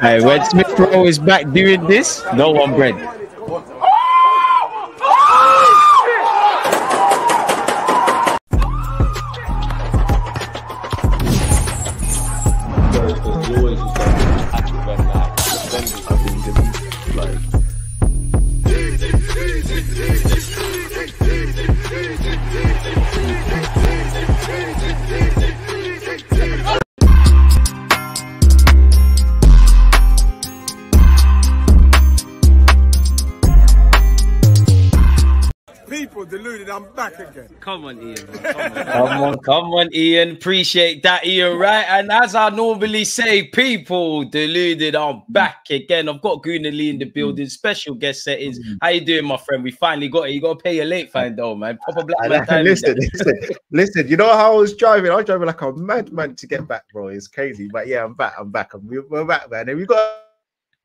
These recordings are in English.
Hey, when Smith Rowe is back doing this, no one bread. Come on, Ian. man. Come on, come on, come on, Ian. Appreciate that, Ian. Right, and as I normally say, people deluded. I'm back again. I've got Gooner Lee in the building. Special guest settings. Mm-hmm. How you doing, my friend? We finally got it. You got to pay your late fine, though, man. Proper black man. time listen, listen, listen. You know how I was driving? I was driving like a madman to get back, bro. It's crazy, but yeah, I'm back. I'm back. I'm, we're back, man. And we got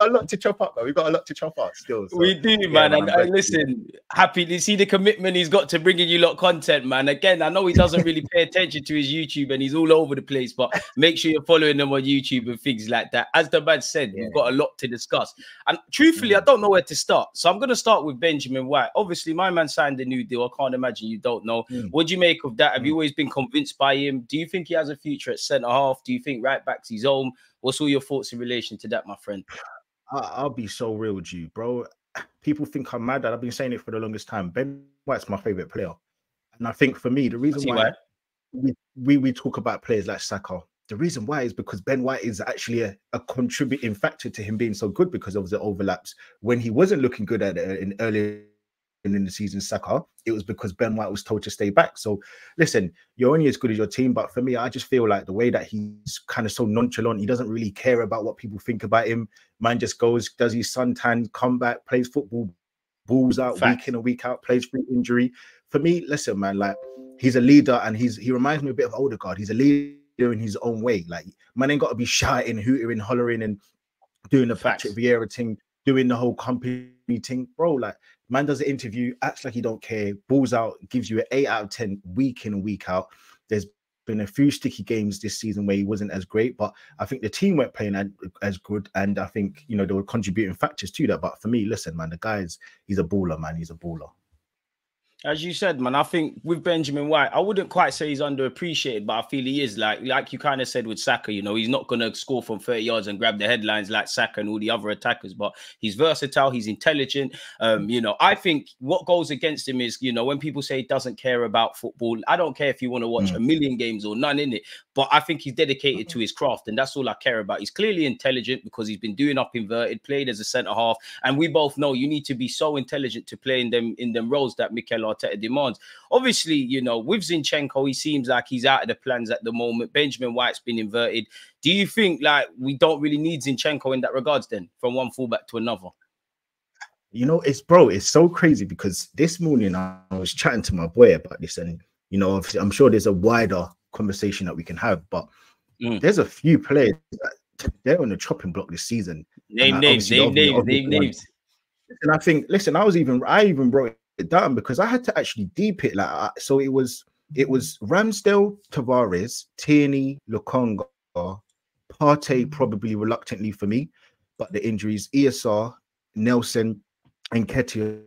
a lot to chop up, man. We've got a lot to chop up still. so, We do, yeah, man. And listen, happy to see the commitment he's got to bringing you lot content, man. Again, I know he doesn't really pay attention to his YouTube and he's all over the place, but make sure you're following him on YouTube and things like that. As the man said, we've got a lot to discuss. And truthfully, I Mm. don't know where to start. So I'm going to start with Benjamin White. Obviously, my man signed a new deal. I can't imagine you don't know. Mm. What do you make of that? Have you always been convinced by him? Do you think he has a future at centre half? Do you think right back's his home? What's all your thoughts in relation to that, my friend? I, I'll be so real with you, bro. People think I'm mad that I've been saying it for the longest time. Ben White's my favorite player, and I think for me, the reason why, why. We, we we talk about players like Saka, the reason why is because Ben White is actually a, a contributing factor to him being so good because of the overlaps. When he wasn't looking good at it in early in the season, Saka, it was because Ben White was told to stay back. So listen, you're only as good as your team, but for me, I just feel like the way that he's kind of so nonchalant, he doesn't really care about what people think about him. Man just goes, does his suntan, come back, plays football, balls out Fact. week in and week out, plays through injury. For me, listen, man, like he's a leader and he's he reminds me a bit of Odegaard. He's a leader in his own way. Like man ain't got to be shouting, hooting, hollering, and doing the. Patrick Vieira thing, doing the whole company thing, bro. Like man does an interview, acts like he don't care, balls out, gives you an eight out of ten week in and week out. There's been a few sticky games this season where he wasn't as great, but I think the team weren't playing as, as good, and I think you know there were contributing factors to that. But for me, listen, man, the guy's he's a baller, man. He's a baller. As you said, man, I think with Benjamin White, I wouldn't quite say he's underappreciated, but I feel he is. Like, like you kind of said with Saka, you know, he's not gonna score from 30 yards and grab the headlines like Saka and all the other attackers, but he's versatile, he's intelligent. Um, you know, I think what goes against him is, you know, when people say he doesn't care about football, I don't care if you want to watch Mm. a million games or none in it, but I think he's dedicated to his craft, and that's all I care about. He's clearly intelligent because he's been doing up inverted, played as a centre half, and we both know you need to be so intelligent to play in them in them roles that Mikel Arteta demands. Obviously, you know, with Zinchenko, he seems like he's out of the plans at the moment. Benjamin White's been inverted. Do you think like we don't really need Zinchenko in that regards then, from one fullback to another? You know, it's bro, it's so crazy because this morning I was chatting to my boy about this, and you know, obviously, I'm sure there's a wider conversation that we can have, but Mm. there's a few players that they're on the chopping block this season. Name And, names, name names, name names. And I think, listen, I was even, I even wrote it down because I had to actually deep it. Like, I- so it was, it was Ramsdale, Tavares, Tierney, Lokonga, Partey, probably reluctantly for me, but the injuries, ESR, Nelson, Nketiah,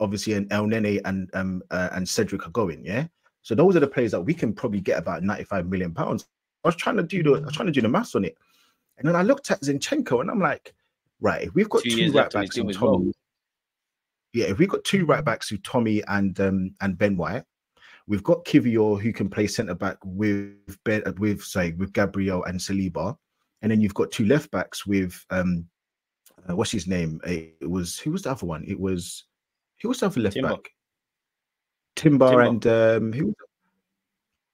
obviously, and Elneny and um uh, and Cedric are going. Yeah, so those are the players that we can probably get about 95 million pounds. I was trying to do the, I was trying to do the maths on it, and then I looked at Zinchenko and I'm like, right, if we've got Two two, right left in his backs in total. well. Yeah, if we've got two right backs who Tommy and um and Ben White, we've got Kiwior who can play centre back with Ben with say with Gabriel and Saliba, and then you've got two left backs with um uh, what's his name? It was who was the other one? It was who was the other left Timber. back? Timber, Timber. and um who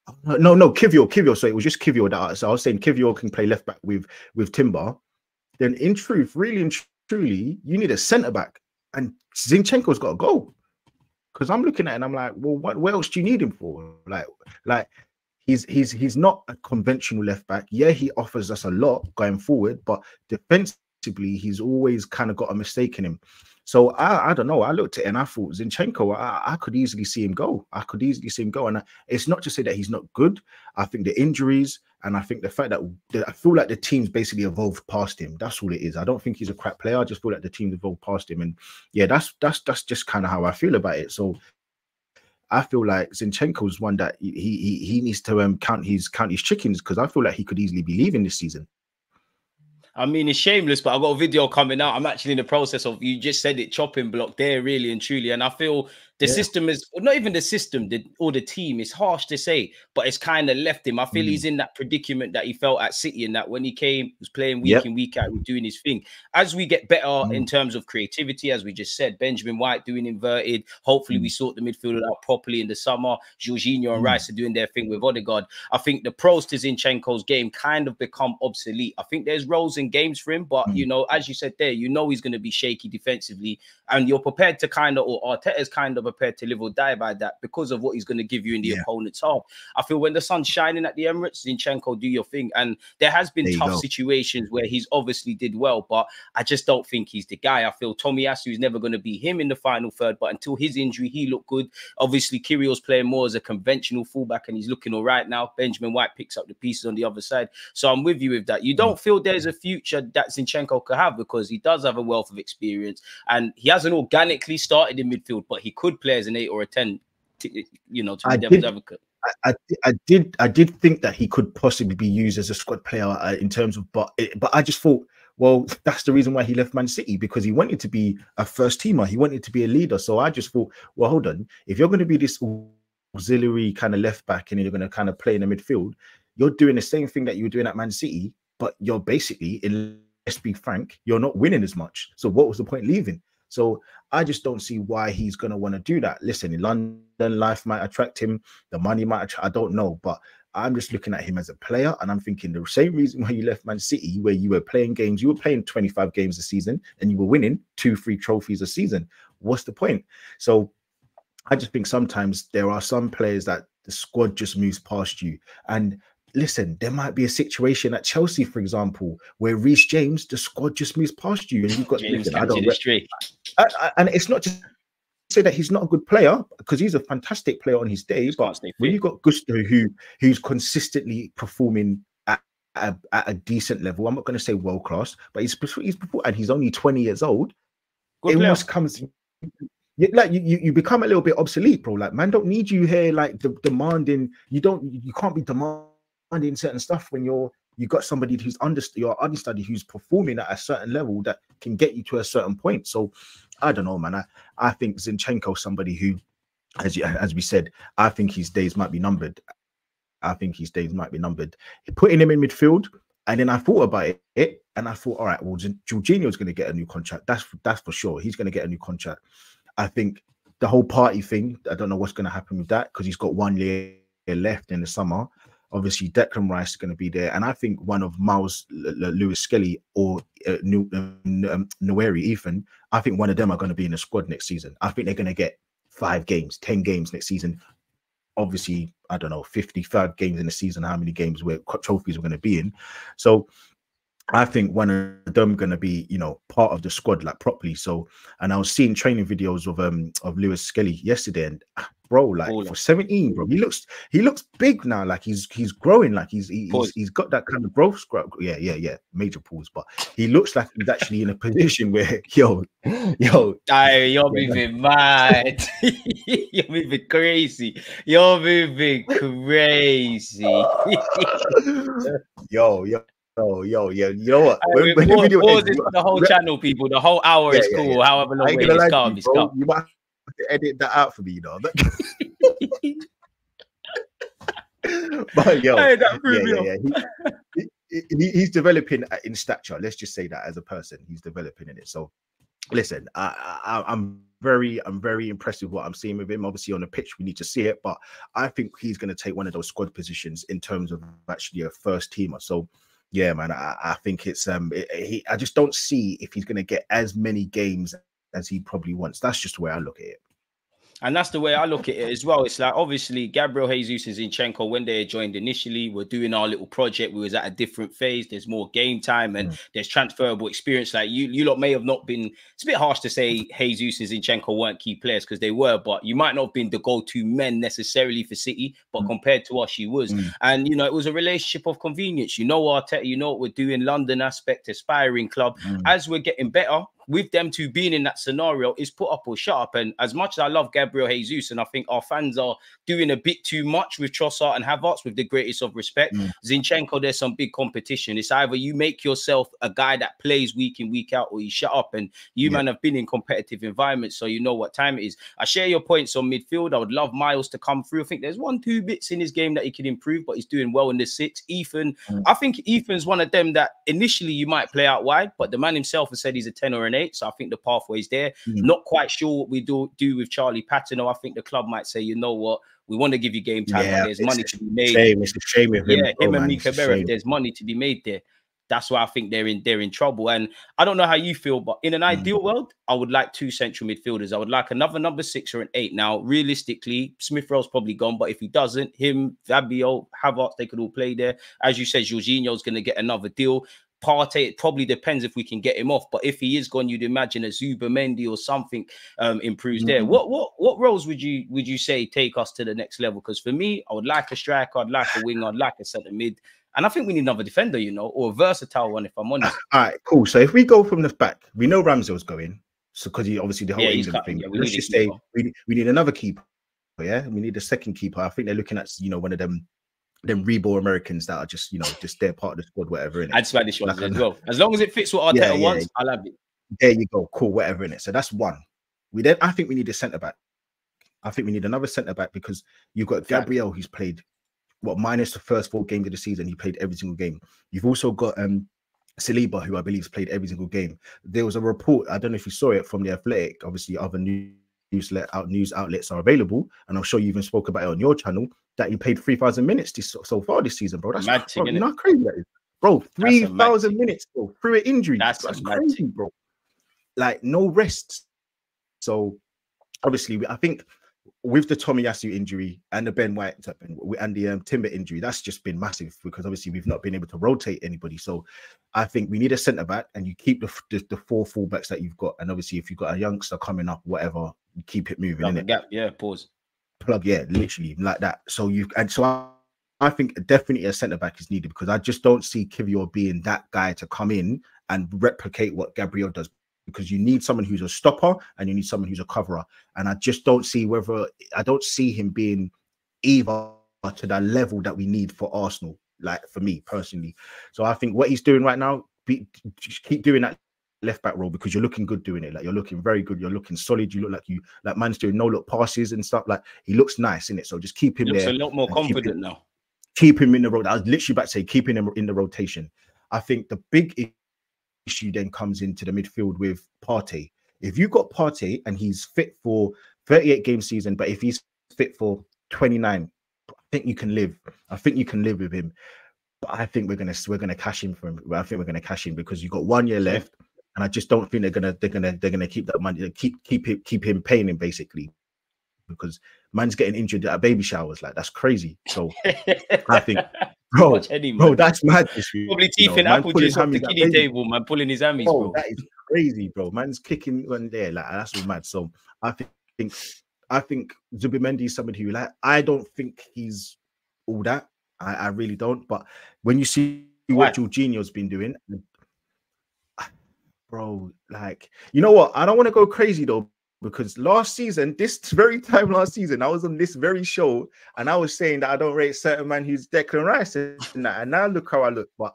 Oh, no, no, no, Kiwior, Kiwior. So it was just Kiwior that I, so I was saying Kiwior can play left back with with Timber. Then in truth, really and truly, you need a centre back, and Zinchenko's got to go. Because I'm looking at it and I'm like, well, what, what else do you need him for? Like, like he's he's he's not a conventional left back. Yeah, he offers us a lot going forward, but defensively, he's always kind of got a mistake in him. So I, I don't know. I looked at it and I thought Zinchenko, I, I could easily see him go. I could easily see him go. And I- it's not to say that he's not good. I think the injuries And I think the fact that I feel like the team's basically evolved past him. That's all it is. I don't think he's a crap player. I just feel like the team's evolved past him. And yeah, that's that's that's just kind of how I feel about it. So I feel like Zinchenko's one that he he he needs to um count his count his chickens because I feel like he could easily be leaving this season. I mean, it's shameless, but I've got a video coming out. I'm actually in the process of you just said it, chopping block there, really and truly. And I feel the yeah. system is not even the system the, or the team. It's harsh to say, but it's kind of left him. I feel mm. he's in that predicament that he felt at City, and that when he came, was playing week yep. in week out, doing his thing. As we get better mm. in terms of creativity, as we just said, Benjamin White doing inverted. Hopefully, mm. we sort the midfield out properly in the summer. Jorginho and mm. Rice are doing their thing with Odegaard. I think the pros to Zinchenko's game kind of become obsolete. I think there's roles in games for him, but mm. you know, as you said there, you know he's going to be shaky defensively, and you're prepared to kind of, or Arteta's kind of prepared to live or die by that because of what he's going to give you in the yeah. opponent's half. I feel when the sun's shining at the Emirates, Zinchenko do your thing. And there has been tough situations where he's obviously did well, but I just don't think he's the guy. I feel Tomiyasu is never going to be him in the final third, but until his injury, he looked good. Obviously, Kiwior playing more as a conventional fullback and he's looking all right now. Benjamin White picks up the pieces on the other side. So I'm with you with that. You don't mm. feel there's a future that Zinchenko could have because he does have a wealth of experience and he hasn't organically started in midfield, but he could play as an eight or a 10, to, you know, to be devil's advocate. I, I, did I did think that he could possibly be used as a squad player uh, in terms of but but I just thought well that's the reason why he left Man City because he wanted to be a first teamer. He wanted to be a leader. So I just thought well hold on. If you're going to be this auxiliary kind of left back and you're going to kind of play in the midfield you're doing the same thing that you were doing at Man City but you're basically in let's be frank you're not winning as much. So what was the point leaving so I just don't see why he's going to want to do that. Listen, in London, life might attract him, the money might attract, I don't know, but I'm just looking at him as a player and I'm thinking the same reason why you left Man City, where you were playing games, you were playing 25 games a season and you were winning two, three trophies a season. What's the point? So I just think sometimes there are some players that the squad just moves past you. And listen, there might be a situation at Chelsea, for example, where Reece James, the squad just moves past you, and you've got. James I don't. Re- I, I, and it's not just say that he's not a good player because he's a fantastic player on his day, but when you've got Gusto who who's consistently performing at, at, at a decent level, I'm not going to say world class, but he's he's and he's only 20 years old. Good it player. almost comes like you, you become a little bit obsolete, bro. Like, man, don't need you here, like de- demanding. You don't, you can't be demanding in certain stuff when you're you've got somebody who's under your understudy who's performing at a certain level that can get you to a certain point. So I don't know, man. I, I think Zinchenko somebody who, as you, as we said, I think his days might be numbered. I think his days might be numbered. Putting him in midfield, and then I thought about it, it and I thought, all right, well, Jorginho's going to get a new contract. That's that's for sure. He's going to get a new contract. I think the whole Partey thing. I don't know what's going to happen with that because he's got one year left in the summer. Obviously, Declan Rice is going to be there, and I think one of Myles Lewis Skelly or uh, um, um Nwaneri Ethan, I think one of them are going to be in the squad next season. I think they're going to get five games, ten games next season. Obviously, I don't know, fifty-five games in the season. How many games where trophies are going to be in? So I think one of them going to be, you know, part of the squad like properly. So, and I was seeing training videos of um of Lewis Skelly yesterday, and bro. Like Baller. for 17, bro, he looks he looks big now. Like he's he's growing. Like he's he's, he's got that kind of growth. Yeah, yeah, yeah. Major pause, but he looks like he's actually in a position where yo, yo, Aye, you're moving mad. you're moving crazy. You're moving crazy. yo, yo. Oh, yo, yo, you know what? When, when pause, video pause ends, the whole channel, people. The whole hour yeah, is cool. Yeah, yeah. However long it is, calm, you, you might to edit that out for me, you know. but yo, hey, yeah, yeah, yeah. He, he, he, he's developing uh, in stature. Let's just say that as a person, he's developing in it. So, listen, I, I, I'm very, I'm very impressed with what I'm seeing with him. Obviously, on the pitch, we need to see it, but I think he's going to take one of those squad positions in terms of actually a first teamer. So, yeah, man, I, I think it's um, it, he, I just don't see if he's going to get as many games as he probably wants. That's just the way I look at it. And that's the way I look at it as well. It's like obviously Gabriel Jesus and Zinchenko, when they joined initially, we're doing our little project. We was at a different phase. There's more game time and mm. there's transferable experience. Like you, you lot may have not been. It's a bit harsh to say Jesus and Zinchenko weren't key players because they were, but you might not have been the go-to men necessarily for City. But mm. compared to us, she was. Mm. And you know, it was a relationship of convenience. You know, Arteta, you know what we're doing. London aspect, aspiring club. Mm. As we're getting better, with them two being in that scenario is put up or shut up. And as much as I love Gabriel Jesus, and I think our fans are doing a bit too much with Trossard and Havertz, with the greatest of respect, mm. Zinchenko, there's some big competition. It's either you make yourself a guy that plays week in, week out, or you shut up. And you, yeah. man, have been in competitive environments, so you know what time it is. I share your points on midfield. I would love Myles to come through. I think there's one, two bits in his game that he can improve, but he's doing well in the six. Ethan, mm. I think Ethan's one of them that initially you might play out wide, but the man himself has said he's a 10 or an 8. So I think the pathway's there. Mm. Not quite sure what we do do with Charlie Patino. I think the club might say, you know what, we want to give you game time. Yeah, there's money to be made. Shame. It's a shame with him. Yeah, him oh, and Mika Biereth, there's money to be made there. That's why I think they're in they're in trouble. And I don't know how you feel, but in an mm. ideal world, I would like two central midfielders. I would like another number six or an eight. Now, realistically, Smith Rowe's probably gone, but if he doesn't, him, Fabio, Havertz, they could all play there. As you said, Jorginho's going to get another deal. Partey, it probably depends if we can get him off. But if he is gone, you'd imagine a Zubimendi or something um, improves mm-hmm. there. What what what roles would you would you say take us to the next level? Because for me, I would like a striker, I'd like a winger, I'd like a centre mid. And I think we need another defender, you know, or a versatile one, if I'm honest. All right, cool. So if we go from the back, we know Ramsdale's going. So because he obviously the whole yeah, England thing. Yeah, Let's just say we, we need another keeper. Yeah, we need a second keeper. I think they're looking at you know one of them them reborn Americans that are just, you know, just they're part of the squad, whatever. And Spanish ones like, as well. As long as it fits what Arteta yeah, yeah, wants, yeah. I love it. There you go. Cool, whatever in it. So that's one. We then I think we need a centre back. I think we need another centre back because you've got Gabriel who's played what minus the first four games of the season, he played every single game. You've also got um Saliba, who I believe has played every single game. There was a report, I don't know if you saw it from the athletic, obviously other news out news outlets are available, and I'm sure you even spoke about it on your channel that he played 3,000 minutes this, so far this season, bro. That's mad bro, you know how crazy that is, bro. 3,000 minutes, bro, through an injury. That's, that's crazy, bro. Like no rest. So obviously, I think with the Tomiyasu injury and the Ben White and the um, Timber injury, that's just been massive because obviously we've not been able to rotate anybody. So I think we need a centre back, and you keep the, the, the four fullbacks that you've got, and obviously if you've got a youngster coming up, whatever, keep it moving. Gap, yeah. Pause plug, yeah, literally like that. So you and so I, I think definitely a centre back is needed because I just don't see Kiwior being that guy to come in and replicate what Gabriel does because you need someone who's a stopper and you need someone who's a coverer. And I just don't see whether I don't see him being either to that level that we need for Arsenal, like for me personally. So I think what he's doing right now, be, just keep doing that left back role because you're looking good doing it. Like you're looking very good. You're looking solid. You look like you like man's doing no look passes and stuff. Like he looks nice in it. So just keep him he there. a lot more confident keep him, now. Keep him in the road. I was literally about to say keeping him in the rotation. I think the big issue then comes into the midfield with Partey. If you've got Partey and he's fit for 38 game season, but if he's fit for 29, I think you can live. I think you can live with him. But I think we're gonna we're gonna cash in for him. I think we're gonna cash in because you've got one year left and I just don't think they're gonna they're gonna they're gonna keep that money, keep keep him keep him paying him basically, because man's getting injured at baby showers, like that's crazy. So I think, bro, bro, that's mad. Probably teeth in apple juice off the kiddie table, man, pulling his hammies, bro. That is crazy, bro. Man's kicking one there, like that's all mad. So I think I think Zubimendi is somebody who like I don't think he's all that. I, I really don't. But when you see what Jorginho's been doing, bro. Like, you know what? I don't want to go crazy though, because last season, this very time last season, I was on this very show and I was saying that I don't rate certain man who's Declan Rice and that. And now look how I look. But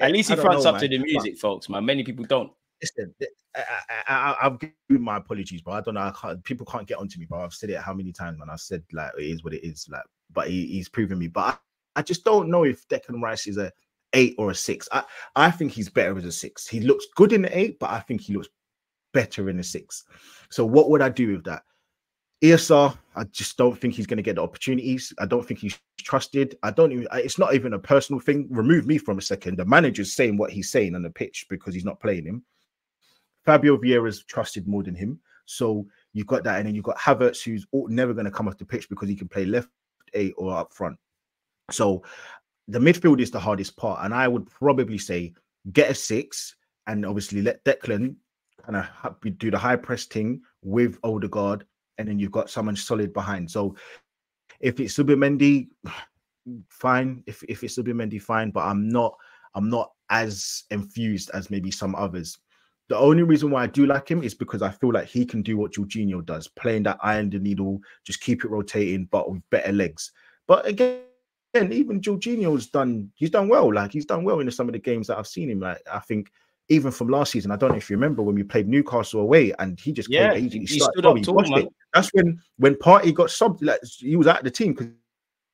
at least eh, he fronts know, up man. to the music, but, folks, man. Many people don't. Listen, eh, eh, I, have given my apologies, but I don't know. I can't, people can't get onto me, but I've said it how many times, man. I said like it is what it is, like. But he, he's proven me. But I, I just don't know if Declan Rice is a eight or a six. I, I think he's better as a six. He looks good in the eight, but I think he looks better in the six. So what would I do with that? ESR, I just don't think he's going to get the opportunities. I don't think he's trusted. I don't even, it's not even a personal thing. Remove me from a second. The manager's saying what he's saying on the pitch because he's not playing him. Fabio Vieira's trusted more than him. So You've got that, and then you've got Havertz, who's never going to come off the pitch because he can play left eight or up front. So the midfield is the hardest part, and I would probably say get a six, and obviously let Declan kind of do the high press thing with Odegaard, and then you've got someone solid behind. So if it's Zubimendi, fine. If if it's Zubimendi, fine. But I'm not I'm not as enthused as maybe some others. The only reason why I do like him is because I feel like he can do what Jorginho does, playing that iron the needle, just keep it rotating, but with better legs. But again, even Jorginho's done he's done well. Like he's done well in some of the games that I've seen him. Like I think even from last season, I don't know if you remember when we played Newcastle away and he just yeah, he, he, he stood up tall, man. That's when when Partey got subbed. Like he was out of the team because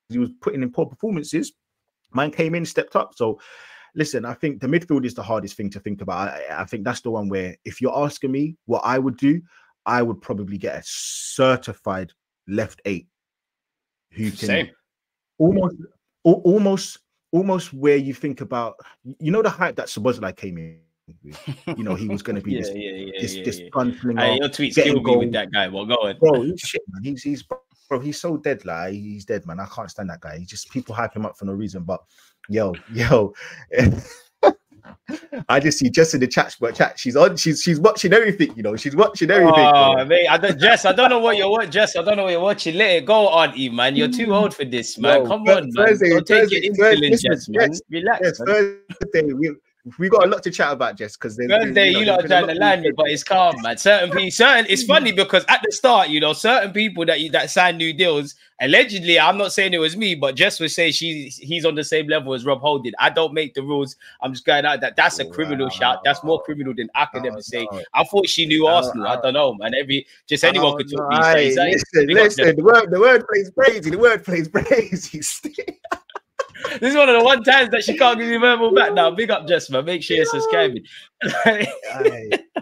he was putting in poor performances. Man came in, stepped up. So listen, I think the midfield is the hardest thing to think about. I, I, think that's the one where if you're asking me what I would do, I would probably get a certified left eight who can Same. almost almost almost where you think about you know the hype that Szoboszlai came in you know, he was going to be yeah, this, yeah, yeah, this, yeah, this yeah. gunslinger. Hey, your tweets kill me with that guy. Well, go on. Bro, he's shit, man. He's he's bro, he's so dead. Like he's dead, man. I can't stand that guy. He just people hype him up for no reason. But yo, yo. I just see Jess in the chat, but chat. She's on. She's she's watching everything. You know, she's watching everything. Oh, bro. mate, I don't, Jess, I don't know what you're watching. Jess, I don't know what you're watching. Let it go, Auntie, man. You're too old for this, man. Yo, Come on, man. Thursday- don't take Thursday- your Thursday- insulin, Jess, man. Relax, Yes, man. Thursday. We we got a lot to chat about, Jess, because Thursday, you lot trying to land me, but it's calm, man. Certain people, certain. It's funny mm. because at the start, you know, certain people that you that sign new deals. Allegedly, I'm not saying it was me, but Jess was saying she he's on the same level as Rob Holding. I don't make the rules. I'm just going out that that's a criminal shout. That's more criminal than I could Oh, ever say. no. I thought she knew No, Arsenal. I don't know, man. Every just anyone could talk no, these days. aye, Aye, Listen, listen. The word, the word plays crazy. The word plays crazy. This is one of the one times that she can't give me verbal back now. Big up, Jess, man. Make sure you're subscribing.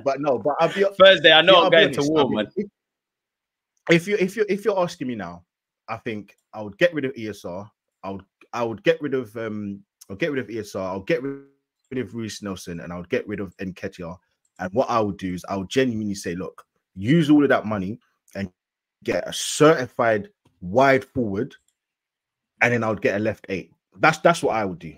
But no, but I'll be Thursday, I know Yeah, I'm I'll going to war, man. If- If you if you if you're asking me now, I think I would get rid of ESR. I would I would get rid of um I'll get rid of ESR. I'll get rid of Reiss Nelson and I would get rid of Nketiah. And what I would do is I would genuinely say, look, use all of that money and get a certified wide forward, and then I would get a left eight. That's that's what I would do.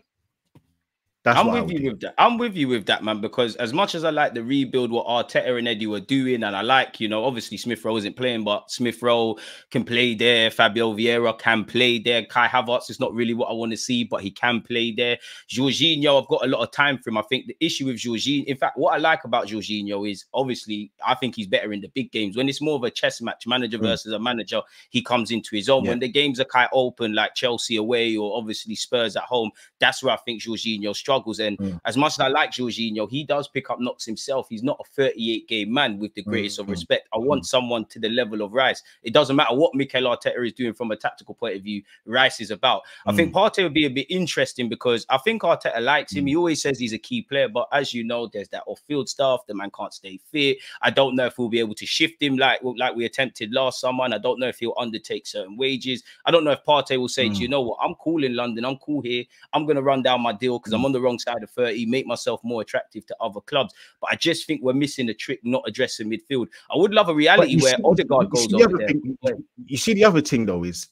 That's I'm with you do. with that. I'm with you with that, man. Because as much as I like the rebuild, what Arteta and Edu were doing, and I like, you know, obviously Smith Rowe isn't playing, but Smith Rowe can play there. Fabio Vieira can play there. Kai Havertz is not really what I want to see, but he can play there. Jorginho, I've got a lot of time for him. I think the issue with Jorginho, in fact, what I like about Jorginho is obviously I think he's better in the big games when it's more of a chess match, manager Mm. versus a manager. He comes into his own Yeah. when the games are kind of open, like Chelsea away or obviously Spurs at home. That's where I think Jorginho struggles. And Mm. as much as I like Jorginho, he does pick up knocks himself. He's not a 38 game man with the greatest of Mm, respect. I want someone to the level of Rice. It doesn't matter what Mikel Arteta is doing from a tactical point of view, Rice is about. I Mm. think Partey would be a bit interesting because I think Arteta likes him. He always says he's a key player, but as you know, there's that off-field stuff. The man can't stay fit. I don't know if we'll be able to shift him like, like we attempted last summer. And I don't know if he'll undertake certain wages. I don't know if Partey will say, Mm. Do you know what? I'm cool in London. I'm cool here. I'm going to run down my deal because I'm on the wrong side of 30, make myself more attractive to other clubs. But I just think we're missing a trick not addressing midfield. I would love a reality where see- Odegaard goes see the over there. thing- you see the other thing though is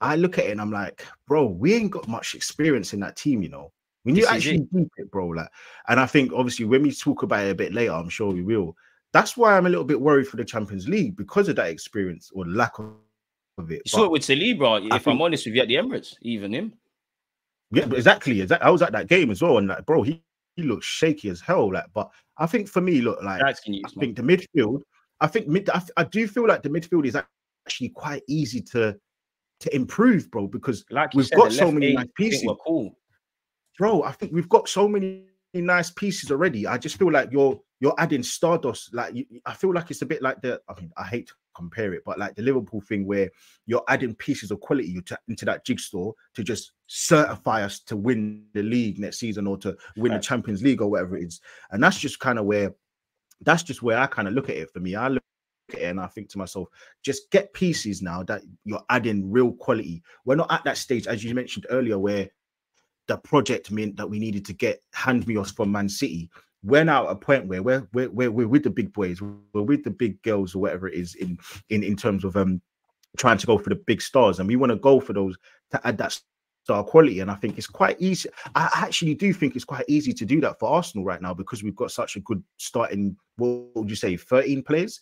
I look at it and I'm like, bro, we ain't got much experience in that team, you know. When you This actually deep it, bro, like, and I think obviously when we talk about it a bit later, I'm sure we will. That's why I'm a little bit worried for the Champions League because of that experience or lack of, it. You saw it with Saliba, if I'm honest with you, at the Emirates, even him. Yeah, but exactly. Exactly. I was at that game as well, and like, bro, he, he looked shaky as hell. Like, but I think for me, look, like, That's can use, I think the midfield. I think mid. I, I do feel like the midfield is actually quite easy to to improve, bro, because Like we've said, got so many nice pieces. Cool. bro. I think we've got so many nice pieces already. I just feel like you're you're adding Stardust. Like you, I feel like it's a bit like the. I mean, I hate to compare it, but like the Liverpool thing where you're adding pieces of quality into that jigsaw to just certify us to win the league next season or to win Right. the Champions League or whatever it is. And that's just kind of where that's just where I kind of look at it for me. I look at it and I think to myself, just get pieces now that you're adding real quality. We're not at that stage, as you mentioned earlier, where the project meant that we needed to get hand me off from Man City. We're now at a point where we're we're, we're, we're with the big boys, we're with the big girls or whatever it is in in in terms of um trying to go for the big stars, and we want to go for those to add that star quality. And I think it's quite easy. I actually do think it's quite easy to do that for Arsenal right now because we've got such a good starting. What would you say, thirteen players?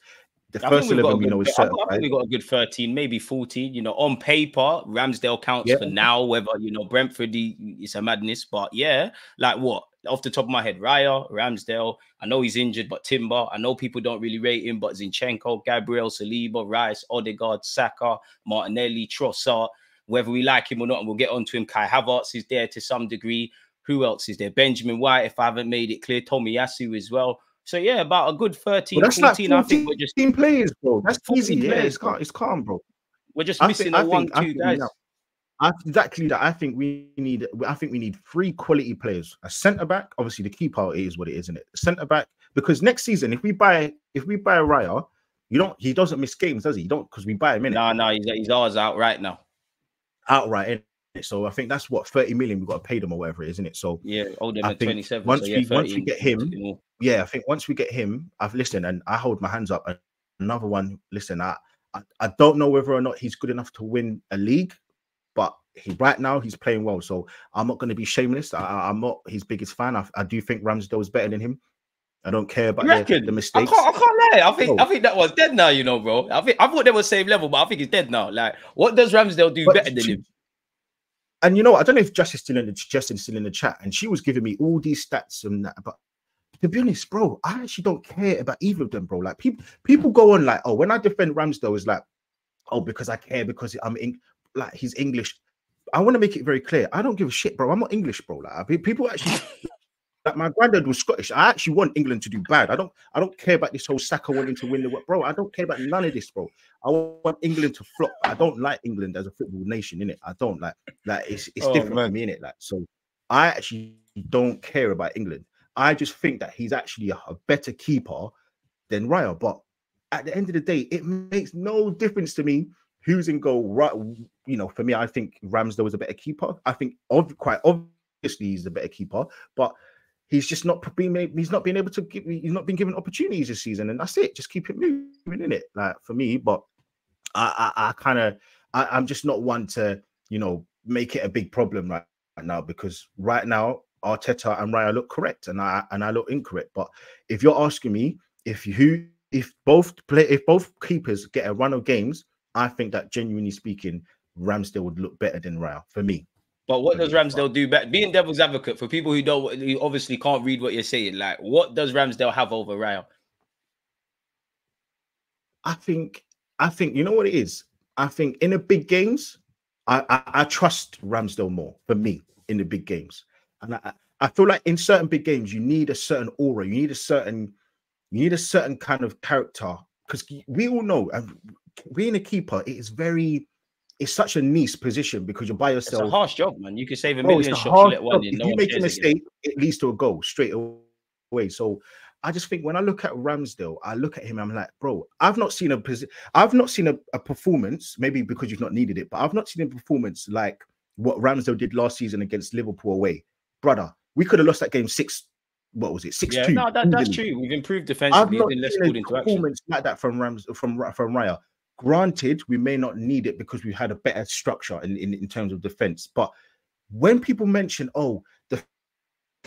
The I first think we've got eleven a we know is I- I think certified. we got a good 13, maybe 14. You know, on paper, Ramsdale counts Yeah. for now. Whether you know Brentford, it's a madness. But yeah, like what off the top of my head, Raya, Ramsdale. I know he's injured, but Timber. I know people don't really rate him, but Zinchenko, Gabriel, Saliba, Rice, Odegaard, Saka, Martinelli, Trossard. Whether we like him or not, and we'll get onto him. Kai Havertz is there to some degree. Who else is there? Benjamin White, if I haven't made it clear. Tomiyasu as well. So yeah, about a good 13, But that's like 14. I think we're just 14 players, bro. That's 14 easy. Yeah, players, it's calm, it's calm, bro. we're just I missing think- the I one, think- two think guys. Exactly that. I think we need. I think we need three quality players. A centre back, obviously the key part is what it is, isn't it? Centre back, because next season, if we buy, if we buy a Raya, you don't. He doesn't miss games, does he? You don't because we buy him in No, no, he's, he's ours out right now. outright. innit? So I think that's what thirty million we've got to pay them or whatever, it is, isn't it? So Yeah, older than 27. once so yeah, we- once we get him, yeah, I think once we get him, I've listened and I hold my hands up. Another one, listen, I, I, I don't know whether or not he's good enough to win a league, he right now he's playing well. So I'm not going to be shameless. I, I- I'm not his biggest fan. I, I do think Ramsdale is better than him. I don't care about the, the I mistakes. can't, I can't lie. I think. I think that was dead now, you know, bro. I think I thought they were same level, but I think he's dead now. Like, what does Ramsdale do But better than she- him? And you know, I don't know if Jess is still in the Justin's still in the chat, and she was giving me all these stats and that. But to be honest, bro, I actually don't care about either of them, bro. Like people, people go on like, oh, when I defend Ramsdale, is like, oh, because I care because I'm in, like he's English. I want to make it very clear. I don't give a shit, bro. I'm not English, bro. Like people actually. Like my granddad was Scottish. I actually want England to do bad. I don't. I don't care about this whole Saka wanting to win the world, bro. I don't care about none of this, bro. I want England to flop. I don't like England as a football nation, innit? I don't like like it's it's Oh, different man. for me, innit? Like so, I actually don't care about England. I just think that he's actually a, a better keeper than Raya. But at the end of the day, it makes no difference to me who's in goal. Right, you know, for me, I think Ramsdale was a better keeper. I think ob- quite obviously he's a better keeper, but he's just not being he's not being able to give he's not been given opportunities this season, and that's it. Just keep it moving in it, like for me. But I I, I kind of I'm just not one to you know make it a big problem right, right now because right now Arteta and Raya look correct and I and I look incorrect. But if you're asking me if you if both play if both keepers get a run of games, I think that genuinely speaking, Ramsdale would look better than Raya for me. But what does Ramsdale do better? Being devil's advocate for people who don't, who obviously can't read what you're saying. Like, what does Ramsdale have over Raya? I think I think you know what it is. I think in the big games, I I, I trust Ramsdale more for me in the big games, and I I feel like in certain big games you need a certain aura, you need a certain you need a certain kind of character because we all know and being a keeper it is very it's such a niche position because you're by yourself. It's a harsh job, man. You can save a oh, it's million a shots, let one. If No you make a again. mistake, it leads to a goal straight away. So I just think when I look at Ramsdale, I look at him, I'm like, bro, I've not seen a posi- I've not seen a, a performance, maybe because you've not needed it, but I've not seen a performance like what Ramsdale did last season against Liverpool away. Brother, we could have lost that game six, what was it, six Yeah, two? no, that, that's true. We've improved defensively. I've not been less seen a performance like that from Rams from from Raya. Granted, we may not need it because we had a better structure in, in, in terms of defense. But when people mention, oh, the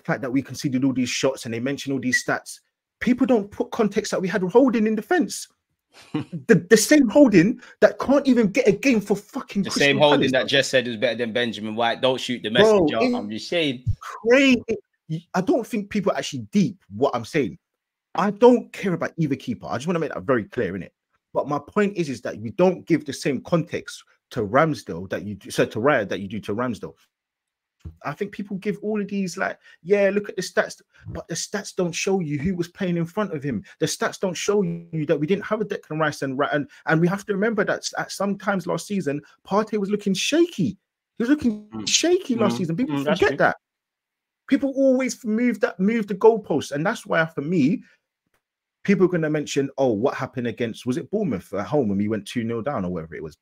fact that we conceded all these shots and they mention all these stats, people don't put context that we had Holding in defense. the, the same Holding that can't even get a game for fucking The Crystal same holding Palace, that bro. Jess said is better than Benjamin White. Don't shoot the messenger. it- I'm just saying. crazy. I don't think people actually deep what I'm saying. I don't care about either keeper. I just want to make that very clear in it. But my point is, is that you don't give the same context to Ramsdale that you do, so to Raya that you do to Ramsdale. I think people give all of these like, yeah, look at the stats, but the stats don't show you who was playing in front of him. The stats don't show you that we didn't have a Declan Rice and and and we have to remember that at sometimes last season, Partey was looking shaky. He was looking Mm. shaky last Mm. season. People Mm, forget that. People always move that move the goalposts, and that's why for me, people are going to mention, oh, what happened against was it Bournemouth at home when we went 2 0 down or whatever it was,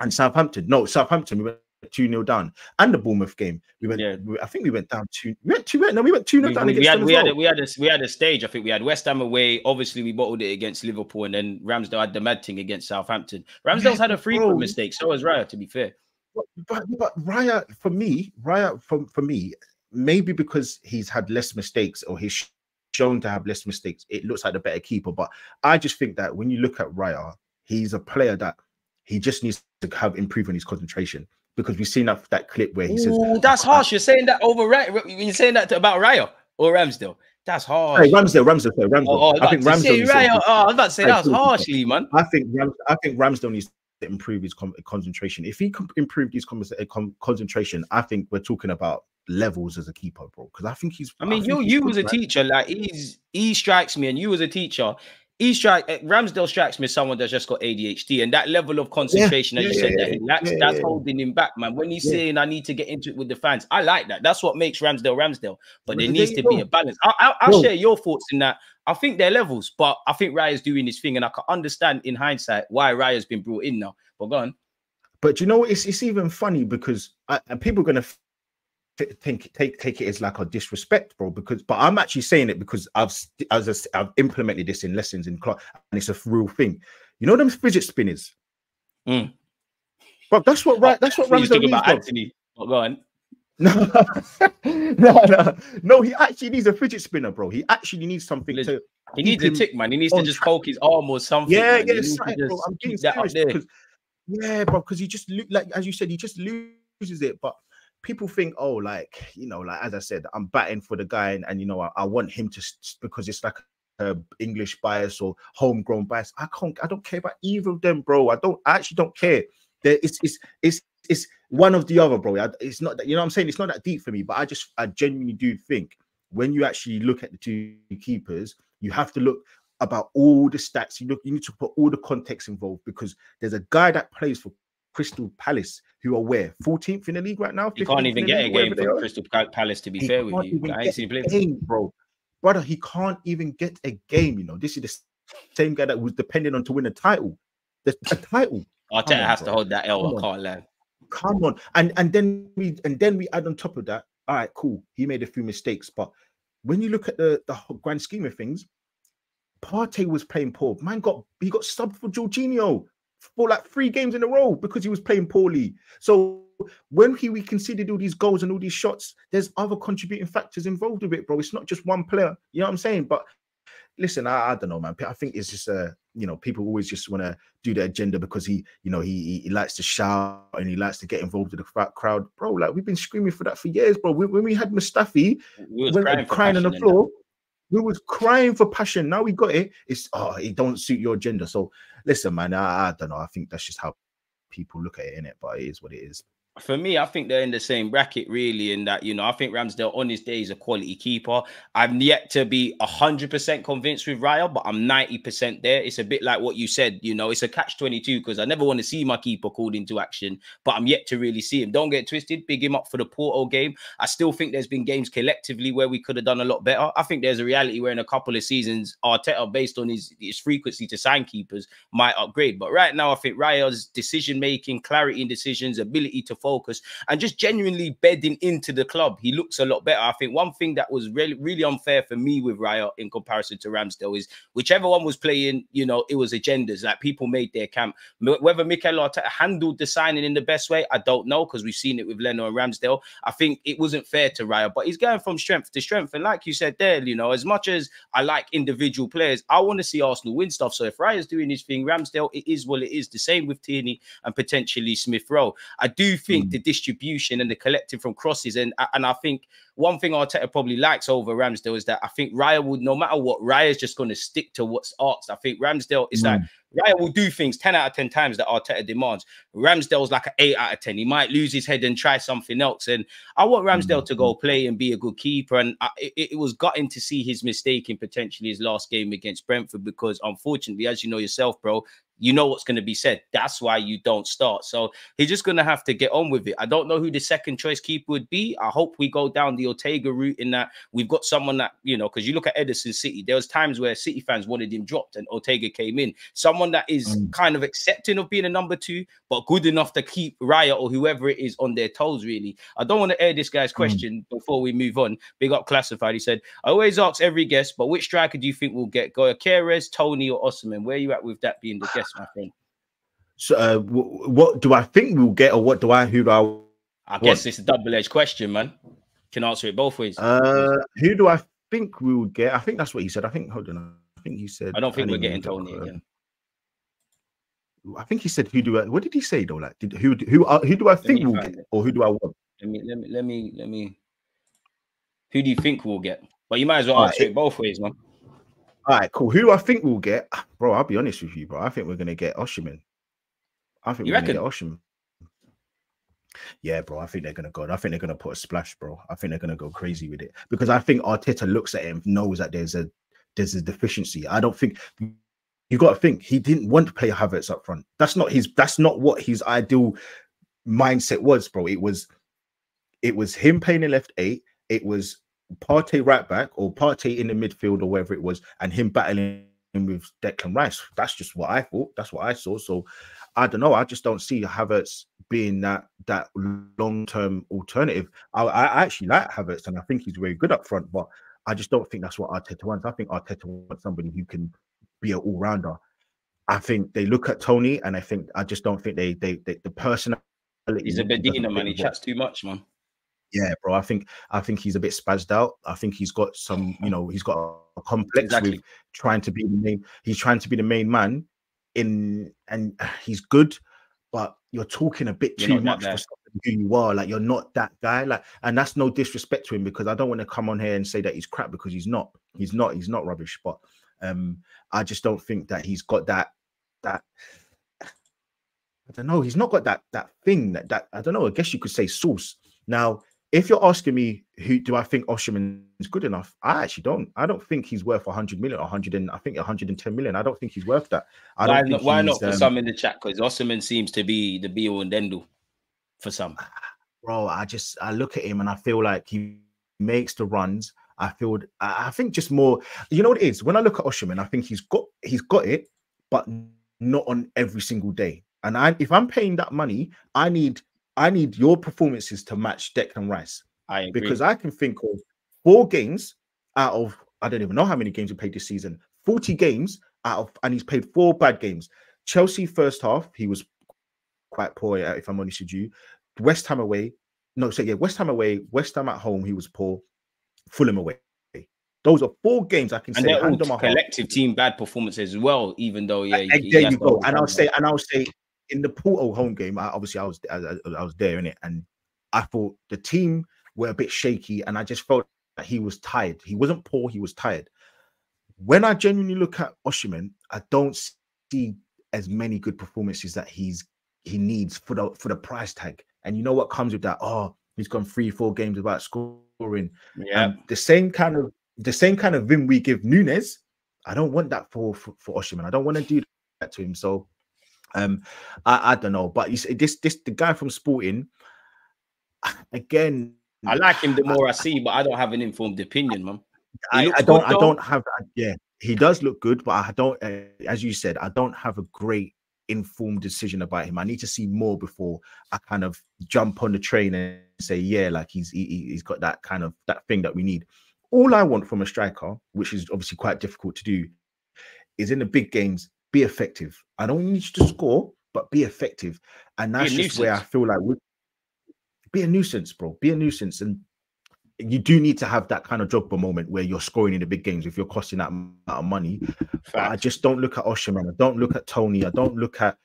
and Southampton. No, Southampton, we went two 0 down, and the Bournemouth game. We went. Yeah. we- I think we went down two. We went two. No, we went two 0 We, down we- against we had them we had, well. a, we had a we had a stage. I think we had West Ham away. Obviously, we bottled it against Liverpool, and then Ramsdale had the mad thing against Southampton. Ramsdale's had a frequent bro. mistake. So has Raya, to be fair. But, but but Raya for me, Raya for for me, maybe because he's had less mistakes or he's shown to have less mistakes, it looks like the better keeper. But I just think that when you look at Raya, he's a player that he just needs to have improvement in his concentration because we've seen that that clip where he says, Ooh, that's harsh. You're saying that over. You're saying that about Raya or Ramsdale. That's harsh. "Hey, Ramsdale, Ramsdale, sorry, Ramsdale." Oh, oh, I think Ramsdale. say Raya. Oh, I was about to say Hey, that was cool, cool. harshly, man. I think Ram, I think Ramsdale needs improve his con- concentration. If he can improve his con- uh, con- concentration, I think we're talking about levels as a keeper, bro. Because I think he's. I mean, think you you as a teacher, like he's he strikes me, and you as a teacher, he strike uh, Ramsdale strikes me as someone that's just got ADHD, and that level of concentration, as yeah, you said, yeah, that he lacks, yeah, that's yeah. holding him back, man. When he's Yeah. saying, "I need to get into it with the fans," I like that. That's what makes Ramsdale Ramsdale. But there needs to be a balance. I, I, I'll share your thoughts in that. I think they're levels, but I think Raya's doing his thing, and I can understand in hindsight why Raya's been brought in now. But go on. But you know, what? it's it's even funny because I, and people are gonna f- think take take it as like a disrespect, bro. Because but I'm actually saying it because I've as I've implemented this in lessons in class, and it's a real thing. You know them fidget spinners, Mm. But that's what right. That's what We used to Ramsdale talk needs. about bro. Anthony. But go on. No, no, no, no. He actually needs a fidget spinner, bro. He actually needs something to. He needs a tick, man. He needs to just poke his arm or something. Yeah, man. Yeah, bro. I'm getting keep that up serious because, yeah, bro. Because he just lo- like as you said, he just loses it. But people think, oh, like you know, like as I said, I'm batting for the guy, and, and you know, I, I want him to because it's like English bias or homegrown bias. I can't. I don't care about either of them, bro. I don't. I actually don't care. There, it's it's it's it's one of the other, bro. It's not that you know what I'm saying. It's not that deep for me, but I just I genuinely do think when you actually look at the two keepers, you have to look about all the stats. You look, you need to put all the context involved because there's a guy that plays for Crystal Palace who are where 14th in the league right now. He 15th can't even get a game for. Crystal Palace. To be He fair with you, I ain't seen play. game, bro. Brother, he can't even get a game. You know, this is the same guy that was depending on to win a title. The a title. Arteta on, has to hold that L. Come I on. can't lie. Come on, and and then we and then we add on top of that. All right, cool. He made a few mistakes, but when you look at the the grand scheme of things, Partey was playing poor. Man got he got subbed for Jorginho for like three games in a row because he was playing poorly. So when he we conceded all these goals and all these shots, there's other contributing factors involved with it, bro. It's not just one player. You know what I'm saying? But listen, I, I don't know, man. I think it's just uh, you know, people always just want to do their agenda because he, you know, he, he likes to shout and he likes to get involved with the crowd, bro. Like we've been screaming for that for years, bro. When, when we had Mustafi We when, crying, crying on the passion in that. floor, we was crying for passion. Now we got it. It's oh, it don't suit your gender. So listen, man. I, I don't know. I think that's just how people look at it in it, but it is what it is. For me, I think they're in the same bracket, really. In that, you know, I think Ramsdale on his day is a quality keeper. I'm yet to be hundred percent convinced with Raya, but I'm ninety percent there. It's a bit like what you said. You know, it's a catch twenty two because I never want to see my keeper called into action, but I'm yet to really see him. Don't get twisted. Big him up for the Porto game. I still think there's been games collectively where we could have done a lot better. I think there's a reality where in a couple of seasons, Arteta, based on his his frequency to sign keepers, might upgrade. But right now, I think Raya's decision making, clarity in decisions, ability to focus, and just genuinely bedding into the club, he looks a lot better. I think one thing that was really, really unfair for me with Raya in comparison to Ramsdale is whichever one was playing, you know, it was agendas. Like people made their camp. Whether Mikel Arteta handled the signing in the best way, I don't know because we've seen it with Leno and Ramsdale. I think it wasn't fair to Raya, but he's going from strength to strength. And like you said there, you know, as much as I like individual players, I want to see Arsenal win stuff. So if Raya's doing his thing, Ramsdale, it is what it is. The same with Tierney and potentially Smith Rowe. I do think Hmm. the distribution and the collective from crosses, and and I think one thing Arteta probably likes over Ramsdale is that I think Raya would, no matter what, Raya's just going to stick to what's asked. I think Ramsdale is like mm. Raya will do things 10 out of 10 times that Arteta demands. Ramsdale's like an 8 out of 10. He might lose his head and try something else. And I want Ramsdale mm, to go mm. play and be a good keeper. And I, it, it was gutting to see his mistake in potentially his last game against Brentford because, unfortunately, as you know yourself, bro, you know what's going to be said. That's why you don't start. So he's just going to have to get on with it. I don't know who the second choice keeper would be. I hope we go down the Ortega route in that we've got someone that, you know, because you look at Ederson City, there was times where City fans wanted him dropped and Ortega came in. Someone that is Mm. kind of accepting of being a number two, but good enough to keep Raya or whoever it is on their toes. Really, I don't want to air this Mm. guy's question before we move on. Big up classified. He said, "I always ask every guest, but which striker do you think will get Gyökeres, Tony, or Osimhen? Where are you at with that being the guest, my friend? So, uh, what do I think we'll get, or what do I who do I I guess it's a double-edged question, man. Can answer it both ways. uh who do I think we will get? I think that's what he said. I think hold on. I think he said I don't think we're getting. Tony again. I think he said who do I what did he say though? Like did, who who uh, who do I think will get it. or who do I want? Let me, let me, let me, let me. Who do you think we'll get? But you might as well answer it both ways, man. All right, cool. Who do I think we'll get? Bro, I'll be honest with you, bro. I think we're gonna get Osimhen. I think You we're gonna reckon? get Osimhen. Yeah, bro. I think they're gonna go. I think they're gonna put a splash, bro. I think they're gonna go crazy with it because I think Arteta looks at and knows that there's a there's a deficiency. I don't think you got to think he didn't want to play Havertz up front. That's not his. That's not what his ideal mindset was, bro. It was it was him playing in left eight. It was Partey right back or Partey in the midfield or wherever it was, and him battling with Declan Rice. That's just what I thought. That's what I saw. So I don't know. I just don't see Havertz being that that long term alternative. I, I actually like Havertz, and I think he's very good up front, but I just don't think that's what Arteta wants. I think Arteta wants somebody who can be an all rounder. I think they look at Tony, and I think I just don't think they they, they the personality. He's a Bedina, man. He chats too much, man. yeah, bro. I think I think he's a bit spazzed out. I think he's got some, you know, he's got a, a complex Exactly. with trying to be the main. He's trying to be the main man in, and he's good, but you're talking a bit You're too much for who you are. Like you're not that guy. Like, and that's no disrespect to him because I don't want to come on here and say that he's crap because he's not. He's not. He's not rubbish. But um, I just don't think that he's got that that. I don't know. He's not got that that thing that that I don't know. I guess you could say source. Now, if you're asking me who do I think Osimhen is good enough, I actually don't. I don't think he's worth 100 million, 100 and I think 110 million. I don't think he's worth that. I don't Why think not? Why not for um, some in the chat? Because Osimhen seems to be the be all and end all for some. bro. I just I look at him and I feel like he makes the runs. I feel I I think just more. You know what it is? When I look at Osimhen, I think he's got he's got it, but not on every single day. And I if I'm paying that money, I need I need your performances to match Declan Rice. I agree. because I can think of four games out of I don't even know how many games he played this season. 40 games out of and he's played four bad games. Chelsea first half, he was quite poor, if I'm honest with you. West Ham away, no, so yeah, West Ham away, West Ham at home, he was poor. Fulham away. Those are four games I can and say. they're all on heart. collective team bad performances as well. Even though, yeah, And he- there he you go. And I'll say, and I'll say, in the Porto home game, I, obviously I was I, I- was there in it, and I thought the team were a bit shaky, and I just felt that he was tired. He wasn't poor, he was tired. When I genuinely look at Osimhen, I don't see as many good performances that he's he needs for the for the price tag. And you know what comes with that? Oh, he's gone three, four games without scoring. yeah. And the same kind of the same kind of vim we give Nunez, I don't want that for for, for Osimhen. I don't want to do that to him. So um I, I don't know. But you see this this the guy from Sporting again. I like him the more I see, but I don't have an informed opinion, man. I, I don't I don't have yeah, he does look good, but I don't uh, as you said, I don't have a great informed decision about him. I need to see more before I kind of jump on the train and say, yeah, like he's he, he- he's got that kind of that thing that we need. All I want from a striker, which is obviously quite difficult to do, is in the big games, be effective. I don't need you to score, but be effective. And that's just where I feel like we be a nuisance, bro. Be a nuisance. And you do need to have that kind of Drogba moment where you're scoring in the big games if you're costing that amount of money. But I just don't look at Osimhen. I don't look at Tony. I don't look at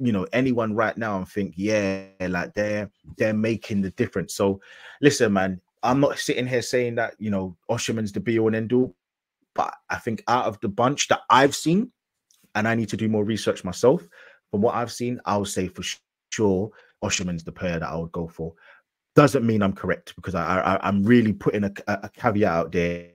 you know anyone right now and think, yeah, like they're they're making the difference. So listen, man, I'm not sitting here saying that you know Osimhen's the be all and end all, but I think out of the bunch that I've seen, and I need to do more research myself. From what I've seen, I'll say for sure Osimhen's the player that I would go for. Doesn't mean I'm correct because I, I I'm really putting a, a caveat out there.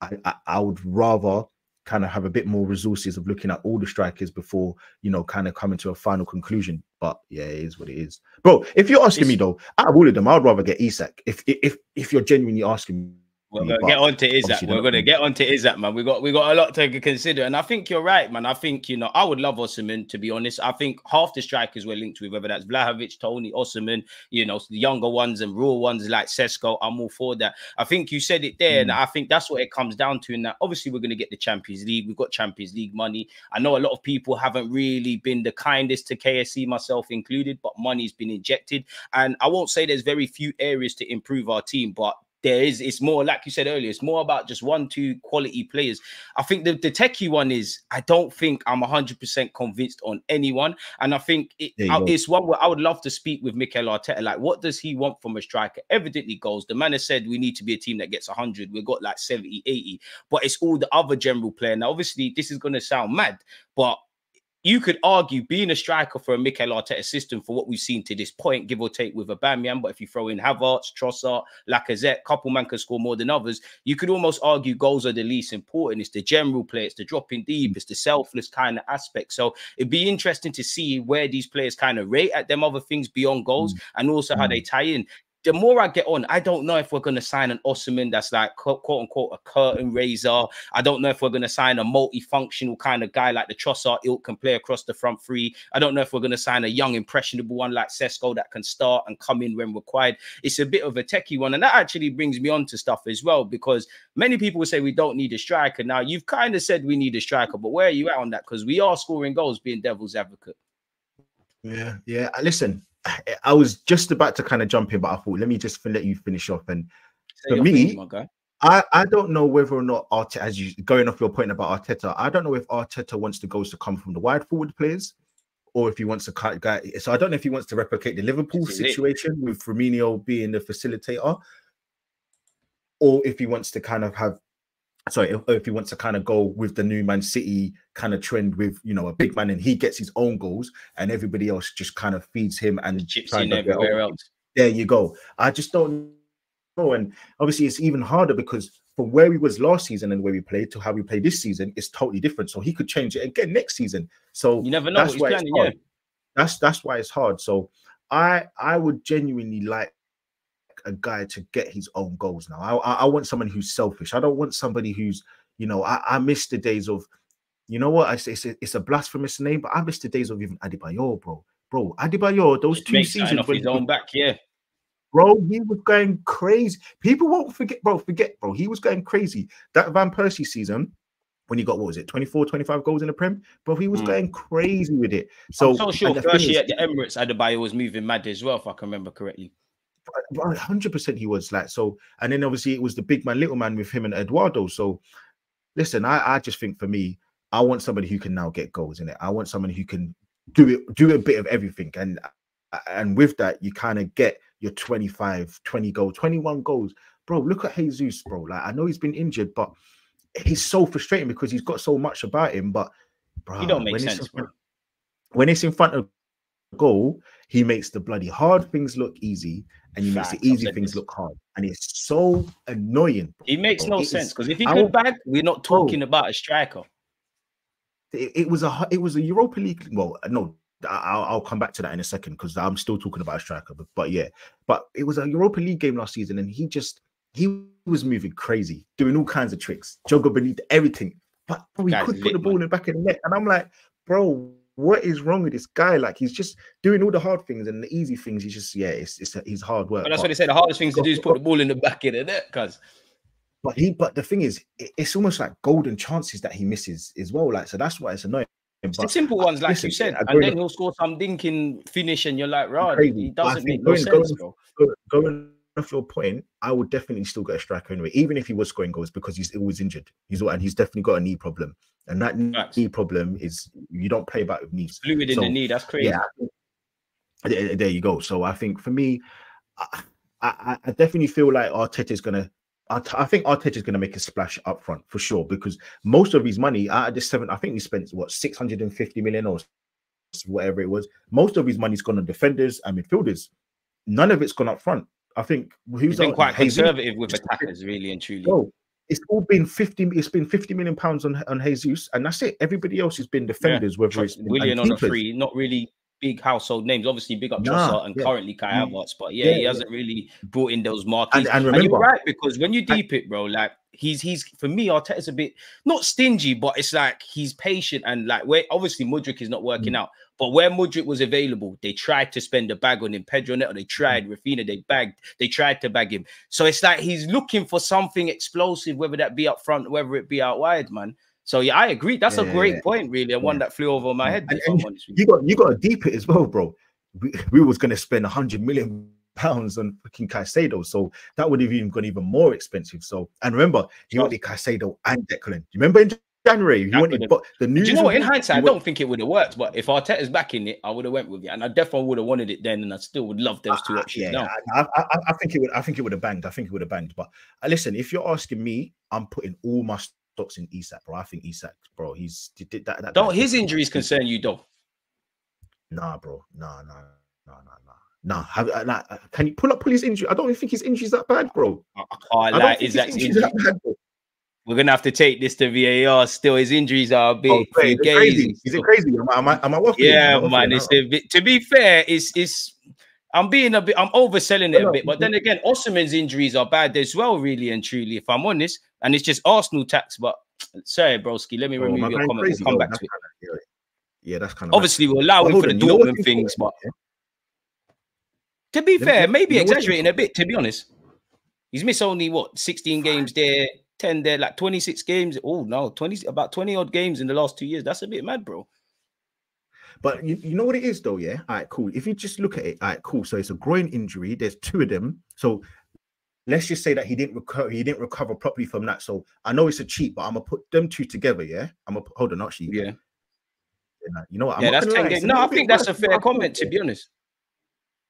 I, I, I would rather kind of have a bit more resources of looking at all the strikers before you know kind of coming to a final conclusion. But yeah, it is what it is, bro. If you're asking me though, out of all of them, I'd rather get Isak. If if if you're genuinely asking We're gonna get on to Isak. We're gonna get on to Isak, man. We got we got a lot to consider, and I think you're right, man. I think you know I would love Osimhen to be honest. I think half the strikers we're linked with, whether that's Vlahovic, Tony, Osimhen, you know, the younger ones and raw ones like Sesko. I'm all for that. I think you said it there, mm. and I think that's what it comes down to. In that, obviously, we're gonna get the Champions League. We've got Champions League money. I know a lot of people haven't really been the kindest to KSC, myself included, but money's been injected, and I won't say there's very few areas to improve our team, but there is it's more like you said earlier it's more about just one two quality players. I think the, the techie one is i don't think i'm 100% convinced on anyone. And i think it, I, it's one where i would love to speak with Mikel Arteta. Like what does he want from a striker? Evidently goals. The man has said we need to be a team that gets 100 we've got like 70 80 but it's all the other general player. Now obviously this is going to sound mad but you could argue being a striker for a Mikel Arteta system for what we've seen to this point, give or take with a Aubameyang. But if you throw in Havertz, Trossard, Lacazette, couple man can score more than others. You could almost argue goals are the least important. It's the general play, it's the dropping deep, it's the selfless kind of aspect. So it'd be interesting to see where these players kind of rate at them other things beyond goals mm. and also mm. how they tie in the more I get on, I don't know if we're going to sign an Osimhen that's like quote, quote unquote a curtain raiser. I don't know if we're going to sign a multifunctional kind of guy like the Trossard ilk can play across the front three. I don't know if we're going to sign a young, impressionable one like Sesko that can start and come in when required. It's a bit of a techie one. And that actually brings me on to stuff as well, because many people say we don't need a striker. Now, you've kind of said we need a striker, but where are you at on that? Because we are scoring goals being devil's advocate. Yeah, yeah. Listen, I was just about to kind of jump in, but I thought let me just let you finish off. And Say for me, thing, I, I don't know whether or not Arteta, as you going off your point about Arteta, I don't know if Arteta wants the goals to come from the wide forward players or if he wants to cut guy. So I don't know if he wants to replicate the Liverpool situation with Firmino being the facilitator, or if he wants to kind of have sorry, if, if, he wants to kind of go with the new Man City kind of trend with you know a big man and he gets his own goals and everybody else just kind of feeds him and chips in everywhere else. There you go. I just don't know, and obviously it's even harder because from where he was last season and where we played to how we play this season is totally different. So he could change it again next season. So you never know. That's why planning, yeah. That's that's why it's hard. So I I would genuinely like a guy to get his own goals now. I, I, want someone who's selfish. I don't want somebody who's, you know, I, I miss the days of, you know what? I say it's a, it's a blasphemous name, but I miss the days of even Adebayor, bro. Bro, Adebayor, those two seasons. Off his own back, yeah. Bro, he was going crazy. People won't forget, bro. Forget, bro. He was going crazy. That Van Persie season, when he got what was it 24 25 goals in the prem but he was mm. going crazy with it so i'm so sure first year at the emirates Adebayor was moving mad as well if i can remember correctly hundred percent he was like so, and then obviously it was the big man, little man with him and Eduardo. So, listen, I, I just think for me, I want somebody who can now get goals in it. I want someone who can do it, do a bit of everything, and and with that, you kind of get your 25, 20 goals, 21 goals, bro. Look at Jesus, bro. Like I know he's been injured, but he's so frustrating because he's got so much about him, but bro, he don't make sense, bro. When it's in front of goal, he makes the bloody hard things look easy and he Fact, makes the easy things this. look hard. And it's so annoying. Bro. It makes no it sense because if he could bag, we're not oh. talking bro, about a striker. It, it, was a it was a Europa League. Well, uh, no, I'll, I'll come back to that in a second because I'm still talking about a striker. But, but yeah, but it was a Europa League game last season, and he just he was moving crazy, doing all kinds of tricks, juggle beneath everything. But bro, he could put the ball man. in the back of the net, and I'm like, bro, what is wrong with this guy? Like he's just doing all the hard things and the easy things. He's just yeah, it's it's he's hard work. But that's but, what they say. The hardest things to do is put the ball in the back of the net, cuz. But he, but the thing is, it's almost like golden chances that he misses as well. Like so, that's why it's annoying. It's the simple ones, like listen, you said, and then he'll score some dinking finish, and you're like, right, he doesn't make no sense, bro. Going off your point, I would definitely still get a striker anyway, even if he was scoring goals because he's always injured. He's and he's definitely got a knee problem, and that knee problem is you don't play about with knees. Fluid so, in the knee, that's crazy. Yeah, there, there, you go. So I think for me, I, I, I definitely feel like Arteta is gonna. I, think Arteta is going to make a splash up front for sure because most of his money out of this seven, I think he spent what 650 million or whatever it was. Most of his money's gone on defenders and midfielders. None of it's gone up front. I think who's He's been quite conservative with attackers, really and truly. Oh, it's all been 50 it's been 50 million pounds on, on Jesus, and that's it. Everybody else has been defenders, yeah. whether it's Willian on a free, not really big household names. Obviously, big up Nah, Trossard and yeah. currently Kai. Havertz, but yeah, Yeah, he yeah. hasn't really brought in those marquees. And, and And you're right because when you deep it, bro, like he's he's for me, Arteta's a bit not stingy, but it's like he's patient and like where obviously Mudryk is not working Mm. out, but where Mudryk was available, they tried to spend a bag on him. Pedro Neto, they tried. Mm. Raphinha, they bagged. They tried to bag him. So it's like he's looking for something explosive, whether that be up front, whether it be out wide, man. So yeah, I agree. That's a great yeah. point, really, and one that flew over my head. And- and you. you got you got to deep it as well, bro. We, we was going to spend a hundred million pounds on fucking Caicedo, so that would have even gone even more expensive. So, and remember, he Sure. wanted Caicedo and Declan. You remember in January, That wanted, but the news. Do you know what? In hindsight, I don't think it would have worked. But if Arteta's backing it, I would have went with it, and I definitely would have wanted it then. And I still would love those two Ah, options yeah, now. I, I, I- think it would. I think it would have banged. I think it would have banged. But uh, listen, if you're asking me, I'm putting all my stocks in Isak, bro. I think Isak, bro. He's did, that. that Don't his injuries concern you, though? Nah, bro. Nah, nah, nah, nah, nah. Nah, have, uh, uh, can you pull up pull his injury? I don't even think his injury's that bad, bro. I, can't lie. think his Isak's injury. that bad, bro. We're gonna have to take this to VAR. Still, his injuries are a bit Oh, wait, is it crazy? Is it crazy? Am I, am I, am I? Yeah, Am I man. It's a bit. To be fair, it's it's. I'm being a bit. I'm overselling it a bit, but then again, Osimhen's injuries are bad as well, really and truly. If I'm honest, and it's just Arsenal tax. But sorry, broski, let me Bro, remove your comment. crazy, we'll come back to it. yeah. Yeah, that's kind of Obviously, we'll allow But him for the on, you know what's Dortmund things, but to be fair, maybe you know what's exaggerating a bit. To be honest, he's missed only what 16 games there, 10 there, like 26 games. Oh no, 20 about 20 odd games in the last two years. That's a bit mad, bro. But you, you know what it is though, yeah. All right, cool. If you just look at it, all right, cool. So it's a groin injury. There's two of them. So let's just say that he didn't recover. He didn't recover properly from that. So I know it's a cheat, but I'm gonna put them two together. Yeah, I'm gonna hold on. Actually, Yeah, you know what? I'm yeah, that's 10 games. No, I think that's a fair comment. To be honest,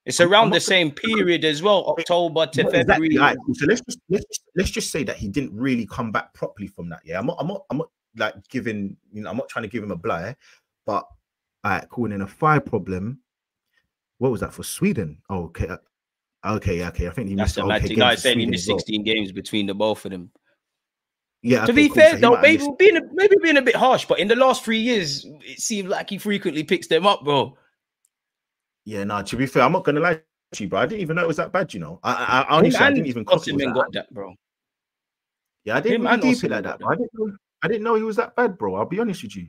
it's around the same period as well, October to exactly, February. right. So let's just let's let's just say that he didn't really come back properly from that. Yeah, I'm not I'm not I'm not like giving you know I'm not trying to give him a blight, but all right, calling in a fire problem. What was that for Sweden? Oh, okay, uh, okay, okay. I think he That's missed. the okay, mad thing. No, saying he missed as well. 16 games between the both of them. Yeah. to okay, be cool. fair, So though, maybe being a, maybe being a bit harsh, but in the last three years, it seems like he frequently picks them up, bro. Yeah, no. To be fair, I'm not gonna lie to you, bro. I didn't even know it was that bad. You know, I, I, I honestly I didn't even. clock it was that got that, bro. Yeah, I didn't really deep it like that. Bro. I didn't know. I didn't know he was that bad, bro. I'll be honest with you.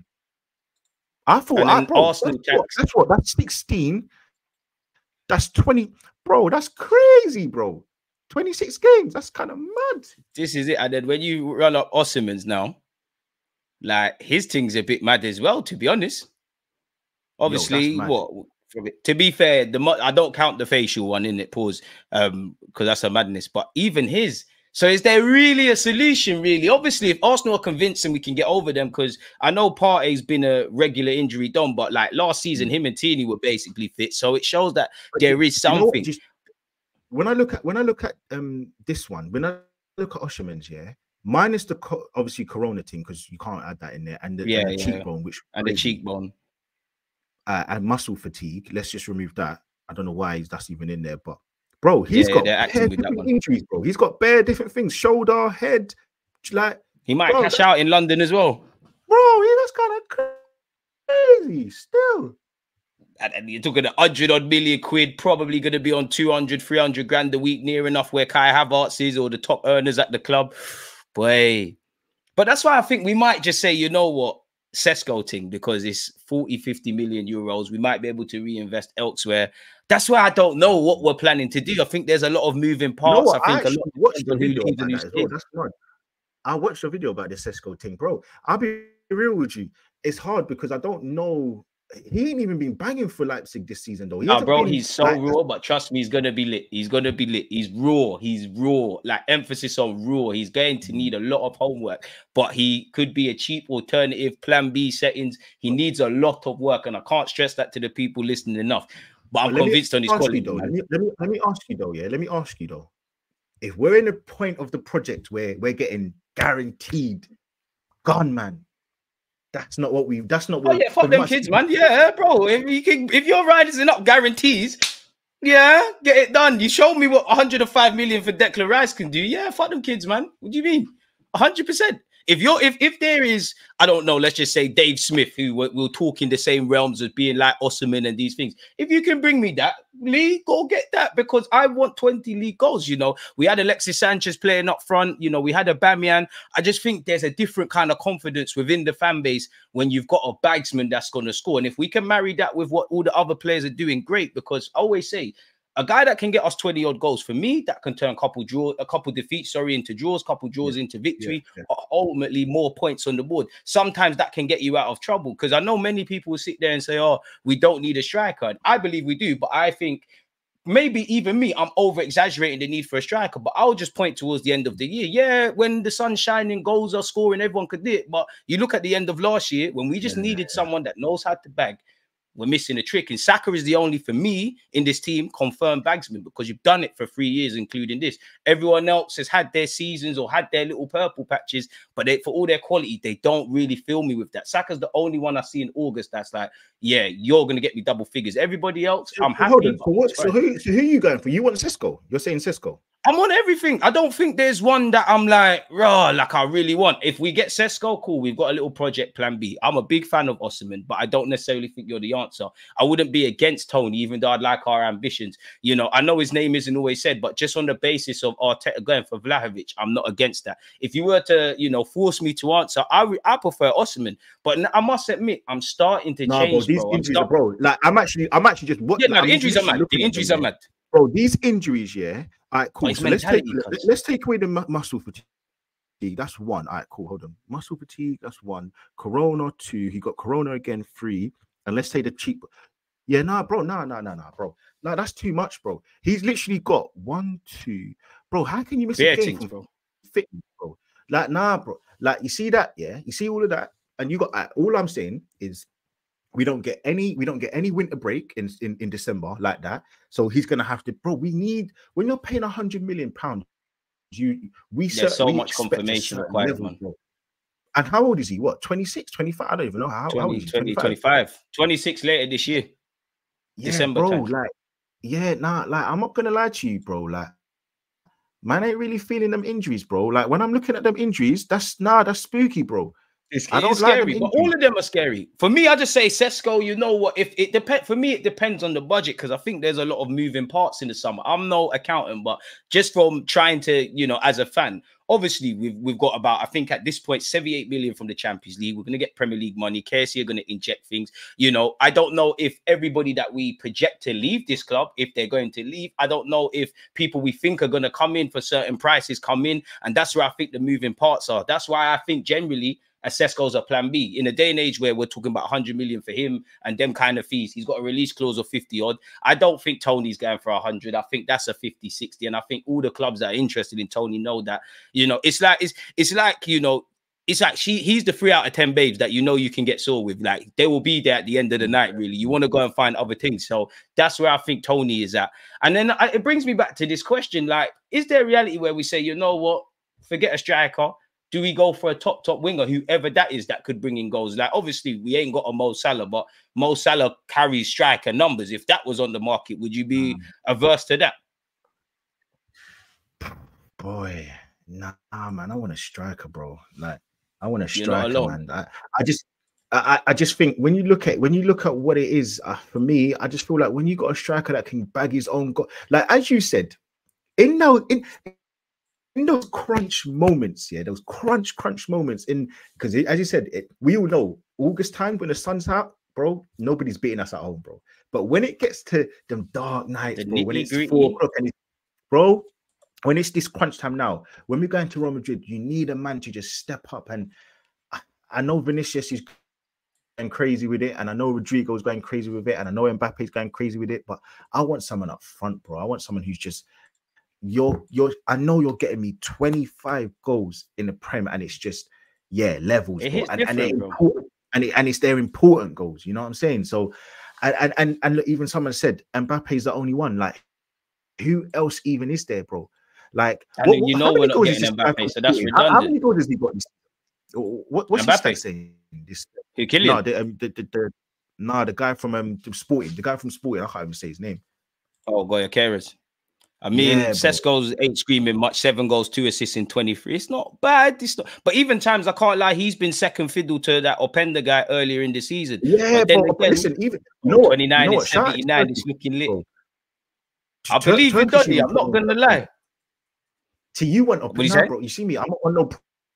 I thought, I, bro, Arsenal that's, what, that's what. That's sixteen. That's twenty, bro. That's crazy, bro. Twenty-six games. That's kind of mad. This is it. And then when you run up Osimhen's now, like his thing's a bit mad as well, to be honest. Obviously, mad. what to be fair, the mo- I don't count the facial one in it, pause, um, because that's a madness. But even his, so is there really a solution? Really, obviously, if Arsenal are convinced and we can get over them, because I know Partey's been a regular injury done, but like last season, him and Tini were basically fit, so it shows that But there is you know something. when I look at when I look at um this one, when I look at Osimhen's, yeah, minus the co- obviously Corona thing because you can't add that in there, and the, and Yeah, the yeah. cheekbone, which and the cheekbone. Uh, and muscle fatigue. Let's just remove that. I don't know why that's even in there, but bro, he's Yeah, got bare with that different injuries, bro. He's got bare different things: shoulder, head, like, He might Bro, cash that- out in London as well. bro, yeah, that's kind of crazy. Still, and, and you're talking a hundred odd million quid, probably going to be on 200, 300 grand a week, near enough where Kai Havertz is or the top earners at the club. Boy, but that's why I think we might just say, you know what, Sesko thing, because it's 40, 50 million euros. We might be able to reinvest elsewhere. That's why I don't know what we're planning to do. I think there's a lot of moving parts. what? I I, think a lot watched the video about that who's as well. That's mad. I watched the video about the Sesko thing, bro. I'll be real with you. It's hard because I don't know. He ain't even been banging for Leipzig this season, though. He Nah, bro, he's so like- raw, but trust me, he's gonna be lit. He's gonna be lit. He's raw. He's raw. Like emphasis on raw. He's going to need a lot of homework, but he could be a cheap alternative. Plan B settings. He needs a lot of work, and I can't stress that to the people listening enough. But I'm But convinced on his quality. though. Let me, let me let me ask you though. Yeah, let me ask you though. If we're in a point of the project where we're getting guaranteed gunman, that's not what we. That's not Oh what. yeah, fuck them kids, man. Yeah, bro. If you can, if your riders are not guarantees, yeah, get it done. You showed me what 105 million for Declan Rice can do. Yeah, fuck them kids, man. What do you mean? 100 percent. If you're if if there is, I don't know, let's just say Dave Smith, who will, will talk in the same realms as being like Osimhen and these things. If you can bring me that, Lee, go get that because I want 20 league goals. You know, we had Alexis Sanchez playing up front, you know, we had a Bamian. I just think there's a different kind of confidence within the fan base when you've got a bagsman that's gonna score. And if we can marry that with what all the other players are doing, great. Because I always say a guy that can get us 20 odd goals for me that can turn a couple draw a couple defeats sorry into draws couple draws yeah, into victory yeah, yeah. ultimately more points on the board. Sometimes that can get you out of trouble because i know many people will sit there and say oh we don't need a striker. And i believe we do but i think maybe even me i'm over exaggerating the need for a striker but i'll just point towards the end of the year. Yeah when the sun's shining goals are scoring everyone could do it but you look at the end of last year when we just needed someone that knows how to bag we're missing a trick. And Saka is the only, for me, in this team, confirmed bagsman because you've done it for three years, including this. Everyone else has had their seasons or had their little purple patches, but they, for all their quality, they don't really fill me with that. Saka's the only one I see in August that's like, yeah, you're going to get me double figures. Everybody else, I'm happy. Hold on, for what, so, who, so who are you going for? You want Sesko? You're saying Sesko? I'm on everything. I don't think there's one that I'm like, raw, like I really want. If we get Sesko, cool. We've got a little project plan B. I'm a big fan of Osimhen, but I don't necessarily think you're the answer. I wouldn't be against Tony, even though I'd like our ambitions. You know, I know his name isn't always said, but just on the basis of Arteta going for Vlahovic, I'm not against that. If you were to, you know, force me to answer, I I prefer Osimhen. But I must admit, I'm starting to nah, change, bro. These bro. injuries, bro. Like I'm actually, I'm actually just what. Yeah, no, the injuries are mad. The injuries are mad. Bro, these injuries, yeah. All right, cool. So let's take let's take away the mu muscle fatigue. That's one. All right, cool. Hold on. Muscle fatigue. That's one. Corona two. He got Corona again three. And let's say the cheap. Yeah, nah, bro. Nah, nah, nah, nah, bro. Nah, that's too much, bro. He's literally got one, two. Bro, how can you miss a game, bro? Fitness, bro. Like, nah, bro. Like, you see that? Yeah, you see all of that, and you got. All I'm saying is we don't get any we don't get any winter break in, in in december like that. So he's gonna have to bro we need when you're paying a hundred million pounds you we there's so we much confirmation required level, and how old is he? What 26 25 i don't even know. How, 20, how old is he? 20, 25 26 later this year. Yeah, december bro time. like yeah nah like i'm not gonna lie to you bro like man ain't really feeling them injuries bro. Like when i'm looking at them injuries that's nah that's spooky bro it's, I don't scary, like but all of them are scary. For me, I just say Sesko. You know what? If it depends, for me, it depends on the budget because I think there's a lot of moving parts in the summer. I'm no accountant, but just from trying to, you know, as a fan, obviously we've we've got about I think at this point 78 million from the Champions League. We're going to get Premier League money. KSC are going to inject things. You know, I don't know if everybody that we project to leave this club, if they're going to leave. I don't know if people we think are going to come in for certain prices come in, and that's where I think the moving parts are. That's why I think generally as Sesko's a plan B. In a day and age where we're talking about 100 million for him and them kind of fees, he's got a release clause of 50 odd. I don't think Tony's going for 100. I think that's a 50, 60. And I think all the clubs that are interested in Tony know that, you know, it's like, it's, it's like, you know, it's like she he's the three out of ten babes that you know you can get sore with. Like they will be there at the end of the mm. night, really. You want to go and find other things. So that's where I think Tony is at. And then I, it brings me back to this question: like, is there reality where we say, you know what, forget a striker, do we go for a top top winger, whoever that is, that could bring in goals? Like obviously we ain't got a Mo Salah, but Mo Salah carries striker numbers. If that was on the market, would you be um, averse to that? Boy, nah, man. I want a striker, bro. Like I want a striker, man. I, I just I, I just think when you look at when you look at what it is uh, for me, I just feel like when you got a striker that can bag his own goal, like as you said, in no in in those crunch moments, yeah, those crunch, crunch moments in because as you said, it, we all know August time when the sun's out, bro, nobody's beating us at home, bro. But when it gets to them dark nights, bro, when it's four o'clock and it's, bro, when it's this crunch time now, when we're going to Real Madrid, you need a man to just step up. And I, I know Vinicius is going crazy with it, and I know Rodrygo's going crazy with it, and I know Mbappe's going crazy with it, but I want someone up front, bro. I want someone who's just you're you're I know you're getting me 25 goals in the Prem, and it's just yeah, levels, it and, and, important, and, it, and it's their important goals, you know what I'm saying? So and and and even someone said Mbappe's the only one. Like, who else even is there, bro? Like, what, you know we're not getting Mbappe, so that's redundant. How, how, many goals has he got? What, what's Mbappe? his saying? This who Kylian? No, the, um, the, the, the, nah, the guy from um Sporting, the guy from Sporting. I can't even say his name. Oh, Gyökeres. I mean, Yeah. Sesko's ain't screaming much. Seven goals, two assists in 23. It's not bad. It's not, but even times I can't lie, he's been second fiddle to that Openda guy earlier in the season. Yeah, But then bro. again, listen, even you know 29 you know and what? Shout out to 79 Turkey, is looking lit. bro. I believe in Turkish Dudley. you I'm not gonna lie. To you do you nah, bro. You see me? I'm not on no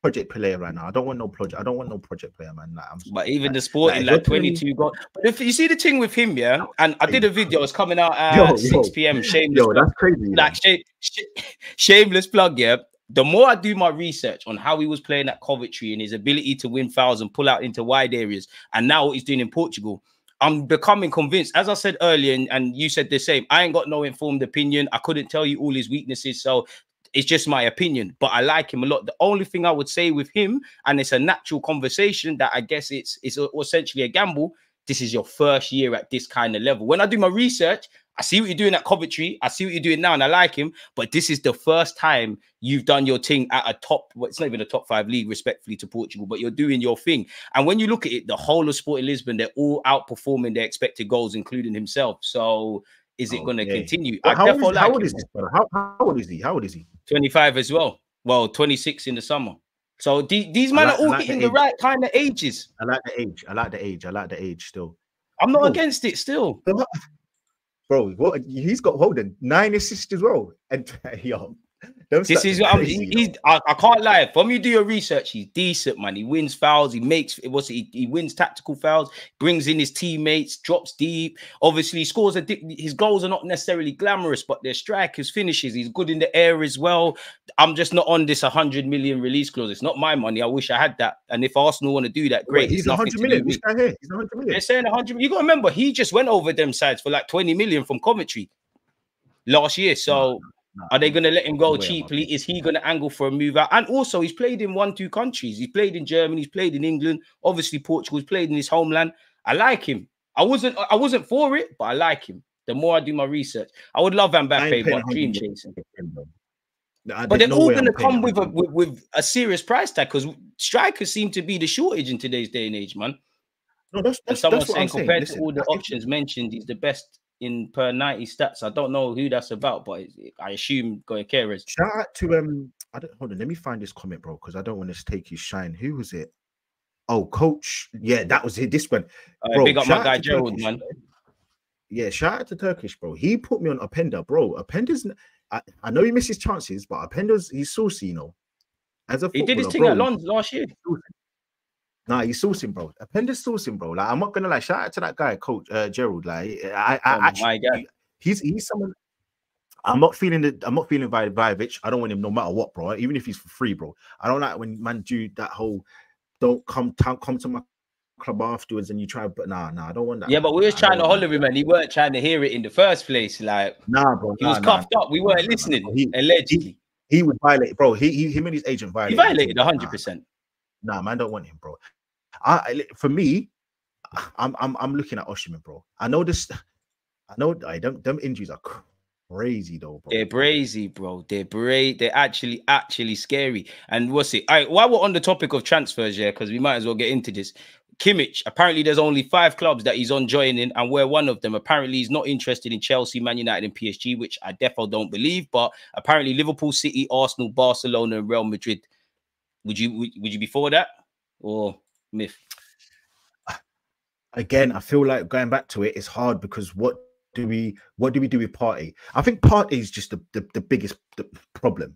project player right now. I don't want no project. I don't want no project player, man. Like, I'm But even like- the sporting, like, like, if you're telling 22 goals. But if you see the thing with him, yeah, and I did a video, it's coming out at Yo, yo. 6 p.m. Shameless. Yo, plug. that's crazy. like shame, sh- shameless plug, yeah. The more I do my research on how he was playing at Coventry and his ability to win fouls and pull out into wide areas, and now what he's doing in Portugal, I'm becoming convinced. As I said earlier, and, and you said the same, I ain't got no informed opinion. I couldn't tell you all his weaknesses, so it's just my opinion. But I like him a lot. The only thing I would say with him, and it's a natural conversation that I guess it's it's essentially a gamble. This is your first year at this kind of level. When I do my research, I see what you're doing at Coventry. I see what you're doing now, and I like him. But this is the first time you've done your thing at a top. Well, it's not even a top five league, respectfully to Portugal, but you're doing your thing. And when you look at it, the whole of Sporting Lisbon, they're all outperforming their expected goals, including himself. So is it oh, going to continue? Well, I how, old is, how old is this? Brother? How, how old is he? How old is he? 25 as well. Well, 26 in the summer. So the- these men like- are all like the the right kind of ages. I like the age. I like the age. I like the age still. I'm not against it still. Bro, what he's got Holden nine assists as well. And yo, them This is what I'm, he- he's, I, I can't lie. From you do your research, he's decent, man. He wins fouls, he makes it was he, he wins tactical fouls, brings in his teammates, drops deep. Obviously, scores a his goals are not necessarily glamorous, but they're strikers, finishes. He's good in the air as well. I'm just not on this 100 million release clause. It's not my money. I wish I had that. And if Arsenal want to do that, great. Wait, he's nothing 100 to do million. with This guy here, he's 100 million. They're saying 100. You got to remember, he just went over them sides for like 20 million from Coventry last year. So are they going to let him go cheaply? Is he going to angle for a move out? And also, he's played in one, two countries. He's played in Germany. He's played in England. Obviously, Portugal. He's played in his homeland. I like him. I wasn't. I wasn't for it, but I like him. The more I do my research, I would love Mbappe, but 100 dream chasing. for him, bro. Nah, But they're no all going to come with a with, with a serious price tag because strikers seem to be the shortage in today's day and age, man. No, that's, And that's, someone's that's what saying I'm saying. compared Listen, to all the options mentioned, he's the best in per 90 stats. I don't know who that's about, but I assume Gyökeres. Shout out to um. I don't hold on. Let me find this comment, bro, because I don't want to take his shine. Who was it? Oh, coach. Yeah, that was it. This one. Uh, Bro, big up my guy Gerald, Turkish, man. Yeah, shout out to Turkish, bro. He put me on Openda, bro. Openda's. I know he misses chances, but Openda's he's saucy, you know. As a He did his thing bro, at London last year. Nah, he's sourcing, bro. Openda's sourcing, bro. Like I'm not gonna like shout out to that guy, Coach uh, Gerald. Like I, I Oh, actually, he's he's someone. I'm not feeling the. I'm not feeling Vi- I don't want him no matter what, bro. Even if he's for free, bro. I don't like when man do that whole. Don't come to, come to my club afterwards and you try, but nah, nah. I don't want that. Yeah, but we was I trying to holler him, and he weren't trying to hear it in the first place. Like. Nah, bro. he nah, was nah, cuffed up. We nah, weren't nah, nah, listening. nah. He, allegedly, he would violate, bro. He, he him and his agent he violated. violated hundred percent. Nah, man, don't want him, bro. I, for me, I'm I'm I'm looking at Oshiman, bro. I know this. I know I don't. Them injuries are crazy though, bro. They're crazy, bro. They're bra- They're actually actually scary. And what's it? All right, while we're on the topic of transfers, yeah, because we might as well get into this. Kimmich, apparently there's only five clubs that he's on joining, and we're one of them. Apparently, he's not interested in Chelsea, Man United, and PSG, which I definitely don't believe. But apparently, Liverpool, City, Arsenal, Barcelona, and Real Madrid. Would you would, would you be for that or myth? Again, I feel like going back to it is hard because what do we what do we do with Partey? I think Partey is just the, the, the biggest the problem.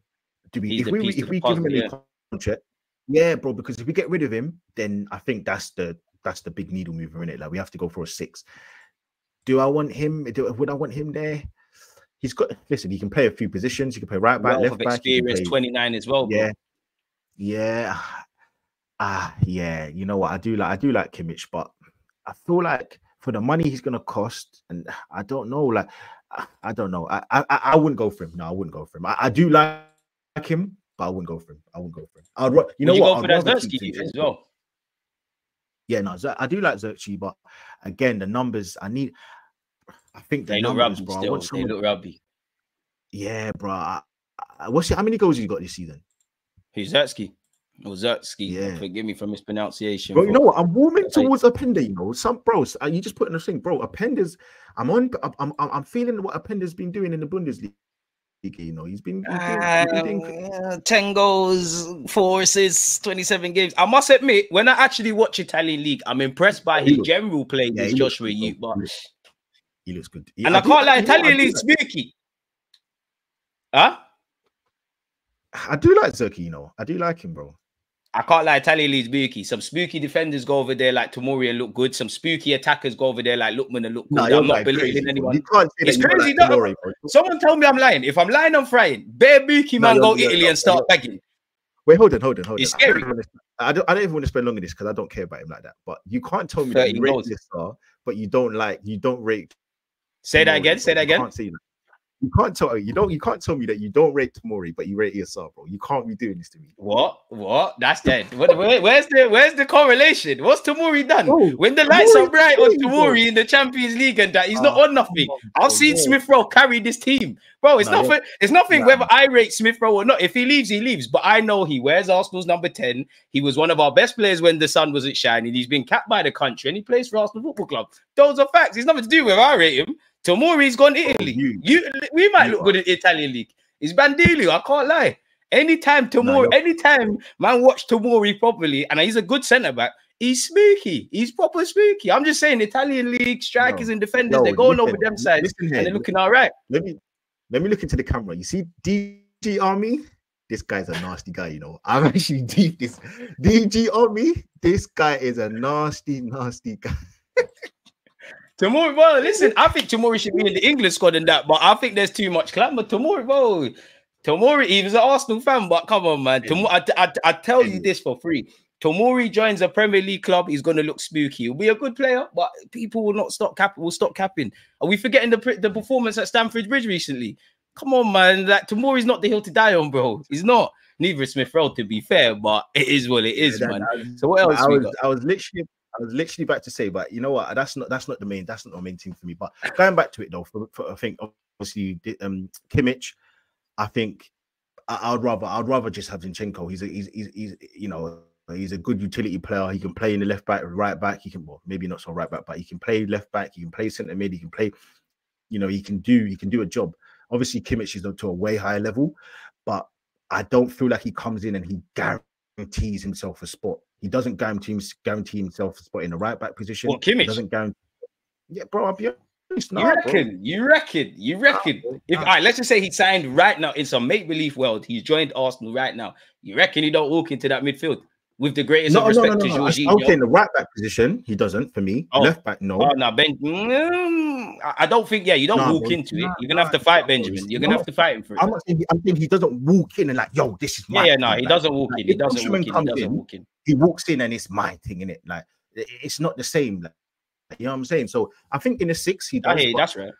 Do we He's if we if we give him a new yeah. contract? Yeah, bro. Because if we get rid of him, then I think that's the that's the big needle mover in it. Like we have to go for a six. Do I want him? Do, would I want him there? He's got listen. He can play a few positions. He can play right back, Wealth left back. experience, play- 29 as well, bro. yeah, yeah, ah, yeah. You know what? I do like I do like Kimmich, but I feel like for the money he's gonna cost, and I don't know, like I, don't know. I, I I wouldn't go for him. No, I wouldn't go for him. I, I do like him, but I wouldn't go for him. I wouldn't go for him. I'd you know Would you what? go for I'd that rather Zirkzee as well? Yeah, no, I do like Zirkzee, but again, the numbers I need. I think the They look numbers, rubby bro. Still. want They look rubby. yeah, bro. I, I, what's it, how many goals you got this season? Who's Zirkzee? Yeah. Forgive me for mispronunciation. Bro, you know what? I'm warming towards Openda. You know, some bros. Uh, you just put in the thing, bro. Openda's. I'm on. I'm. I'm. I'm feeling what Openda's been doing in the Bundesliga. You know, he's been, he's been, he's been doing Uh, 10 goals, four assists, 27 games. I must admit, when I actually watch Italian league, I'm impressed by his looks- general play yeah, with Joshua good, Ute. But He looks- he good. and I do- can't lie, you know what, I Italian do league like- spooky. Huh? I do like Zirkzee, you know. I do like him, bro. I can't lie, Italian league spooky. Some spooky defenders go over there like Tomori and look good. Some spooky attackers go over there like Lookman and look good. I'm not crazy, anyone. You can't say It's crazy, like no. Bro. Someone tell me I'm lying. If I'm lying, I'm frying. Bear No, man go Italy not, and start you're- begging. Wait, hold on, hold on, hold It's on. I don't I don't, I don't even want to spend long on this because I don't care about him like that. But you can't tell me that you rate goals. this star, but you don't like, you don't rate. Say that again. Say that again. can't say that. You can't tell you don't. You can't tell me that you don't rate Tomori, but you rate ESR, bro. You can't be doing this to me. What? What? That's dead. What, where- where's the where's the correlation? What's Tomori done? Bro, when the lights are bright on crazy, bro. In the Champions League and that, he's not Ah, on nothing. on, I've seen. Smith Rowe carry this team, bro. It's Nah, nothing. It's nothing nah. whether I rate Smith Rowe or not. If he leaves, he leaves. But I know he wears Arsenal's number ten. He was one of our best players when the sun wasn't shining. He's been capped by the country and he plays for Arsenal Football Club. Those are facts. He's nothing to do with I rate him. Tomori's gone to oh, Italy. you- You, we might you look good in Italian league. It's Bandilio. I can't lie. Anytime Tomori, you're- anytime man watch Tomori properly, and he's a good centre back, he's spooky. He's proper spooky. I'm just saying, Italian league strikers No. and defenders, No, they're going listen, over them sides and they're looking all right. Let me let me look into the camera. You see DG Army? This guy's a nasty guy, you know. I'm actually deep this DG Army. This guy is a nasty, nasty guy. Tomori, bro. listen, I think Tomori should be in the England squad and that, but I think there's too much clamour. Tomori, bro. Tomori, he was an Arsenal fan, but come on, man. Tomori, I, I, I tell you this for free. Tomori joins a Premier League club, he's going to look spooky. He'll be a good player, but people will not stop cap. Will stop capping. Are we forgetting the the performance at Stamford Bridge recently? Come on, man. Like Tomori's not the hill to die on, bro. He's not. Neither is Smith Rowe, to be fair, but it is what it is, That- man. that- So what else I was? I was literally, I was literally about to say, but you know what? That's not that's not the main that's not the main thing for me. But going back to it though, for, for I think obviously um Kimmich, I think I, I'd rather I'd rather just have Zinchenko. He's a he's, he's he's you know he's a good utility player. He can play in the left back, right back. He can well maybe not so right back, but he can play left back. He can play centre mid. He can play. You know he can do he can do a job. Obviously Kimmich is up to a way higher level, but I don't feel like he comes in and he guarantees himself a spot. He doesn't guarantee guarantee himself a spot in the right back position. What, He doesn't guarantee. Yeah, bro. I'll be honest. You nah, bro. reckon? You reckon? You reckon? If nah. all right, let's just say he signed right now in some make believe world, he's joined Arsenal right now. You reckon he don't walk into that midfield with the greatest No, of no, no, respect no, to no. I- Jorginho? Okay, in the right back position, he doesn't for me. Oh. Left back, no. Oh no, Ben. mm, I- I don't think. Yeah, you don't Nah, walk bro, into it. You're gonna have to fight Benjamin. You're gonna no. have to fight him for it. I'm not saying. I'm saying he doesn't walk in and like, yo, this is Yeah, my. yeah, thing. no, he Like, doesn't walk like, in. He doesn't walk in. He doesn't in, walk in. He walks in and it's my thing in it. Like it's not the same. Like, you know what I'm saying? So I think in the six he does. hear you, but that's right.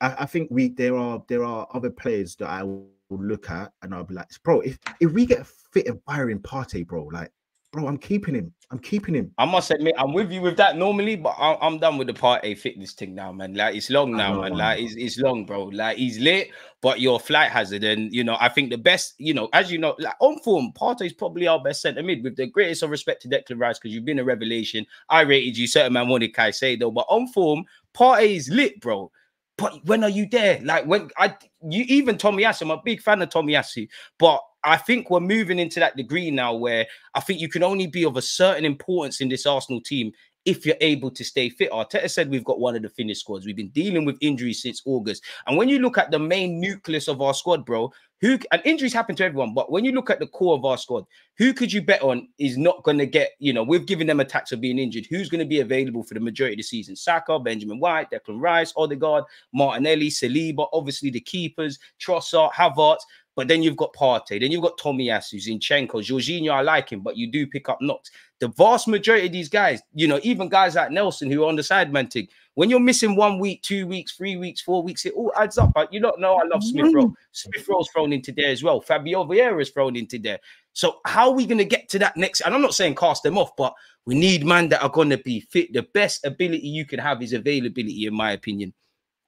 I, I think we there are there are other players that I will look at and I'll be like, bro, if if we get a fit of Byron Partey, bro, like, bro, I'm keeping him. I'm keeping him. I must admit, I'm with you with that normally, but I'm, I'm done with the Partey fitness thing now, man. Like it's long now, know, man. Like it's, it's long, bro. Like he's lit, but you're a flight hazard. And you know, I think the best, you know, as you know, like on form, Partey's probably our best centre mid with the greatest of respect to Declan Rice, because you've been a revelation. I rated you, certain man wanted though, but on form, Partey is lit, bro. But when are you there? Like when I you even Tomiyasu, I'm a big fan of Tomiyasu, but I think we're moving into that degree now where I think you can only be of a certain importance in this Arsenal team if you're able to stay fit. Arteta said we've got one of the finished squads. We've been dealing with injuries since August. And when you look at the main nucleus of our squad, bro, who and injuries happen to everyone, but when you look at the core of our squad, who could you bet on is not going to get, you know, we've given them attacks of being injured. Who's going to be available for the majority of the season? Saka, Benjamin White, Declan Rice, Odegaard, Martinelli, Saliba, obviously the keepers, Trossard, Havertz. But then you've got Partey, then you've got Tomiyasu, Zinchenko, Jorginho. I like him, but you do pick up knocks. The vast majority of these guys, you know, even guys like Nelson who are on the side man thing, when you're missing one week, two weeks, three weeks, four weeks, it all adds up. But you don't know I love Smith Rowe. Smith Rowe's thrown into there as well. Fabio Vieira's thrown into there. So how are we going to get to that next? And I'm not saying cast them off, but we need man that are going to be fit. The best ability you can have is availability, in my opinion.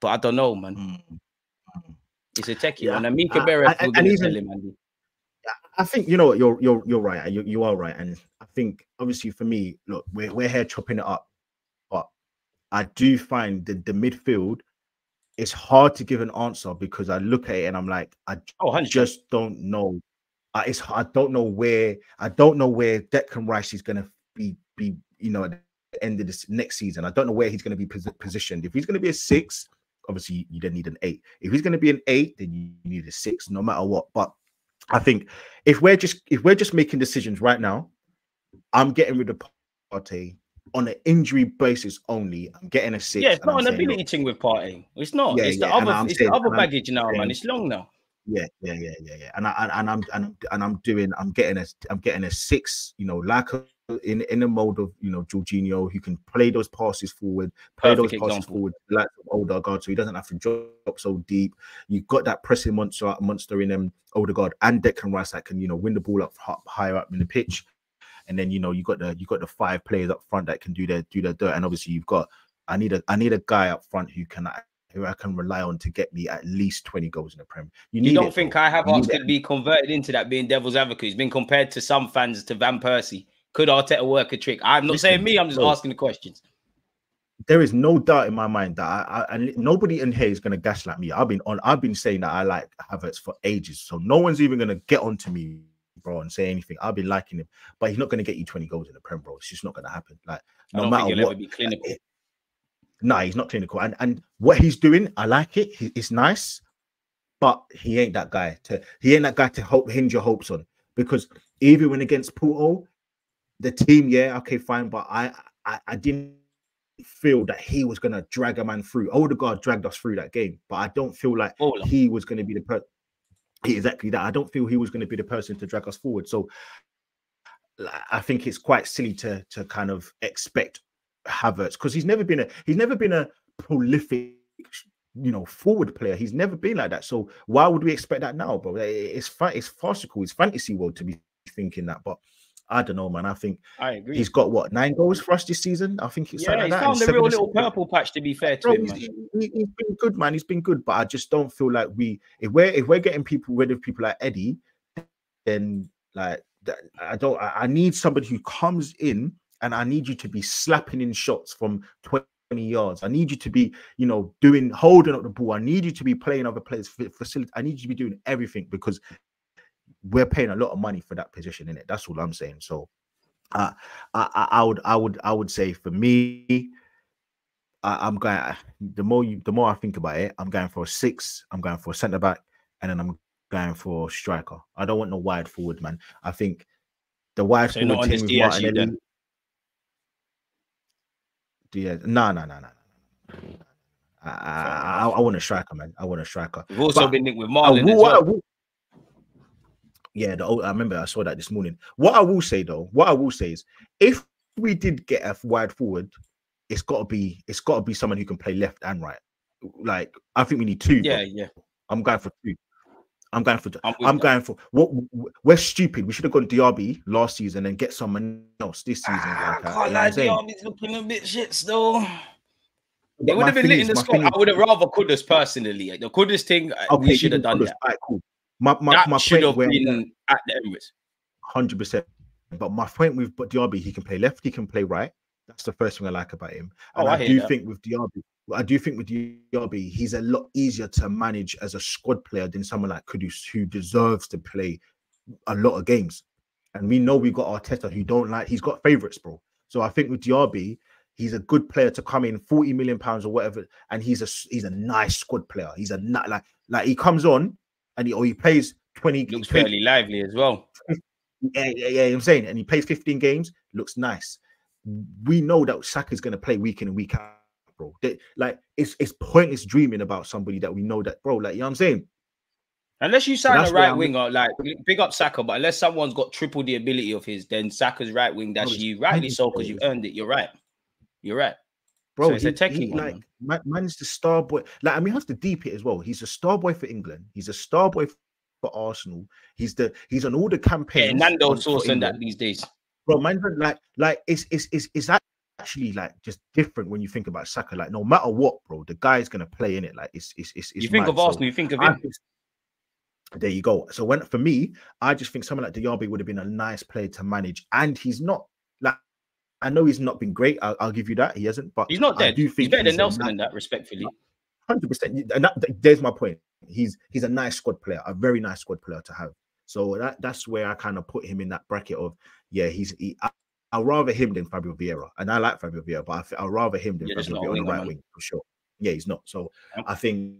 But I don't know, man. Mm. It's a techie Yeah. one. And Mika Uh, Biereth, and- we're and going to even- him, Andy. I think you know what you're you're you're right. You, you are right, and I think obviously for me, look, we're we're here chopping it up, but I do find that the midfield it's hard to give an answer because I look at it and I'm like, I Oh, just don't know. I, it's I don't know where I don't know where Declan Rice is going to be be you know at the end of this next season. I don't know where he's going to be posi- positioned. If he's going to be a six, obviously you don't need an eight. If he's going to be an eight, then you need a six, no matter what. But I think if we're just if we're just making decisions right now, I'm getting rid of Partey on an injury basis only. I'm getting a six. yeah, it's not I'm an ability thing with partying. It's not. Yeah, it's the yeah, and other. I'm It's saying- the other baggage now, man. It's long now. Yeah, yeah, yeah, yeah, yeah. And I and, and I'm and, I'm- and I'm doing I'm getting a I'm getting a six, you know, like a, in in the mode of you know Jorginho who can play those passes forward, play Perfect those passes example. forward, like Odegaard, so he doesn't have to drop so deep. You've got that pressing monster monster in them, Odegaard and Declan Rice that can you know win the ball up hi- higher up in the pitch, and then you know you got the you got the five players up front that can do their do their dirt, and obviously you've got I need a I need a guy up front who can uh, who I can rely on to get me at least twenty goals in the Prem. You need don't it, think. I have asked to be converted into that being devil's advocate? He's been compared to some fans to Van Persie. Could Arteta work a trick? I'm not Listen, saying me. I'm just bro. asking the questions. there is no doubt in my mind that I, I and nobody in here is gonna gaslight me. I've been on. I've been saying that I like Havertz for ages, so no one's even gonna get onto me, bro, and say anything. I've been liking him, but he's not gonna get you twenty goals in the Prem, bro. It's just not gonna happen. Like no matter what. be clinical. Nah, he's not clinical, and and what he's doing, I like it. He, it's nice, but he ain't that guy. To he ain't that guy to hope hinge your hopes on because even when against Porto, the team, yeah, okay, fine, but I I, I didn't feel that he was gonna drag a man through. Odegaard dragged us through that game, but I don't feel like oh, he was gonna be the person. Exactly that. I don't feel he was going to be the person to drag us forward. So I think it's quite silly to to kind of expect Havertz because he's never been a he's never been a prolific you know forward player. He's never been like that. So why would we expect that now, bro? It's fa- it's farcical. It's fantasy world to be thinking that, but I don't know, man. I think I agree. he's got what nine goals for us this season. I think it's yeah, something he's that. found the real little purple patch. To be fair to Bro, him, he's, he, has been good, man. He's been good, but I just don't feel like we if we're if we're getting people rid of people like Eddie, then like that, I don't. I, I need somebody who comes in and I need you to be slapping in shots from twenty yards. I need you to be, you know, doing holding up the ball. I need you to be playing other players facility. I need you to be doing everything because we're paying a lot of money for that position in it. That's all I'm saying. So. Uh, I, I, I would, I would, I would say for me, I, I'm going. The more you, the more I think about it, I'm going for a six. I'm going for a centre back, and then I'm going for a striker. I don't want no wide forward, man. I think the wide So forward team with Martinelli. then? Yeah, no, no, no, no, no. I, I, I, I want a striker, man. I want a striker. We've also But been linked with I Marlon will- I well. will- yeah, the, old- I remember I saw that this morning. What I will say though, what I will say is, if we did get a wide forward, it's got to be it's got to be someone who can play left and right. Like I think we need two. Yeah, yeah. I'm going for two. I'm going for. I'm I'm going for what we're stupid. We should have gone Diaby last season and get someone else this season. Ah, like, uh, can't you lie? Diaby's looking a bit shit still. It would have been lit in the squad. I would have rather Kudus personally. The Kudus thing, uh, we should have done that. Right, cool. My my, that my should point have where been at the Emirates. hundred percent. But my point with but Diaby, he can play left, he can play right. That's the first thing I like about him. Oh, And I I, do that. think with Diaby, I do think with Diaby, he's a lot easier to manage as a squad player than someone like Kudus, who deserves to play a lot of games. And we know we've got Arteta who don't like, he's got favorites, bro. So I think with Diaby, he's a good player to come in 40 million pounds or whatever. And he's a he's a nice squad player. He's a like like he comes on and he or he plays 20 Looks plays- fairly lively as well. yeah, yeah, yeah, I'm saying, and he plays 15 games, looks nice. We know that Saka's going to play week in and week out, bro. They- like, it's it's pointless dreaming about somebody that we know that, bro. Like, you know what I'm saying? Unless you sign a right winger, like big up Saka, but unless someone's got triple the ability of his, then Saka's right wing. That's it's you, rightly so, because you earned it. You're right. You're right. Bro, So it's a he- techie he, like man, man's the star boy. Like, I mean, he has to deep it as well. He's a star boy for England. He's a star boy for Arsenal. He's the he's on all the Yeah, campaigns. Nando on- for that these days. bro. Man, like like it's it's it's it's actually like just different when you think about Saka. Like, no matter what, bro, the guy's gonna play in it. Like, it's it's it's. it's you think mad. of So- Arsenal, you think of I him. think- there you go. So when for me, I just think someone like Diaby would have been a nice player to manage, and he's not like I know he's not been great. I'll, I'll give you that he hasn't, but He's not I dead. do He's think better than a Nelson in that, respectfully. hundred percent. And that, there's my point. He's he's a nice squad player, a very nice squad player to have. So that that's where I kind of put him in that bracket of yeah, he's he, I, I'd rather him than Fabio Vieira, and I like Fabio Vieira, but I, would rather him than Yeah, Fabio Vieira on the right man. wing for sure. Yeah, he's not. So I think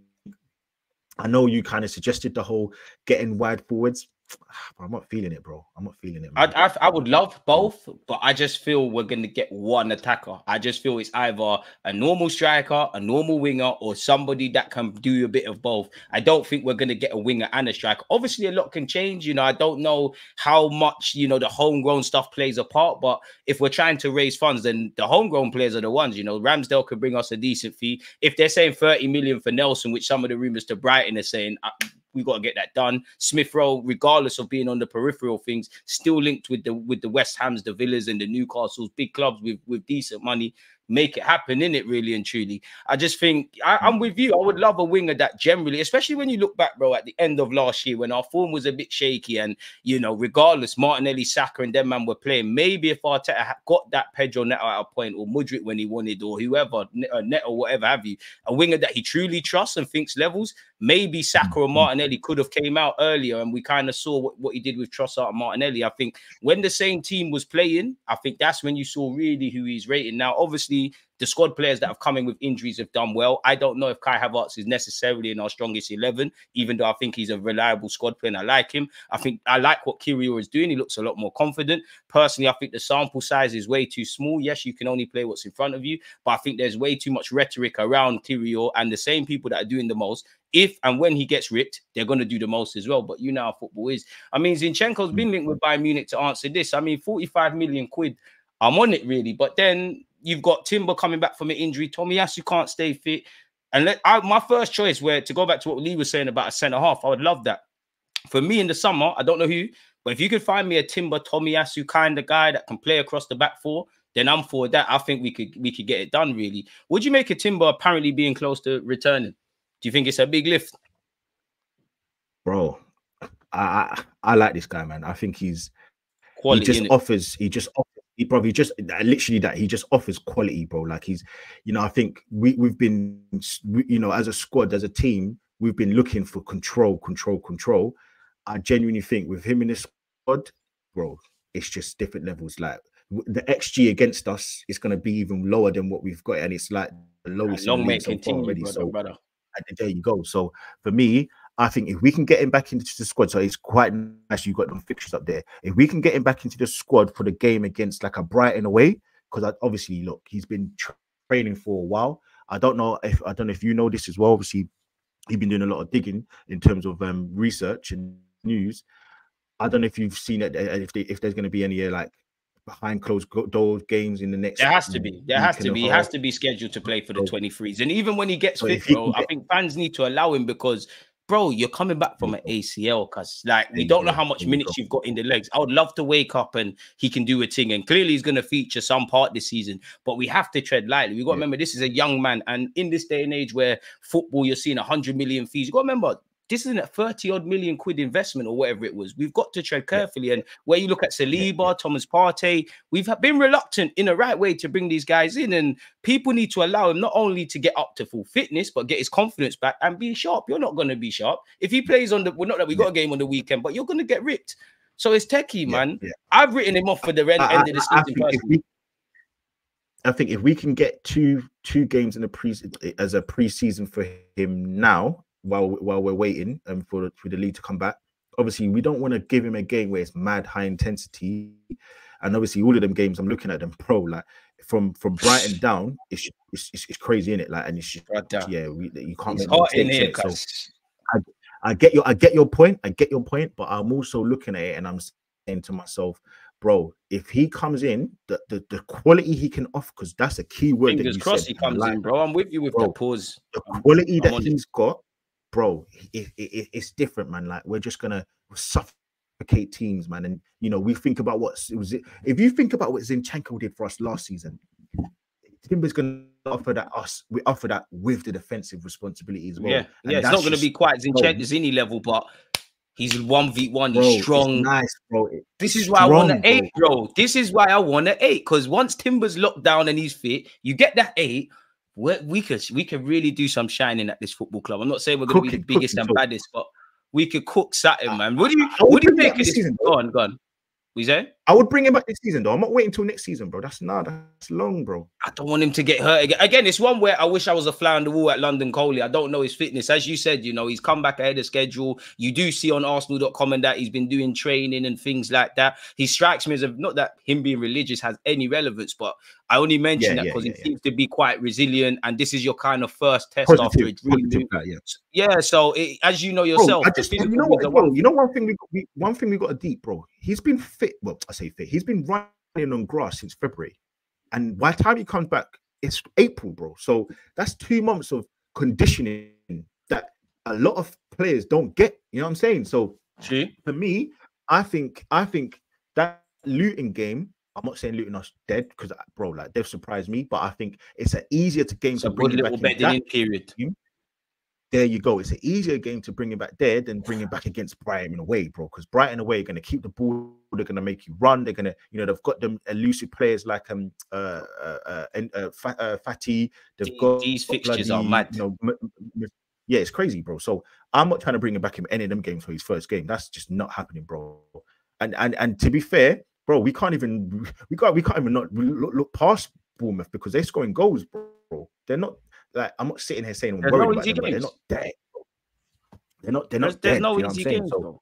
I know you kind of suggested the whole getting wide forwards. But I'm not feeling it, bro. I'm not feeling it. I, I, I would love both, but I just feel we're going to get one attacker. I just feel it's either a normal striker, a normal winger, or somebody that can do a bit of both. I don't think we're going to get a winger and a striker. Obviously, a lot can change. You know, I don't know how much, you know, the homegrown stuff plays a part, but if we're trying to raise funds, then the homegrown players are the ones. You know, Ramsdale could bring us a decent fee. If they're saying 30 million for Nelson, which some of the rumors to Brighton are saying, uh, we got to get that done. Smith Rowe, regardless of being on the peripheral things, still linked with the with the West Hams, the Villas, and the Newcastles, big clubs with with decent money. Make it happen in it, really and truly. I just think I, I'm with you. I would love a winger that generally, especially when you look back, bro, at the end of last year when our form was a bit shaky, and you know, regardless, Martinelli, Saka, and them man were playing. Maybe if Arteta got that Pedro Neto at a point, or Mudryk when he wanted, or whoever, uh, Neto, whatever have you, a winger that he truly trusts and thinks levels, maybe Saka or mm-hmm. Martinelli could have came out earlier, and we kind of saw what, what he did with Trossard and Martinelli. I think when the same team was playing, I think that's when you saw really who he's rating. Now, obviously, the squad players that have come in with injuries have done well. I don't know if Kai Havertz is necessarily in our strongest 11, even though I think he's a reliable squad player and I like him. I think I like what Kiwior is doing. He looks a lot more confident. Personally, I think the sample size is way too small. Yes, you can only play what's in front of you, but I think there's way too much rhetoric around Kiwior and the same people that are doing the most. If and when he gets ripped, they're going to do the most as well. But you know how football is. I mean, Zinchenko's been linked with Bayern Munich to answer this. I mean, 45 million quid. I'm on it really, but then you've got Timber coming back from an injury. Tommy Tomiyasu can't stay fit. And let, I, my first choice, where to go back to what Lee was saying about a centre half, I would love that. For me in the summer, I don't know who, but if you could find me a Timber Tommy Tomiyasu kind of guy that can play across the back four, then I'm for that. I think we could we could get it done. Really, would you make a Timber apparently being close to returning? Do you think it's a big lift? bro. I, I I like this guy, man. I think he's Quality he just offers he just offers, he probably just literally that he just offers quality bro like he's you know i think we we've been we, you know as a squad as a team we've been looking for control control control i genuinely think with him in this squad bro it's just different levels like the xg against us is going to be even lower than what we've got and it's like the lowest Long may continue, already brother, so brother. And there you go. So for me, I think if we can get him back into the squad, so it's quite nice you've got them fixtures up there. If we can get him back into the squad for the game against like a Brighton away, because obviously, look, he's been tra- training for a while. I don't know if I don't know if you know this as well. Obviously, he's been doing a lot of digging in terms of um, research and news. I don't know if you've seen it. uh, If they, if there's going to be any uh, like behind closed doors games in the next. There has to be. There has to be. He has to be scheduled to play for the 23s. And even when he gets So fit, bro, I think fans need to allow him because, bro, you're coming back from an ACL because, like, we don't know how much minutes you've got in the legs. I would love to wake up and he can do a thing. And clearly, he's going to feature some part this season. But we have to tread lightly. We got to Yeah. remember this is a young man, and in this day and age where football, you're seeing 100 million fees. You got to remember. This isn't a 30 odd million quid investment or whatever it was. We've got to tread carefully. And where you look at Saliba, Thomas Partey, we've been reluctant in the right way to bring these guys in. And people need to allow him not only to get up to full fitness, but get his confidence back and be sharp. You're not going to be sharp. If he plays on the, well, not that we got a game on the weekend, but you're going to get ripped. So it's techie, Yeah, man. yeah. I've written him off for the end, I, end of the I- I season. think if we, I think if we can get two two games in the pre as a preseason for him now, while while we're waiting um, for for the league to come back. Obviously, we don't want to give him a game where it's mad high intensity, and obviously all of them games I'm looking at them pro like from from Brighton down, it's it's, it's, crazy in it like, and it's just, Brother. yeah, we, you can't It's make hot in here. So cuz. I get your I get your point. I get your point, but I'm also looking at it and I'm saying to myself, bro, if he comes in, the the, the quality he can offer, because that's a key word. Fingers crossed said, he comes like, in, bro. I'm with you with Bro, the pause. The quality I'm that he's got, bro, it, it, it- it's different, man. Like we're just gonna suffocate teams, man. And you know, we think about what it was. If you think about what Zinchenko did for us last season, Timber's gonna offer that us. We offer that with the defensive responsibility as well. yeah, And yeah. It's not going to just- be quite bro, Zinchenko level, but he's one v one. He's it's strong. nice, bro. It- This is why I want an eight, bro. This is why I want an eight. Because once Timber's locked down and he's fit, you get that eight. We we could we could really do some shining at this football club. I'm not saying we're going to be the biggest and baddest, but we could cook something, ah, man. What do you would what do you make of this season, Go on, go on. We say I would bring him back this season though. I'm not waiting till next season, bro. That's nah, that's long, bro. I don't want him to get hurt again. Again, it's one where I wish I was a fly on the wall at London Colney. I don't know his fitness. As you said, you know, he's come back ahead of schedule. You do see on Arsenal.com and that he's been doing training and things like that. He strikes me as a not that him being religious has any relevance, but I only mention Yeah, that because yeah, he yeah. seems to be quite resilient. And this is your kind of first test after a Positive, dream positive, that, yeah. Yeah, so it, as you know Bro, yourself, the just, you know what, bro, one- you know one thing we, we one thing we got a deep, bro. He's been fit. Well, I say fit. He's been running on grass since February, and by the time he comes back, it's April, bro. So that's two months of conditioning that a lot of players don't get. You know what I'm saying? So True. for me, I think I think that Luton game. I'm not saying Luton are dead because, bro, like they've surprised me, but I think it's an easier to game It's to bring him back in that period. there you go. It's an easier game to bring him back there than bring him back against Brighton away, bro. Because Brighton away are going to keep the ball. They're going to make you run. They're going to, you know, they've got them elusive players like um uh uh, uh, and, uh, uh Fati. They've These- got these fixtures are bloody, mad. You know, yeah, it's crazy, bro. So I'm not trying to bring him back in any of them games for his first game. That's just not happening, bro. And and and to be fair, bro, we can't even we can't we can't even not look, look past Bournemouth because they're scoring goals, bro. They're not like I'm not sitting here saying I'm There's worried no about them, they're not dead. They're not. They're There's, not there's dead. no what I'm easy games. So.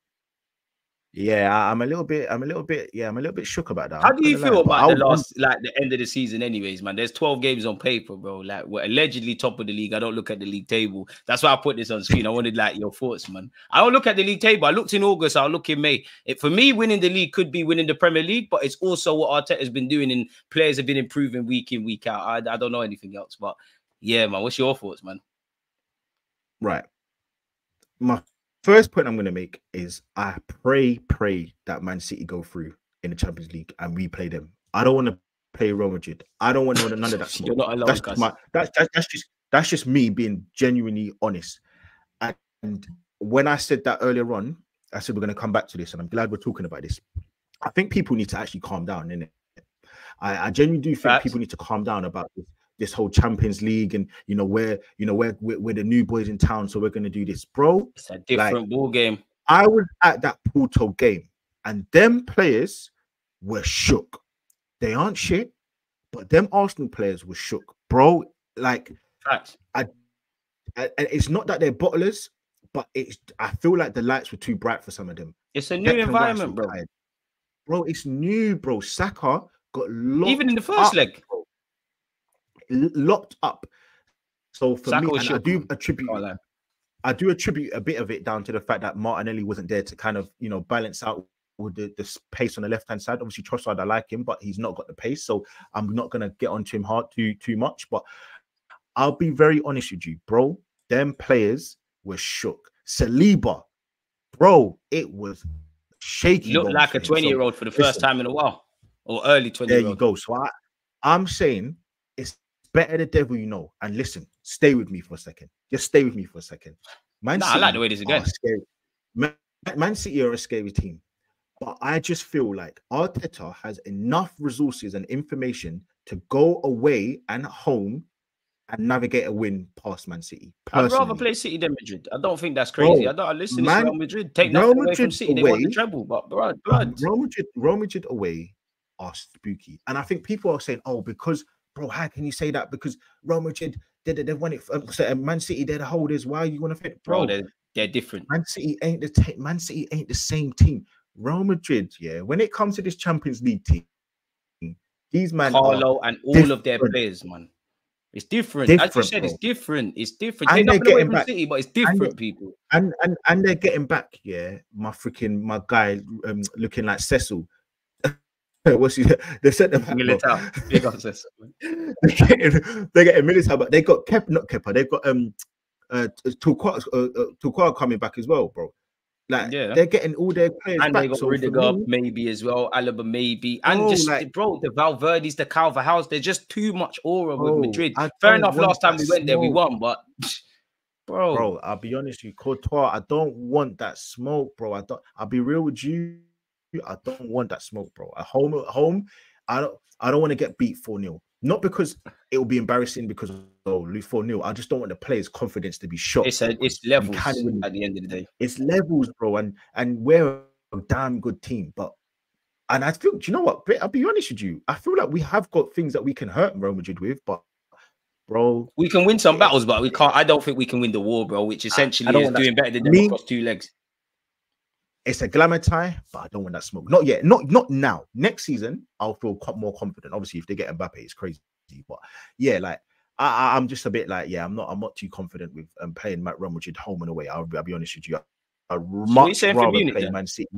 Yeah, I'm a little bit. I'm a little bit. Yeah, I'm a little bit shook about that. How do you feel lie, about the last, like the end of the season, anyways, man? There's 12 games on paper, bro. Like we're allegedly top of the league. I don't look at the league table. That's why I put this on screen. I wanted like your thoughts, man. I don't look at the league table. I looked in August. I'll look in May. It, for me, winning the league could be winning the Premier League, but it's also what Arteta's been doing, and players have been improving week in, week out. I, I don't know anything else, but yeah, man. What's your thoughts, man? Right. My first point I'm going to make is I pray, pray that Man City go through in the Champions League and we play them. I don't want to play Real Madrid. I don't want none none of that. You're not that's just my that's, that's that's just that's just me being genuinely honest. And, when I said that earlier on, I said we're going to come back to this, and I'm glad we're talking about this. I think people need to actually calm down, innit? I, I genuinely do think Facts. people need to calm down about this, this whole Champions League, and you know where you know we're, we're we're the new boys in town, so we're going to do this, bro. It's a different ball game. I was at that Porto game, and them players were shook. They aren't shit, but them Arsenal players were shook, bro. Like, Facts. and and it's not that they're bottlers, but it's. I feel like the lights were too bright for some of them. It's a new Declan environment, bro. tired. Bro, it's new, bro. Saka got locked Even in the first up, leg. Locked up. So for Saka me, I do attribute. I do attribute a bit of it down to the fact that Martinelli wasn't there to kind of you know balance out with the, the pace on the left hand side. Obviously, Trossard, I like him, but he's not got the pace, so I'm not gonna get onto him hard too too much. But I'll be very honest with you, bro. Them players were shook. Saliba, bro, it was shaky. Looked like a 20 year old for the first listen. time in a while, or early 20 there you go. So I, I'm saying better the devil you know. And listen, stay with me for a second. Just stay with me for a second. Man Nah, I like the way this is going. Scary. Man, Man City are a scary team, but I just feel like Arteta has enough resources and information to go away and home and navigate a win past Man City. I'd rather play City than Madrid. I don't think that's crazy. Bro, I don't I listen man, to Real Madrid. Take Real nothing away from Madrid City. They want the treble, but blood, blood. Real Madrid, Real Madrid away are spooky, and I think people are saying, "Oh, because bro, how can you say that? Because Real Madrid, did they they won it. Um, so, uh, Man City, they're the holders. Why you want to fit, Bro, bro? they're, they're different. Man City ain't the ta- Man City ain't the same team. Real Madrid, yeah. When it comes to this Champions League team, these man Carlo and all of their players, man. It's different. As you Different, said, it's different. It's different. And they're away getting back. City, but it's different, people. and and and they're getting back. Yeah, my freaking my guy, um, looking like Cecil. What's he? They sent them. Militao. Big up, they're getting they're getting Militao, but they got Kep, not Kepa. They've got um uh Courtois uh, uh, Courtois coming back as well, bro. Like Yeah. they're getting all their players And back. they got so for Rudiger maybe as well, Alaba maybe, and Bro, just like- bro, the Valverde's, the Carvajals, they're just too much aura Bro, with Madrid. I Fair enough, last time we went there, we won, but bro, bro. I'll be honest with you, Courtois. I don't want that smoke, bro. I don't. I'll be real with you. I don't want that smoke, bro. At home, at home, I don't. I don't want to get beat four 0 Not because it will be embarrassing because oh lose 4 0. I just don't want the players' confidence to be shot. It's a, it's levels at the end of the day. It's levels, bro, and and we're a damn good team, but and I feel, do you know what? I'll be honest with you. I feel like we have got things that we can hurt Real Madrid with, but bro, we can win some battles, but we can't. I don't think we can win the war, bro. Which essentially is doing better than them me, across two legs. It's a glamour tie, but I don't want that smoke. Not yet. Not not now. Next season, I'll feel more confident. Obviously, if they get Mbappe, it's crazy. But yeah, like I, am just a bit like, yeah, I'm not. I'm not too confident with um, playing Matt Real Madrid home and away. I'll, I'll be honest with you. I'd much rather play Man City.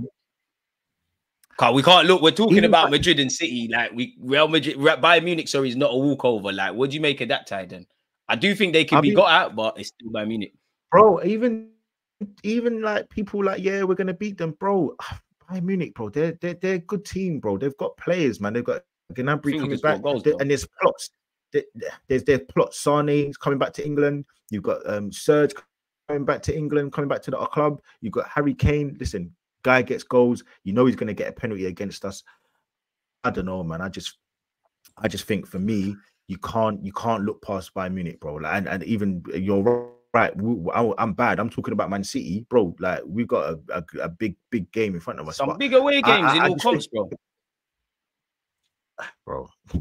we can't look. We're talking Even about Madrid and City. Like we Real Madrid, Bayern Munich. Sorry, is not a walkover. Like, what do you make of that tie? Then I do think they can I be mean, got out, but it's still Bayern Munich. Bro, even even like people like, yeah, we're gonna beat them, bro. Bayern Munich, bro, they're they're they're a good team, bro. They've got players, man. They've got Gnabry coming back, goals, and there's plots. There's there's plots. Sane is coming back to England. You've got um Serge coming back to England, coming back to the club. You've got Harry Kane. Listen, guy gets goals. You know he's going to get a penalty against us. I don't know, man. I just, I just think for me, you can't, you can't look past Bayern Munich, bro. and and even you're right. I'm bad. I'm talking about Man City, bro. Like we've got a, a, a big, big game in front of us. Some big away games I, I, in all comps, bro. Bro,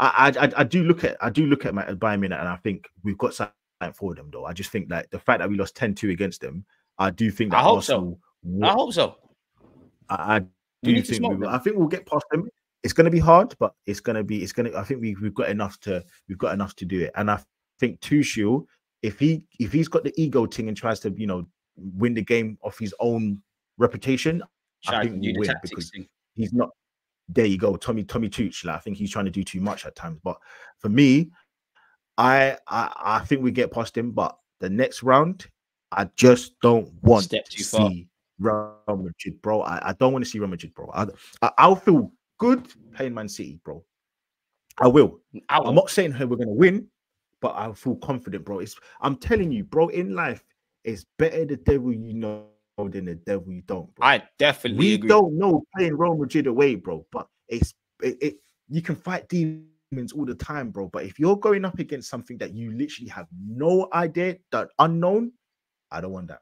I, I I do look at I do look at my Bayern Munich, and I think we've got something for them, though. I just think that the fact that we lost 10-2 against them, I do think that I hope Arsenal, so. I hope so. I, I do think we will, I think we'll get past them. It's going to be hard, but it's going to be. It's going to. I think we, we've got enough to. We've got enough to do it, and I think Tuchel if he if he's got the ego thing and tries to you know win the game off his own reputation, I think we win because thing. he's not. There you go, Tommy Tommy Tooch. Like, I think he's trying to do too much at times. But for me, I I, I think we get past him. But the next round, I just don't want Step to far. see Real Madrid, bro. I, I don't want to see Real Madrid, bro. I, I I'll feel good playing Man City, bro. I will. I will. I'm not saying hey, we're gonna win, but I feel confident, bro. It's I'm telling you, bro, in life, it's better the devil you know than the devil you don't. Bro. I definitely we agree. don't know playing Real Madrid away, bro. But it's it, it you can fight demons all the time, bro. But if you're going up against something that you literally have no idea, that unknown, I don't want that.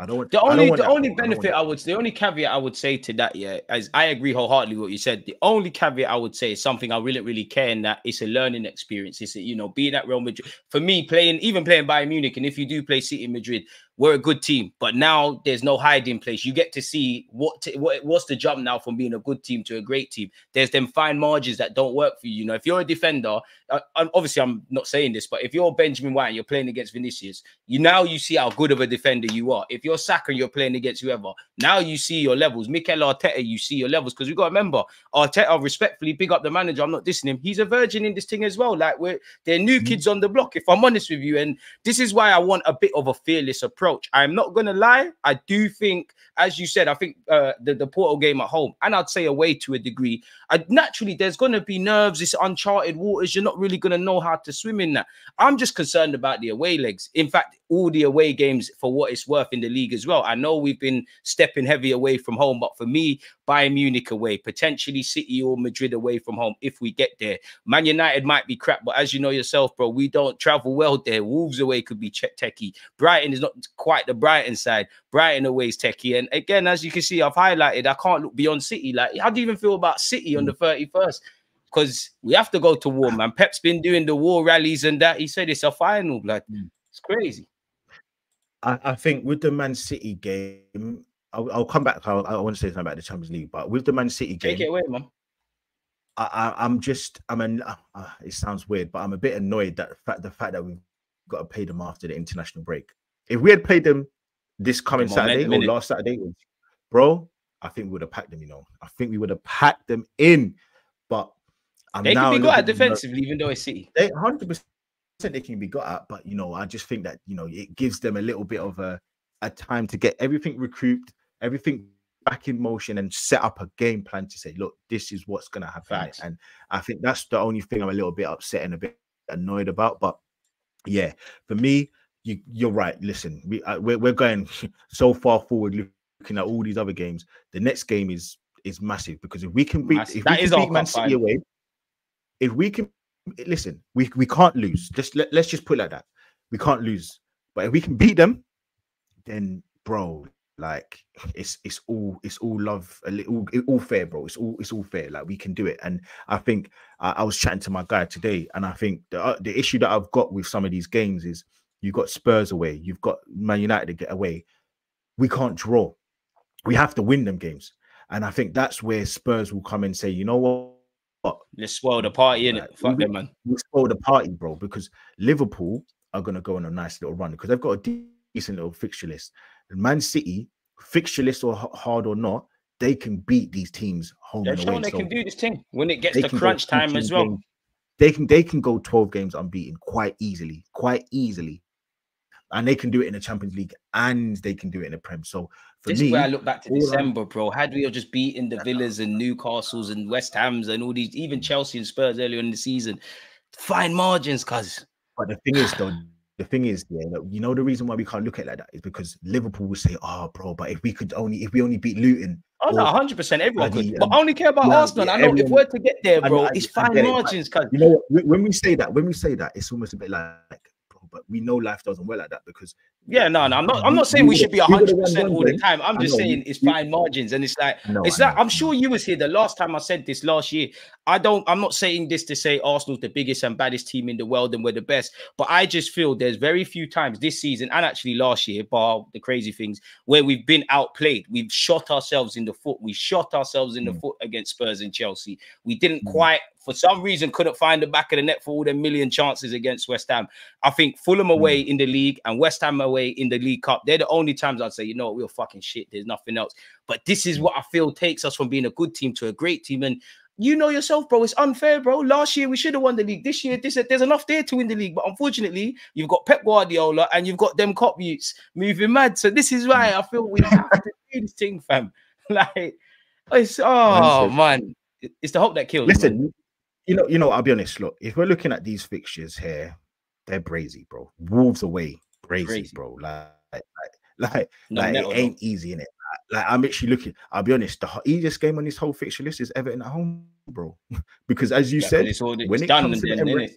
I don't want the only want the only benefit I, I would the only caveat I would say to that, yeah, as I agree wholeheartedly with what you said. The only caveat I would say is something I really, really care in that it's a learning experience. It's a, you know, being at Real Madrid. For me, playing even playing Bayern Munich, and if you do play City Madrid, we're a good team, but now there's no hiding place. You get to see what, what what's the jump now from being a good team to a great team. There's them fine margins that don't work for you. You know, if you're a defender, uh, obviously I'm not saying this, but if you're Benjamin White and you're playing against Vinicius, you now you see how good of a defender you are. If you're Saka and you're playing against whoever, now you see your levels. Mikel Arteta, you see your levels because we got to remember Arteta. Respectfully, big up the manager. I'm not dissing him. He's a virgin in this thing as well. Like we're they're new mm-hmm. kids on the block. If I'm honest with you, and this is why I want a bit of a fearless approach approach. I'm not gonna lie, I do think, as you said, I think uh, the, the Porto game at home, and I'd say away to a degree, I naturally there's gonna be nerves, it's uncharted waters, you're not really gonna know how to swim in that. I'm just concerned about the away legs. In fact, all the away games for what it's worth in the league as well. I know we've been stepping heavy away from home, but for me, Bayern Munich away, potentially City or Madrid away from home if we get there. Man United might be crap, but as you know yourself, bro, we don't travel well there. Wolves away could be techie. Brighton is not quite the Brighton side. Brighton away is techie. And again, as you can see, I've highlighted, I can't look beyond City. Like, how do you even feel about City on the mm. 31st? Because we have to go to war, man. Pep's been doing the war rallies and that. He said it's a final, blood. Mm. It's crazy. I, I think with the Man City game, I'll, I'll come back. I'll, I want to say something about the Champions League, but with the Man City game, take it away, man. I, I, am just, I mean, uh, uh, it sounds weird, but I'm a bit annoyed that the fact, the fact that we've got to pay them after the international break. If we had played them this coming Saturday or last Saturday, bro, I think we would have packed them. You know, I think we would have packed them in. But I'm they now could be good at defensively, even though it's City. They 100 percent they can be got at, but you know, I just think that you know it gives them a little bit of a, a time to get everything recouped, everything back in motion, and set up a game plan to say, look, this is what's gonna happen. And I think that's the only thing I'm a little bit upset and a bit annoyed about. But yeah, for me, you you're right. Listen, we uh, we're, we're going so far forward looking at all these other games. The next game is is massive because if we can beat if that we is can beat Man City away, if we can listen, we we can't lose. Just let, let's just put it like that. We can't lose. But if we can beat them, then bro, like it's it's all it's all love, a little all fair, bro. It's all it's all fair. Like we can do it. And I think I, I was chatting to my guy today, and I think the uh, the issue that I've got with some of these games is you've got Spurs away, you've got Man United to get away. We can't draw. We have to win them games. And I think that's where Spurs will come and say, you know what? What? Let's spoil the party, in it. Fuck we, them, man. We spoil the party, bro, because Liverpool are going to go on a nice little run because they've got a decent little fixture list. Man City, fixture list or hard or not, they can beat these teams home They're and showing away. they So can do this thing when it gets to crunch time as well. games- They can they can go 12 games unbeaten quite easily, quite easily. And they can do it in the Champions League and they can do it in the Prem. So for This me, is where I look back to all I- December, bro. Had we have just beaten the Villas and Newcastles and West Hams and all these, even Chelsea and Spurs earlier in the season, fine margins, cuz. But the thing is, though, the thing is, yeah, that- you know, the reason why we can't look at it like that is because Liverpool will say, "Oh, bro, but if we could only, if we only beat Luton, Oh no, 100 percent everyone bloody, could. But um, I only care about yeah, Arsenal. yeah, I know if we're to get there, bro, I- it's fine get it, margins, cuz. you know, what, when we say that, when we say that, it's almost a bit like, bro, but we know life doesn't work like that because Yeah, no, no. I'm not. I'm not saying we should be would've- we would've 100 percent all the time. I'm just saying it's fine margins, and it's like know, it's like. I'm sure you was here the last time I said this last year. I don't. I'm not saying this to say Arsenal's the biggest and baddest team in the world and we're the best, but I just feel there's very few times this season and actually last year, bar the crazy things, where we've been outplayed. We've shot ourselves in the foot. We shot ourselves in the Mm. foot against Spurs and Chelsea. We didn't Mm. quite, for some reason, couldn't find the back of the net for all the million chances against West Ham. I think Fulham away Mm. in the league and West Ham away in the League Cup. They're the only times I'd say, you know what, we're fucking shit. There's nothing else. But this is what I feel takes us from being a good team to a great team. And you know yourself, bro. It's unfair, bro. Last year we should have won the league. This year, this there's enough there to win the league. But unfortunately, you've got Pep Guardiola and you've got them cop youths moving mad. So this is why I feel we have to do this thing, fam. Like, it's oh man, it's the hope that kills. listen, you know, you know, I'll be honest. Look, if we're looking at these fixtures here, they're brazy, bro. Wolves away, brazy, Crazy. bro. Like, like, like, No like it ain't easy in it. Like, I'm actually looking. I'll be honest. The easiest game on this whole fixture list is Everton at home, bro. because as you Yeah, said, it's all when it done comes to the then, Emirates, innit?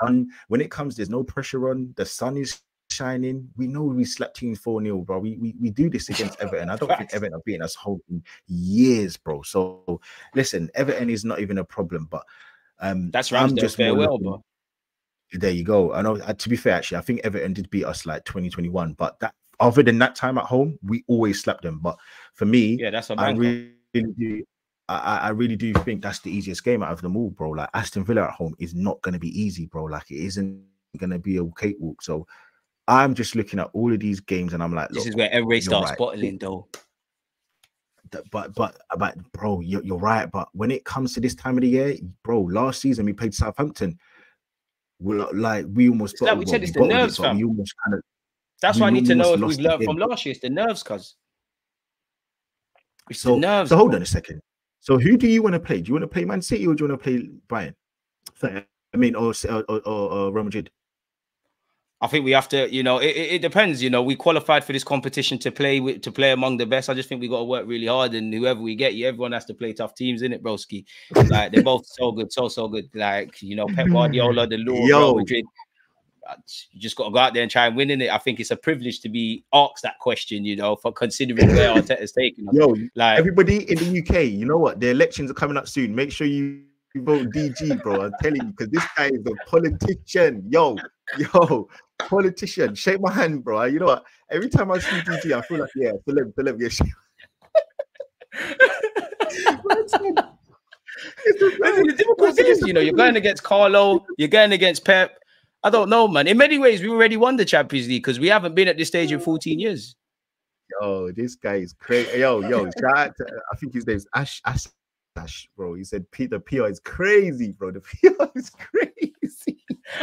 done. When it comes, there's no pressure on. The sun is shining. We know we slapped teams 4 0, bro. We, we we do this against Everton. I don't think Everton have beaten us home in years, bro. So listen, Everton is not even a problem, but um That's I'm just farewell, looking- bro. There you go. I know uh, to be fair, actually, I think Everton did beat us like 2021, but that other than that time at home, we always slapped them. But for me, Yeah, that's a I really do. I, I- I really do think that's the easiest game out of them all, bro. Like Aston Villa at home is not going to be easy, bro. Like it isn't going to be a cakewalk. So I'm just looking at all of these games and I'm like, This is where everybody starts right. bottling, though. but but but bro, you're, you're right. But when it comes to this time of the year, bro, last season we played Southampton. Well, like we almost It's like we bottled- said, well, it's the bottled it, nerves, but fam. We almost kind of That's We why I need to know if we've learned from last year. It's the nerves, cuz. It's so the nerves. so hold bro. on a second. So who do you want to play? Do you want to play Man City or do you want to play Bayern? I mean, or or, or, or Real Madrid? I think we have to, you know, it, it, depends. You know, we qualified for this competition to play with to play among the best. I just think we got to work really hard, and whoever we get, you everyone has to play tough teams, in it, broski. Like they're both so good, so so good. Like you know, Pep Guardiola, the Lord, Yo. Real Madrid. Uh, You just got to go out there and try and win in it. I think it's a privilege to be asked that question, you know, for considering where Arteta's taking us. Yo, Like, everybody in the UK, you know what? The elections are coming up soon. Make sure you you vote DG, bro. I'm telling you, because this guy is a politician. Yo, yo, politician. Shake my hand, bro. You know what? Every time I see DG, I feel like, yeah, celeb, celeb, yeah. shake- the difficult thing is, you know, you're going against Carlo, you're going against Pep. I don't know, man. In many ways, we already won the Champions League because we haven't been at this stage in 14 years. Yo, this guy is crazy. Yo, yo, shout out to, I think his name's Ash, Ash, bro. You said P, the PR is crazy, bro. The PR is crazy.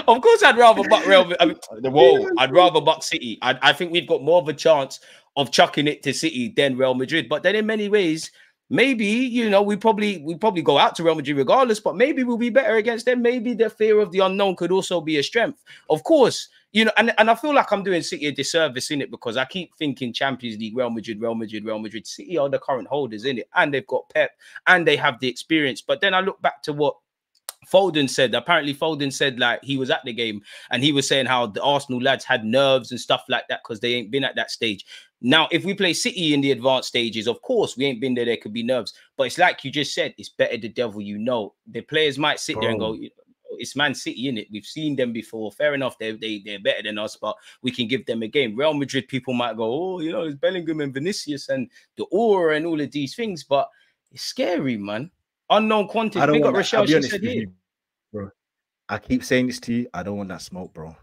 Of course, I'd rather buck Real. I mean, the whoa, I'd rather buck City. I, I think we've got more of a chance of chucking it to City than Real Madrid. But then, in many ways, maybe you know we probably we probably go out to Real Madrid regardless. But maybe we'll be better against them. Maybe the fear of the unknown could also be a strength. Of course, you know, and, and I feel like I'm doing City a disservice in it because I keep thinking Champions League, Real Madrid, Real Madrid, Real Madrid. City are the current holders in it, and they've got Pep and they have the experience. But then I look back to what Foden said apparently Foden said like he was at the game and he was saying how the Arsenal lads had nerves and stuff like that because they ain't been at that stage. Now, if we play City in the advanced stages, of course we ain't been there. There could be nerves, but it's like you just said, it's better the devil you know. The players might sit there and go, it's Man City in it. We've seen them before. Fair enough, they they they're better than us, but we can give them a game. Real Madrid people might go, oh, you know, it's Bellingham and Vinicius and the aura and all of these things, but it's scary, man. Unknown quantity. I don't Big want that- Rochelle. I'll be honest said with you, bro. I keep saying this to you. I don't want that smoke, bro.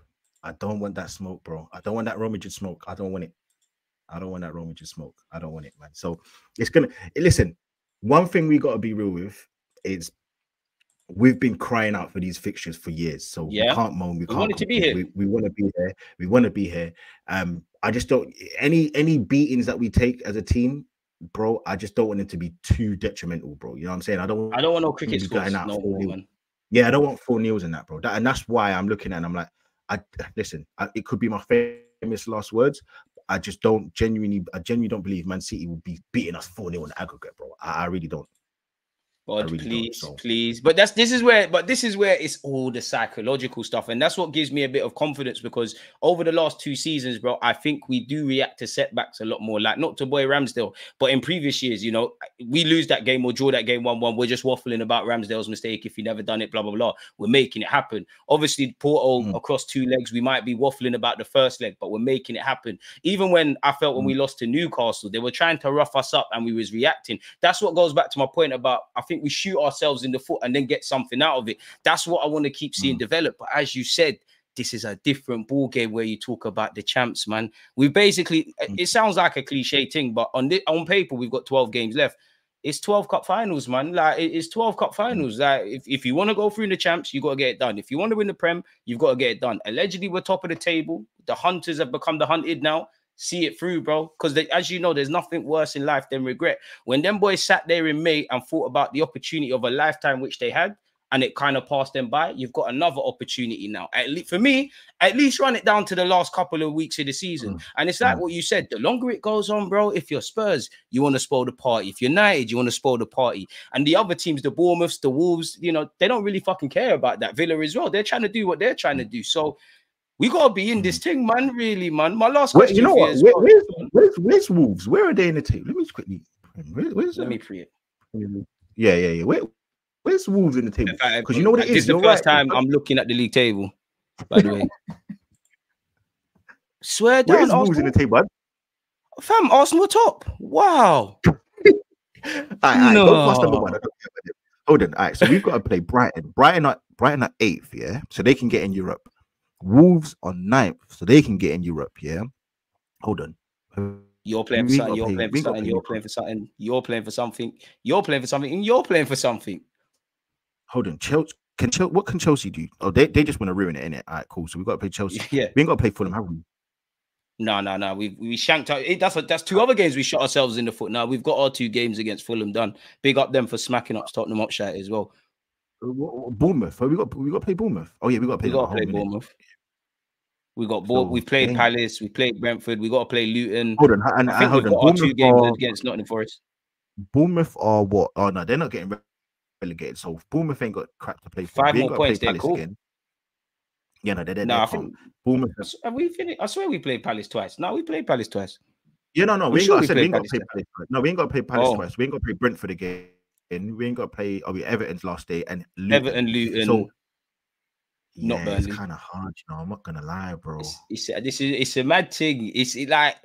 I don't want that smoke, bro. I don't want that Real Madrid smoke. I don't want it. I don't want that Real Madrid smoke. I don't want it, man. So it's gonna listen. One thing we got to be real with is we've been crying out for these fixtures for years. So Yeah. we can't moan. We, can't wanted to be here. We, we want to be here. We want to be here. Um, I just don't any any beatings that we take as a team, bro. I just don't want it to be too detrimental, bro. You know what I'm saying? I don't. I don't want no cricket scores. out No more, Yeah, I don't want four nils in that, bro. That, and that's why I'm looking at. And I'm like, I listen. I, it could be my famous last words. I just don't genuinely. I genuinely don't believe Man City will be beating us four 0 in aggregate, bro. I, I really don't. God, really please, so. please. But that's this is where, but this is where it's all the psychological stuff, and that's what gives me a bit of confidence because over the last two seasons, bro, I think we do react to setbacks a lot more. Like not to boy Ramsdale, but in previous years, you know, we lose that game or draw that game one-one. We're just waffling about Ramsdale's mistake if he never done it, blah blah blah. We're making it happen. Obviously, Porto Mm. across two legs, we might be waffling about the first leg, but we're making it happen. Even when I felt when we lost to Newcastle, they were trying to rough us up and we was reacting. That's what goes back to my point about I think we shoot ourselves in the foot and then get something out of it. That's what I want to keep seeing mm. develop. But as you said, this is a different ball game where you talk about the champs, man. We basically it mm. sounds like a cliche thing, but on the, on paper we've got 12 games left. It's 12 cup finals, man. Like it's 12 cup mm. finals. Like if, if you want to go through in the champs, you got to get it done. If you want to win the prem, you've got to get it done. Allegedly, we're top of the table. The hunters have become the hunted now. See it through, bro. Because as you know, there's nothing worse in life than regret. When them boys sat there in May and thought about the opportunity of a lifetime which they had, and it kind of passed them by, you've got another opportunity now. At least for me, at least run it down to the last couple of weeks of the season. And it's like Mm. what you said: the longer it goes on, bro. If you're Spurs, you want to spoil the party. If you're United, you want to spoil the party. And the other teams, the Bournemouths, the Wolves, you know, they don't really fucking care about that. Villa as well. They're trying to do what they're trying to do. So we gotta be in this mm. thing, man. Really, man. My last question. you know what? Where, where's, where's where's Wolves? Where are they in the table? Let me just quickly. Where, where's Let me free it. Yeah, yeah, yeah. Where, where's Wolves in the table? Because you know what it is. this is. the first right. time I'm looking at the league table. By the way, swear down, Where's Wolves in the table? Fam, Arsenal top. Wow. All right, all right, number No. one. I don't care about them. Hold on. All right, so we've got to play Brighton. Brighton are Brighton are eighth, yeah, so they can get in Europe. Wolves on ninth, so they can get in Europe. Yeah. Hold on. You're playing for something. You're playing for something. You're playing for something. You're playing for something. You're playing for something. And you're playing for something. Hold on. Chelsea. Can Chelsea, what can Chelsea do? Oh, they, they just want to ruin it, innit? All right, cool. So we got to play Chelsea. Yeah. We ain't got to play Fulham, have we? No, no, no. We we shanked out. That's what. That's two other games we shot ourselves in the foot. Now we've got our two games against Fulham done. Big up them for smacking up Tottenham Hotspur as well. Uh, Bournemouth. Oh, we got we got to play Bournemouth. Oh yeah, we got to play. We got to play. Bournemouth. We got. Bo- So, we've played dang. Palace. We played Brentford. We got to play Luton. Hold on, and, I think hold we've on. got our two games are, against Nottingham Forest. Bournemouth are what? Oh no, they're not getting relegated. So Bournemouth ain't got crap to play for. Five We more points, they're cool. again. Yeah, no, they're, they're, No, I think. Bournemouth. have we finished. I swear we played Palace twice. No, we played Palace twice. Yeah, no, no, we ain't sure got. I we said we ain't got to play Palace Palace. twice. No, we ain't got to play Palace Oh. twice. We ain't got to play Brentford again. We ain't got to play. Oh, we Everton's last day and Luton. Everton, Luton. So not yeah, it's kind of hard. You know, I'm not gonna lie, bro. It's, it's a- this is it's a mad thing. It's it like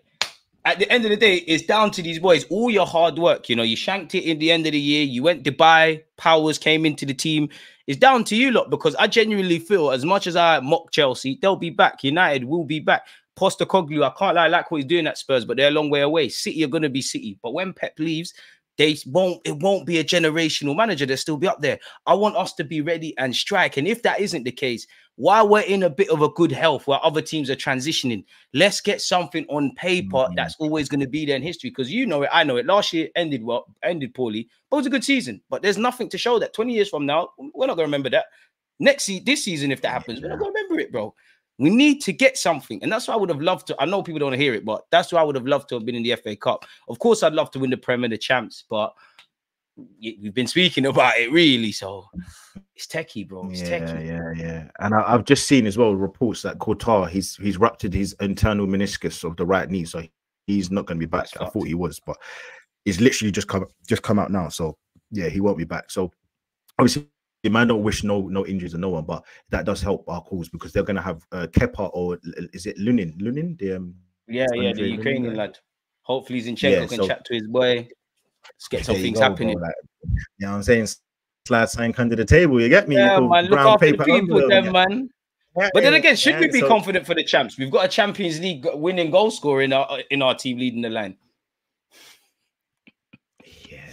at the end of the day, it's down to these boys. All your hard work, you know, you shanked it in the end of the year. You went Dubai, Powers came into the team. It's down to you lot because I genuinely feel as much as I mock Chelsea, they'll be back. United will be back. Postecoglou, I can't lie, I like what he's doing at Spurs, but they're a long way away. City are gonna be City, but when Pep leaves, they won't. It won't be a generational manager. They'll still be up there. I want us to be ready and strike. And if that isn't the case, while we're in a bit of a good health where other teams are transitioning, let's get something on paper Mhm. that's always going to be there in history. Because you know it, I know it. Last year ended well, ended poorly, but it was a good season. But there's nothing to show that 20 years from now, we're not going to remember that. Next se- this season, if that happens, we're not going to remember it, bro. We need to get something, and that's why I would have loved to. I know people don't want to hear it, but that's why I would have loved to have been in the FA Cup. Of course, I'd love to win the Premier, the champs, but we've been speaking about it really. So It's techie, bro. It's yeah, techie. yeah, yeah. And I, I've just seen as well reports that Courtois he's he's ruptured his internal meniscus of the right knee, so he's not going to be back. That's I thought he was, but he's literally just come just come out now. So yeah, he won't be back. So obviously, the man don't wish no no injuries to no one, but that does help our cause because they're going to have uh, Kepa or is it Lunin? Lunin, the um, Yeah, yeah, the Ukrainian Lunin. lad. Hopefully Zinchenko Yeah, can so- chat to his boy. Let's get some things go, bro, happening. like, you know what I'm saying? Slide sign under the table. You get me? Yeah, man. Look brown after the people, then, yeah. man. Yeah, But then again, should we be so- confident for the champs? We've got a Champions League winning goal scorer in our in our team leading the line. Yeah,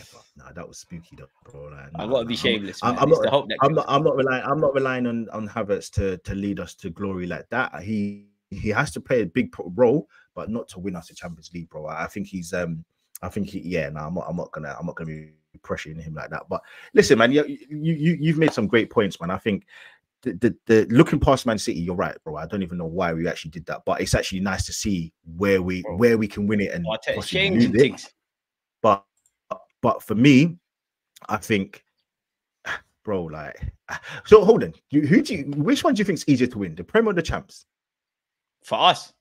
that was spooky, though, bro. Like, I nah, gotta be nah, I'm- shameless, I'm- man. I'm not- hope I'm not. I'm not relying. I'm not relying on on Havertz to to lead us to glory like that. He he has to play a big role, but not to win us the Champions League, bro. I I think he's um. I think he, yeah. No, I'm not. I'm not gonna. I'm not gonna be pressuring him like that. But listen, man. You you you you've made some great points, man. I think. The, the, the looking past Man City, you're right, bro. I don't even know why we actually did that, but it's actually nice to see where we Bro. where we can win it and possibly changing things. But for me, I think, bro, like, so hold on. You, who do you? Which one do you think is easier to win, the Prem or the Champs? For us,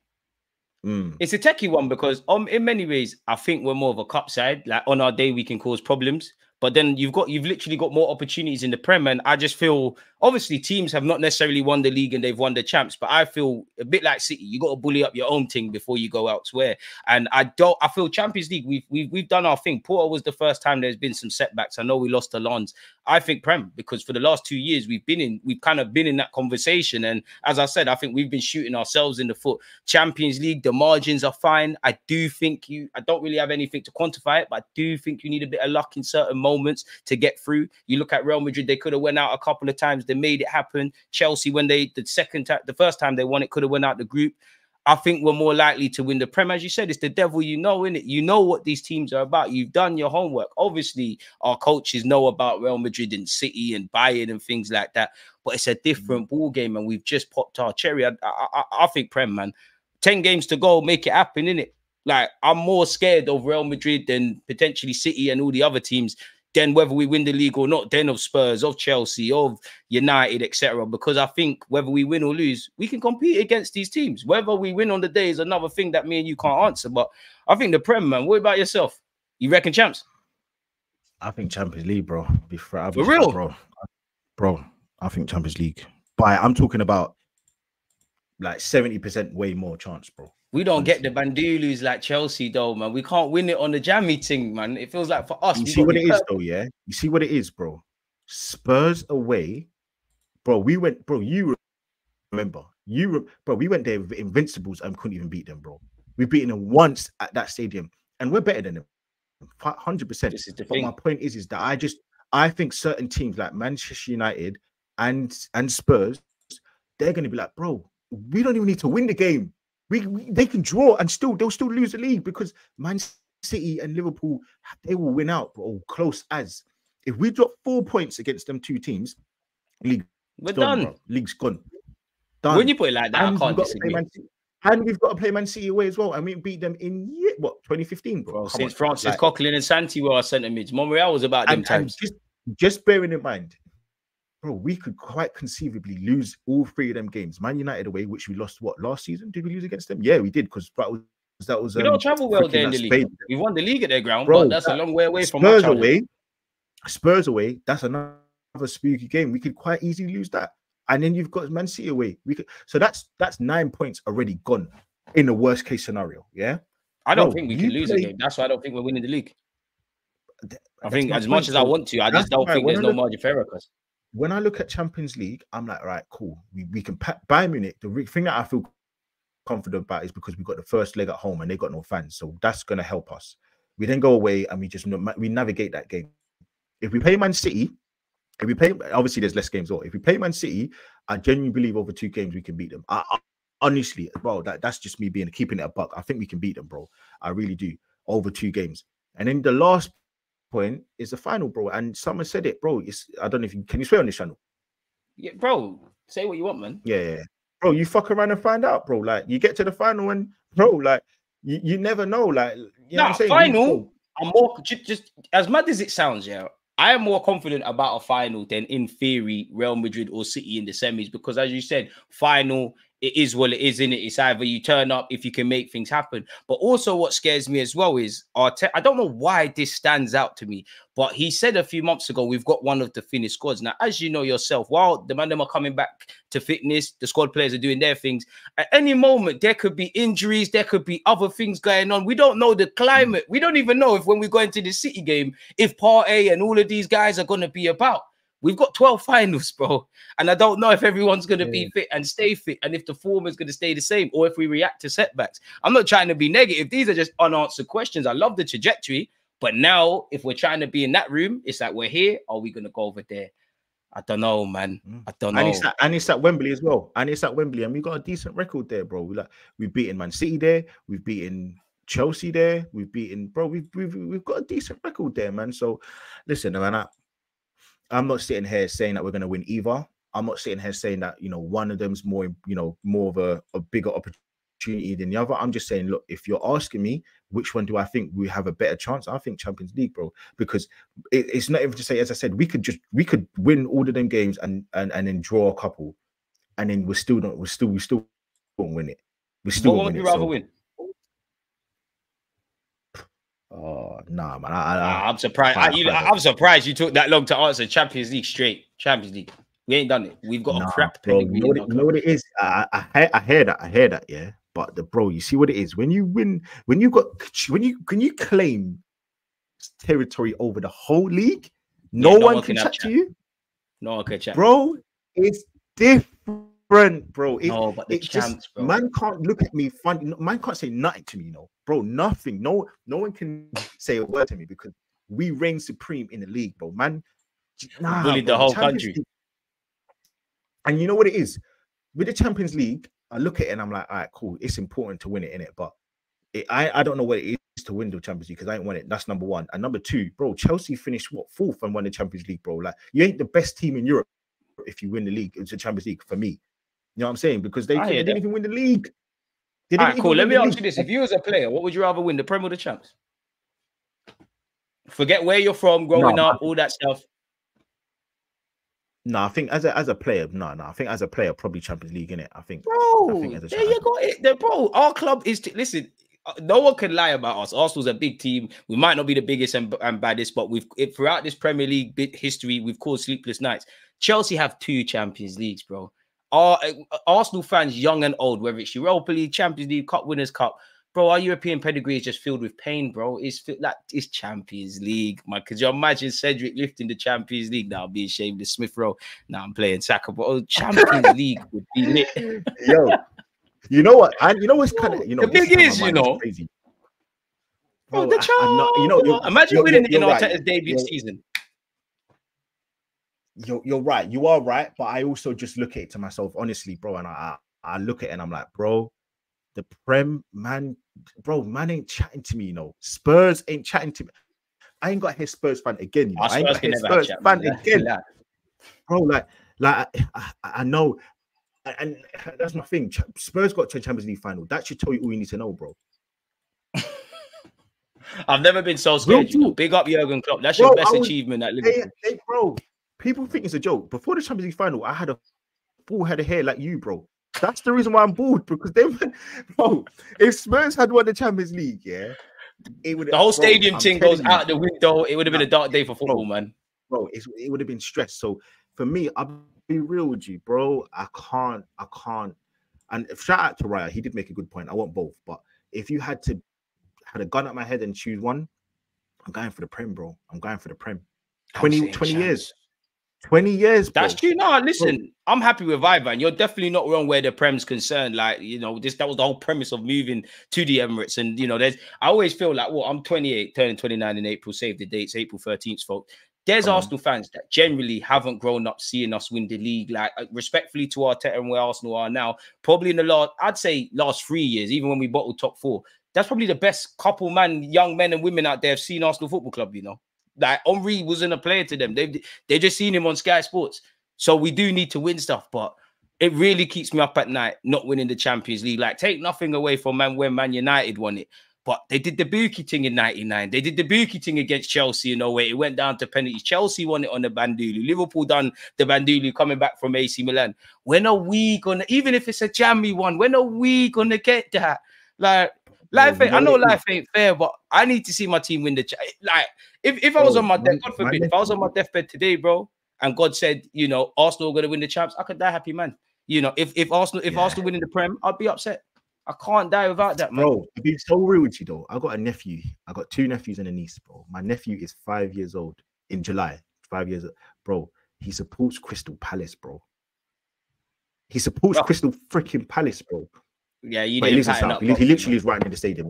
Mm, it's a techie one because um in many ways I think we're more of a cup side. Like on our day we can cause problems, but then you've got you've literally got more opportunities in the Prem, and I just feel obviously teams have not necessarily won the league and they've won the champs, but I feel a bit like City. You got to bully up your own thing before you go elsewhere. And I don't. I feel Champions League. We've we've we've done our thing. Porto was the first time there's been some setbacks. I know we lost to Lens. I think Prem because for the last two years we've been in we've kind of been in that conversation. And as I said, I think we've been shooting ourselves in the foot. Champions League, the margins are fine. I do think you. I don't really have anything to quantify it, but I do think you need a bit of luck in certain moments to get through. You look at Real Madrid; they could have went out a couple of times. Made it happen. Chelsea, when they the second time, the first time they won it, could have went out the group. I think we're more likely to win the Prem. As you said, it's the devil you know, in it. You know what these teams are about. You've done your homework. Obviously, our coaches know about Real Madrid and City and Bayern and things like that. But it's a mm-hmm. different ball game, and we've just popped our cherry. I, I, I- think Prem, man, ten games to go, make it happen, innit? Like I'm more scared of Real Madrid than potentially City and all the other teams. Then whether we win the league or not, then of Spurs, of Chelsea, of United, etc. Because I think whether we win or lose, we can compete against these teams. Whether we win on the day is another thing that me and you can't answer. But I think the Prem, man. What about yourself? You reckon champs? I think Champions League, bro. Be I'll For real? bro. Bro, I think Champions League. But I'm talking about like 70% way more chance, bro. We don't get the Bandulus like Chelsea, though, man. We can't win it on the jammy thing, man. It feels like for us, You see what it is, though, yeah? You see what it is, bro. Spurs away, bro. We went, bro. You remember, you, re- bro. We went there with Invincibles and couldn't even beat them, bro. We've beaten them once at that stadium, and we're better than them, hundred percent. This is the But my point is, is that I just, I think certain teams like Manchester United and and Spurs, they're gonna be like, bro, we don't even need to win the game. We, we they can draw and still they'll still lose the league because Man City and Liverpool they will win out, bro. Close as if we drop four points against them two teams, league We're done, done. League's gone. Done. When you put it like that, and I we've can't got to play disagree. Man City. And we've got to play Man City away as well. And we beat them in year, what 2015, bro. Since on, Francis like- Coquelin and Santi were our centre mids, Monreal was about them and, and times. just just bearing in mind, bro, we could quite conceivably lose all three of them games. Man United away, which we lost what last season? Did we lose against them? Yeah, we did because that was that was. we um, don't travel well there in that the league. Spain- We won the league at their ground, Bro, but that's a long way away from Spurs away. Spurs away. That's another spooky game. We could quite easily lose that. And then you've got Man City away. We could. So that's that's nine points already gone in the worst case scenario. Yeah. I don't Bro, think we can lose a game. That's why I don't think we're winning the league. I That's think as much point. as I want to, I that's just don't think there's no margin for error. 'cause when I look at Champions League, I'm like, right, cool. We, we can pa- Bayern Munich. The thing that I feel confident about is because we got the first leg at home and they got no fans, so that's going to help us. We then go away and we just we navigate that game. If we play Man City, if we play, obviously there's less games. Or if we play Man City, I genuinely believe over two games we can beat them. I, I honestly, bro, that, that's just me being keeping it a buck. I think we can beat them, bro. I really do over two games. And then the last point is the final, bro. And someone said it, bro. It's I don't know if you can you swear on this channel. yeah, bro, say what you want, man. Yeah, yeah, bro, you fuck around and find out, bro. Like you get to the final and bro, like you, you never know. Like you know what Nah, I'm saying? Final. I'm more ju- just as mad as it sounds, yeah. I am more confident about a final than in theory Real Madrid or City in the semis because, as you said, final it is what it is in it. It's either you turn up if you can make things happen. But also, what scares me as well is Arteta. I don't know why this stands out to me, but he said a few months ago we've got one of the finished squads. Now, as you know yourself, while the man them are coming back to fitness, the squad players are doing their things. At any moment, there could be injuries, there could be other things going on. We don't know the climate. We don't even know if when we go into the City game, if Partey and all of these guys are going to be about. We've got 12 finals, bro. And I don't know if everyone's going to yeah. be fit and stay fit and if the form is going to stay the same or if we react to setbacks. I'm not trying to be negative. These are just unanswered questions. I love the trajectory. But now, if we're trying to be in that room, it's like we're here. Are we going to go over there? I don't know, man. Mm. I don't know. And it's at, and it's at Wembley as well. And it's at Wembley, and we got a decent record there, bro. We like we've beaten Man City there. We've beaten Chelsea there. We've beaten, bro. We've we've we've got a decent record there, man. So, listen, man. I, I'm not sitting here saying that we're going to win either. I'm not sitting here saying that you know one of them's more you know more of a, a bigger opportunity than the other. I'm just saying, look, if you're asking me which one do I think we have a better chance, I think Champions League, bro, because it, it's not even to say, as I said, we could just we could win all of them games and and and then draw a couple, and then we're still not we're still we still won't win it. We still what would you rather so, win? Oh nah, man. I, am surprised. I, am surprised you took that long to answer Champions League straight. Champions League. We ain't done it. We've got nah, a crap. Bro, you know, what it, you know what it is? I, I I hear that. I hear that. Yeah, but the bro, you see what it is when you win. When you got when you can you claim territory over the whole league. No, yeah, no one, one, can, chat, chat to you. No one can chat, bro. It's different different, bro. It, no, but the just, bro. Man can't look at me funny. Man can't say nothing to me, you know, bro. Nothing. No, no one can say a word to me because we reign supreme in the league, bro. Man, nah, bullied the whole Champions country. League. And you know what it is with the Champions League. I look at it and I'm like, all right, cool. It's important to win it in it, but it, I I don't know what it is to win the Champions League because I ain't won it. That's number one. And number two, bro, Chelsea finished what fourth and won the Champions League, bro. Like you ain't the best team in Europe if you win the league. It's the Champions League for me. You know what I'm saying? Because they, they didn't even win the league. All right, cool. Let me ask you this: If you was a player, what would you rather win, the Premier or the Champs? Forget where you're from, growing no, up, all that stuff. No, I think as a as a player, no, no. I think as a player, probably Champions League in it. I think, bro. I think there you go. It, bro, our club is to, listen. Uh, no one can lie about us. Arsenal's a big team. We might not be the biggest and, and baddest, but we've it, throughout this Premier League history, we've caused sleepless nights. Chelsea have two Champions Leagues, bro. Our, uh, Arsenal fans, young and old, whether it's Europa League, Champions League, Cup Winners' Cup, bro, our European pedigree is just filled with pain, bro. It's like it's Champions League, man. Could you imagine Cedric lifting the Champions League now, being shamed of Smith Rowe? Now I'm playing Saka, but oh, Champions League would be lit. Yo, you know what? I you know what's kind of you know the big is, you know. Crazy. Bro, oh, the I, I you know, imagine you're, winning you're, you're in Arteta's right. debut season you're you're right. You are right, but I also just look at it to myself, honestly, bro. And I I look at it and I'm like, bro, the Prem man, bro, man ain't chatting to me, you know. Spurs ain't chatting to me. I ain't got his Spurs fan again, you know. I ain't got his Spurs fan again, bro. Like, like I, I know, and that's my thing. Spurs got to Champions League final. That should tell you all you need to know, bro. I've never been so scared. Bro, Big up Jurgen Klopp. That's bro, your best was, achievement at Liverpool. They, they, bro, people think it's a joke. Before the Champions League final, I had a full head of hair like you, bro. That's the reason why I'm bored because they, bro. If Spurs had won the Champions League, yeah, it would. The whole bro, stadium thing goes you, out the window. It would have been a dark day for football, bro, man. Bro, it would have been stress. So for me, I'll be real with you, bro. I can't, I can't. And shout out to Raya, he did make a good point. I want both, but if you had to had a gun at my head and choose one, I'm going for the Prem, bro. I'm going for the Prem. 20, 20 years. 20 years. Bro. That's true. No, listen, bro. I'm happy with Ivan. You're definitely not wrong where the Prem's concerned. Like, you know, this that was the whole premise of moving to the Emirates. And you know, there's I always feel like, well, I'm 28, turning 29 in April, save the dates, April 13th, folks. There's um, Arsenal fans that generally haven't grown up seeing us win the league. Like, uh, respectfully to Arteta and where Arsenal are now, probably in the last, I'd say last three years, even when we bottled top four, that's probably the best couple man, young men and women out there have seen Arsenal Football Club, you know. Like Henry wasn't a player to them. They've they just seen him on Sky Sports. So we do need to win stuff, but it really keeps me up at night not winning the Champions League. Like, take nothing away from man when Man United won it. But they did the Buki thing in 99. They did the Buki thing against Chelsea in 08. It went down to penalties. Chelsea won it on the Bandulu. Liverpool done the Bandulu coming back from AC Milan. When are we gonna, even if it's a jammy one, when are we gonna get that? Like, life ain't, I know life ain't fair, but I need to see my team win the ch- like if, if I was Bro, on my death, my- God my forbid, if I was on my deathbed today, bro, and God said, you know, Arsenal are gonna win the champs, I could die happy, man. You know, if if Arsenal if Yeah. Arsenal winning the Prem, I'd be upset. I can't die without that, man. Bro, to be so real with you though, I got a nephew. I got two nephews and a niece, bro. My nephew is five years old in July. Five years, bro. He supports Crystal Palace, bro. He supports Bro. Crystal freaking Palace, bro. Yeah, you But he didn't lives in South. He, li- he literally is right in the stadium.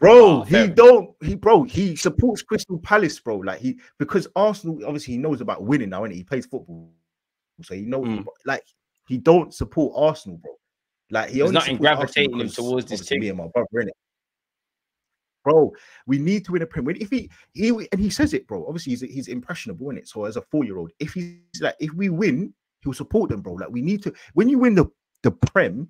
Bro, Oh, he enough. don't. He bro, he supports Crystal Palace, bro. Like he because Arsenal obviously he knows about winning now, and he plays football, so he knows. Mm. Like he don't support Arsenal, bro. Like he There's only nothing gravitating him towards this team. Me and my brother, innit? Bro, we need to win a Premier. If he, he and he says it, bro. Obviously, he's he's impressionable in it. So as a four year old, if he's like, if we win, he'll support them, bro. Like we need to. When you win the the Prem,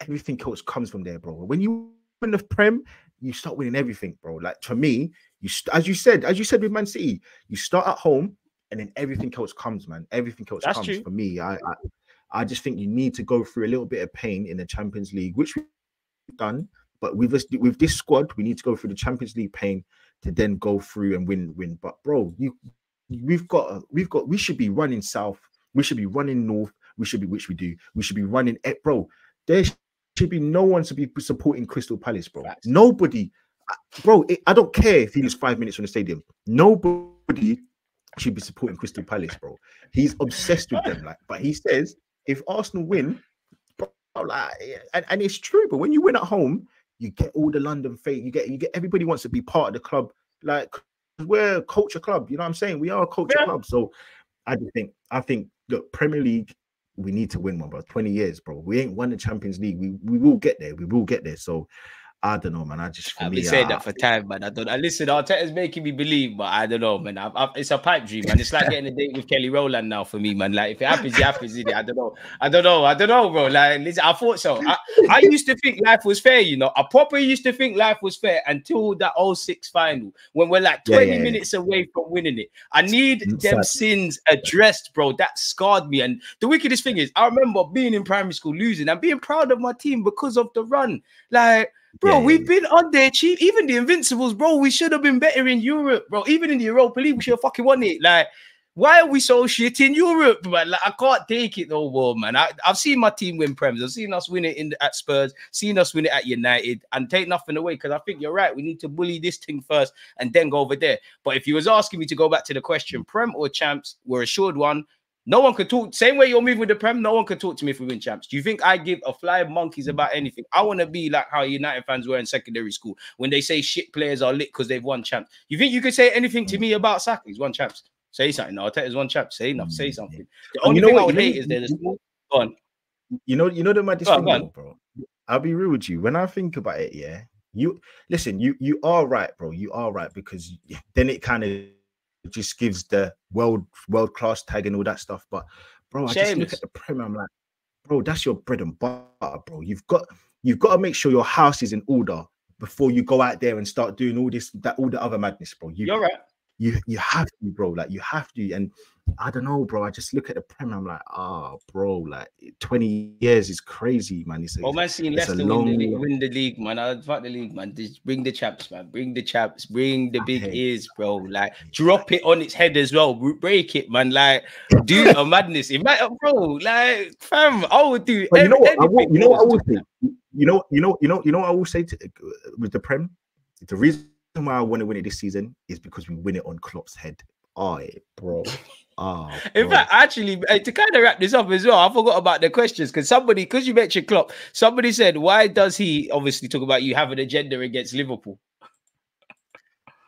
everything else comes from there, bro. When you win the Prem, you start winning everything, bro. Like to me, you st- as you said, as you said with Man City, you start at home, and then everything else comes, man. Everything else That's comes. true. For me, I, I I just think you need to go through a little bit of pain in the Champions League, which we've done. But with this with this squad, we need to go through the Champions League pain to then go through and win. Win. But bro, you we've got we've got we should be running south. We should be running north. We should be which we do. We should be running. eh, Bro, there should be no one to be supporting Crystal Palace, bro. Facts. Nobody, bro. It, I don't care if he lives five minutes from the stadium. Nobody should be supporting Crystal Palace, bro. He's obsessed with them. Like, but he says if Arsenal win, bro, like, and, and it's true. But when you win at home, you get all the London fate. You get you get everybody wants to be part of the club. Like we're a culture club. You know what I'm saying? We are a culture Yeah. club. So I just think I think look Premier League. We need to win one, bro. 20 years, bro. We ain't won the Champions League. We we will get there. We will get there. So I don't know, man. I just I've me, been saying I- that for time, man. I don't. I listen. Arteta's making me believe, but I don't know, man. I've, I've, it's a pipe dream, man. It's like getting a date with Kelly Rowland now for me, man. Like if it happens, it happens. Innit? I don't know. I don't know. I don't know, bro. Like listen, I thought so. I, I used to think life was fair, you know. I properly used to think life was fair until that 06 final when we're like 20 yeah, yeah. minutes away from winning it. I need Mm, them sad. sins addressed, bro. That scarred me. And the wickedest thing is, I remember being in primary school losing and being proud of my team because of the run. Like Bro, Yeah, we've yeah. been on there chief. Even the Invincibles, bro, we should have been better in Europe, bro. Even in the Europa League, we should have fucking won it. Like, why are we so shit in Europe, man? Like, I can't take it no more, man. I, I've seen my team win Prems. I've seen us win it in at Spurs, seen us win it at United, and take nothing away because I think you're right. We need to bully this thing first and then go over there. But if you was asking me to go back to the question, Prem or champs, we're assured one. No one could talk. Same way you're moving with the Prem, no one could talk to me if we win champs. Do you think I give a flying monkeys about anything? I want to be like how United fans were in secondary school when they say shit players are lit because they've won champs. You think you could say anything to me about Saka? He's won champs. Say something. No, Arteta's won champs. Say enough. Say something. The only you know thing I what? would You know- hate is there's small. Go on. You know, you know the maddest thing, though, bro. I'll be real with you. When I think about it, yeah, you listen. You you are right, bro. You are right because then it kind of just gives the world world class tag and all that stuff. But bro, I just look at the Premier. I'm like, bro, that's your bread and butter, bro. You've got you've got to make sure your house is in order before you go out there and start doing all this that all the other madness, bro. You You're right. You you have to, bro. Like you have to. And I don't know, bro. I just look at the Prem. I'm like, oh, bro. Like 20 years is crazy, man. It's, Oh man, seeing Leicester win the, league, win the league, man. I fuck the league, man. Just bring the chaps, man. Bring the chaps. Bring the big ears, bro. Like drop it on its head as well. Break it, man. Like do a madness. It might, bro. Like fam, I would do. But you know what? I will, you know what I will say. You know, you know, you know, you know. What I will say to, uh, with the Prem, the reason why I want to win it this season is because we win it on Klopp's head. Oh, bro. Oh, In bro. fact, actually, uh, to kind of wrap this up as well, I forgot about the questions because somebody, because you mentioned Klopp, somebody said, "Why does he obviously talk about you have an agenda against Liverpool?"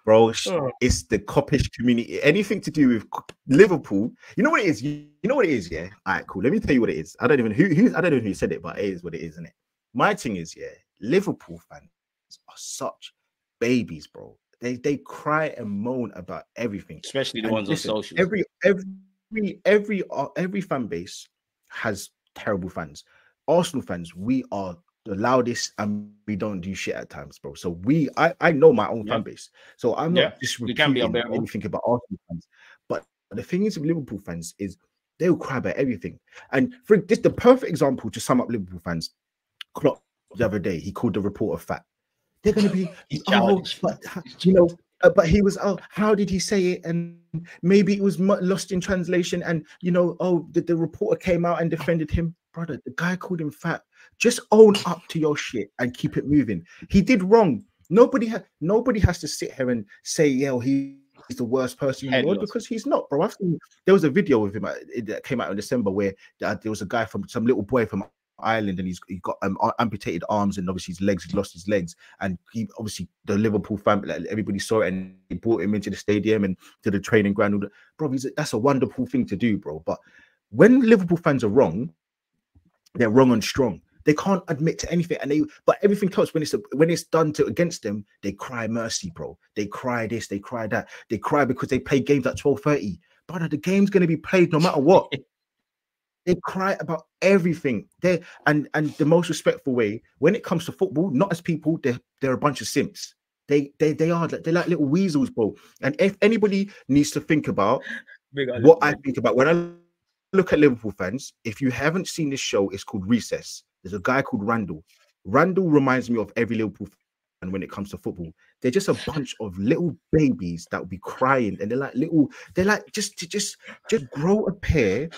bro. Oh. It's the Coppish community. Anything to do with Liverpool. You know what it is. You, you know what it is. Yeah. All right. Cool. Let me tell you what it is. I don't even who, who I don't know who said it, but it is what it is, isn't it? My thing is, yeah. Liverpool fans are such babies, bro. They they cry and moan about everything. Especially the And ones listen, on social. Every every every uh, every fan base has terrible fans. Arsenal fans, we are the loudest and we don't do shit at times, bro. So we, I, I know my own Yeah. fan base, so I'm not Yeah, just you can be repeating anything about Arsenal fans. But the thing is with Liverpool fans is they'll cry about everything. And for this, the perfect example to sum up Liverpool fans, Klopp the other day, he called the reporter fat. They're gonna be, He's oh, but you know, uh, but he was, oh, how did he say it? And maybe it was lost in translation. And you know, oh, the, the reporter came out and defended him, brother. The guy called him fat. Just own up to your shit and keep it moving. He did wrong. Nobody ha- nobody has to sit here and say, yo, he. He's the worst person in the world because he's not, bro. I've seen there was a video of him uh, that came out in December where uh, there was a guy from some little boy from Ireland and he's he got um, amputated arms and obviously his legs, he's lost his legs. And he obviously the Liverpool family, like, everybody saw it and they brought him into the stadium and to the training ground. Bro, that's a wonderful thing to do, bro. But when Liverpool fans are wrong, they're wrong and strong. They can't admit to anything, and they but everything else when it's when it's done to against them, they cry mercy, bro. They cry this, they cry that, they cry because they play games at twelve thirty. Brother, the game's gonna be played no matter what. they cry about everything. They and and the most respectful way when it comes to football, not as people, they're they're a bunch of simps. They they they are they're like little weasels, bro. And if anybody needs to think about what I think about when I look at Liverpool fans, if you haven't seen this show, it's called Recess. There's a guy called Randall. Randall reminds me of every Liverpool fan when it comes to football. They're just a bunch of little babies that will be crying, and they're like little, they're like just to just just grow a pair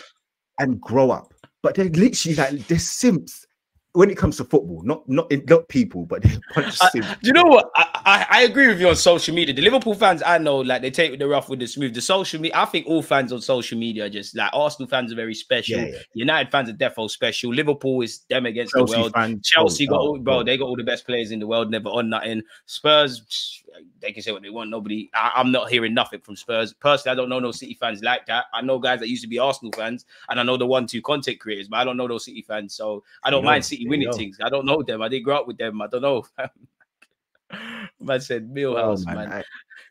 and grow up. But they're literally like they're simps when it comes to football, not not not people, but they're a bunch of I- Do you know what? I, I I agree with you on social media. The Liverpool fans, I know, like they take the rough with the smooth. The social media, I think all fans on social media are just like Arsenal fans are very special. Yeah, yeah. United fans are defo special. Liverpool is them against Chelsea the world. fans, Chelsea got oh, all, bro, oh. they got all the best players in the world, never on nothing. Spurs, they can say what they want. Nobody, I, I'm not hearing nothing from Spurs. Personally, I don't know no City fans like that. I know guys that used to be Arsenal fans, and I know the one two content creators, but I don't know those City fans. So I don't know, mind City winning things. I don't know them. I didn't grow up with them. I don't know. man said Oh, Millhouse, man, man. I-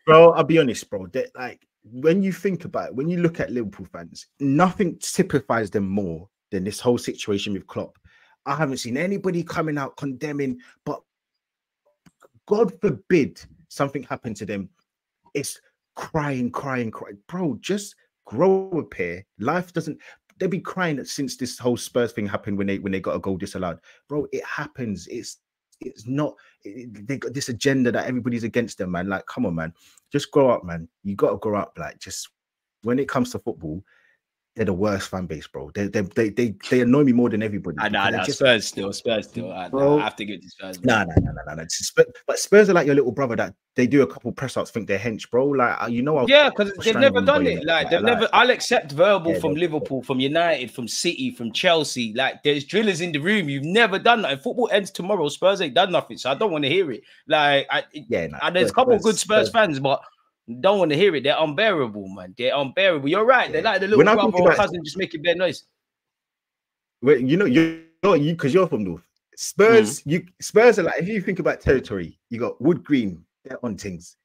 bro, I'll be honest, bro. That like when you think about it, when you look at Liverpool fans, nothing typifies them more than this whole situation with Klopp. I haven't seen anybody coming out condemning, but God forbid something happened to them. It's crying, crying, crying. Bro, just grow a pair. Life doesn't they've been crying since this whole Spurs thing happened when they when they got a goal disallowed. Bro, it happens. It's it's not they got this agenda that everybody's against them, man. Like, come on, man. Just grow up, man. You gotta grow up. Like, just when it comes to football, they're the worst fan base, bro. They they they they, they annoy me more than everybody. I know, because nah, just- Spurs still, Spurs still. I, Bro. I have to give to Spurs. Nah, nah, nah, nah, nah, nah. Spurs, but Spurs are like your little brother that they do a couple press outs, think they're hench, bro. Like, uh, you know, I'll Yeah, because they've never done it. like- Like they've like- never. I'll accept verbal Yeah, from Liverpool, from United, from City, from Chelsea. Like there's drillers in the room. You've never done that. If football ends tomorrow, Spurs ain't done nothing, so I don't want to hear it. Like I, yeah, nah, and there's a couple of good Spurs- Spurs fans, but don't want to hear it. They're unbearable, man. They're unbearable. You're right. They're like the little brother or about- cousin just making bad noise. Well, you know, you're you're- you because you're from North. Spurs, Mm-hmm. you Spurs are like if you think about territory, you got Wood Green, they're on things.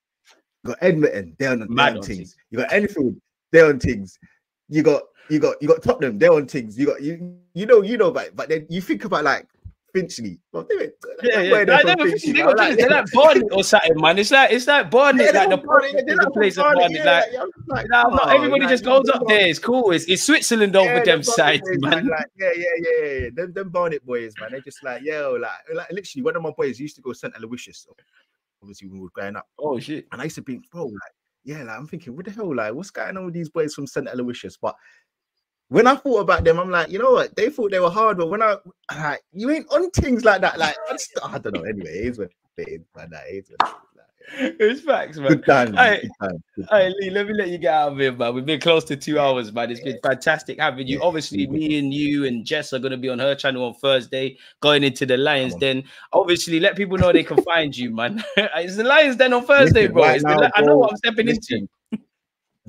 You got Edmonton, they're on, they're on things. things. You got Enfield, they're on things. You got you got you got Tottenham, they're on things. You got you you know you know about, but then you think about like Finchley. Well, they were- Yeah, yeah. where they're I from never Finchley, think they man. got drillers. They're like Barnet or something, man. It's like it's like Barnet, Yeah, like the, from Barnet, the, like place of Barnet. yeah, Like, yeah, like, Nah, not oh, everybody like, just goes up there. It's cool. It's, it's Switzerland over Yeah, them sides, man. Like, yeah, yeah, yeah, yeah, yeah. Them, them Barnet boys, man. They're just like, yo, like, like literally, one of my boys used to go St. Aloysius. Obviously, when we were growing up, Oh shit. and I used to be, bro, like, yeah, like, I'm thinking, what the hell, like, what's going on with these boys from St. Aloysius? But when I thought about them, I'm like, you know what? They thought they were hard, but when I, like, you ain't on things like that. Like, I, just, I don't know. Anyway, it is what it is, man. That is what it is. It's facts, man. Good time. Hey, good time, good Hey. Lee, let me let you get out of here, man. We've been close to two hours, man. It's been fantastic having you. Yeah, Obviously, me and you and Jess are going to be on her channel on Thursday, going into the Lions. on. Den. obviously, let people know they can find you, man. it's the Lions Den on Thursday, Listen, bro. right It's the now, Li- I know what I'm stepping listen, into.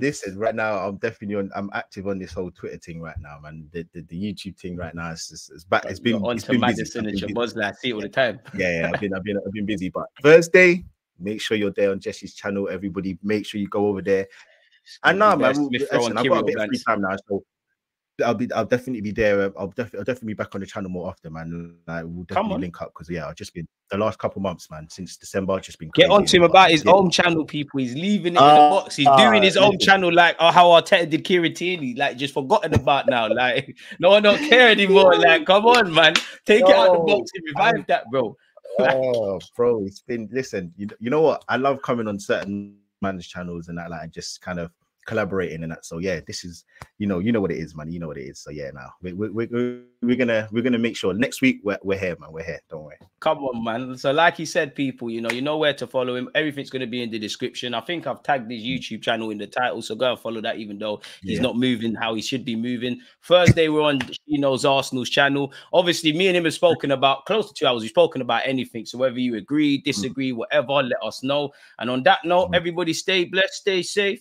Listen, right now I'm definitely on. I'm active on this whole Twitter thing right now, man. The the, the YouTube thing right now is it's, it's back. It's been You're on it's to been busy. Madison I've and been I see it all the time. Yeah, yeah, I've been I've been I've been busy. But Thursday, make sure you're there on Jesse's channel. Everybody, make sure you go over there. And now, man, we'll- listen, I've got a bit of free time now, so I'll be I'll definitely be there. I'll, def- I'll definitely be back on the channel more often, man. Like, we'll definitely link up because yeah, I've just been the last couple months, man. Since December, I've just been Get on to him about his yeah. own channel, people. He's leaving it in the Uh, box. He's doing his uh, own channel like oh, how Arteta did Kieran Tierney, like just forgotten about now. Like no one don't care anymore. Like, come on, man. Take it out the box and revive that, bro. oh, bro, it's been listen. You, you know what? I love coming on certain man's channels and that, like, and just kind of collaborating and that. So yeah, this is you know, you know what it is, man. You know what it is. So yeah, now we, we, we, we're gonna we're gonna make sure next week we're, we're here, man. We're here. Don't worry. Come on, man. So, like he said, people, you know, you know where to follow him. Everything's going to be in the description. I think I've tagged his YouTube channel in the title, so go and follow that. Even though he's Yeah. not moving how he should be moving. Thursday, we're on you know's Arsenal's channel. Obviously, me and him have spoken about close to two hours. We've spoken about anything. So whether you agree, disagree, whatever, let us know. And on that note, Mhm. everybody stay blessed, stay safe.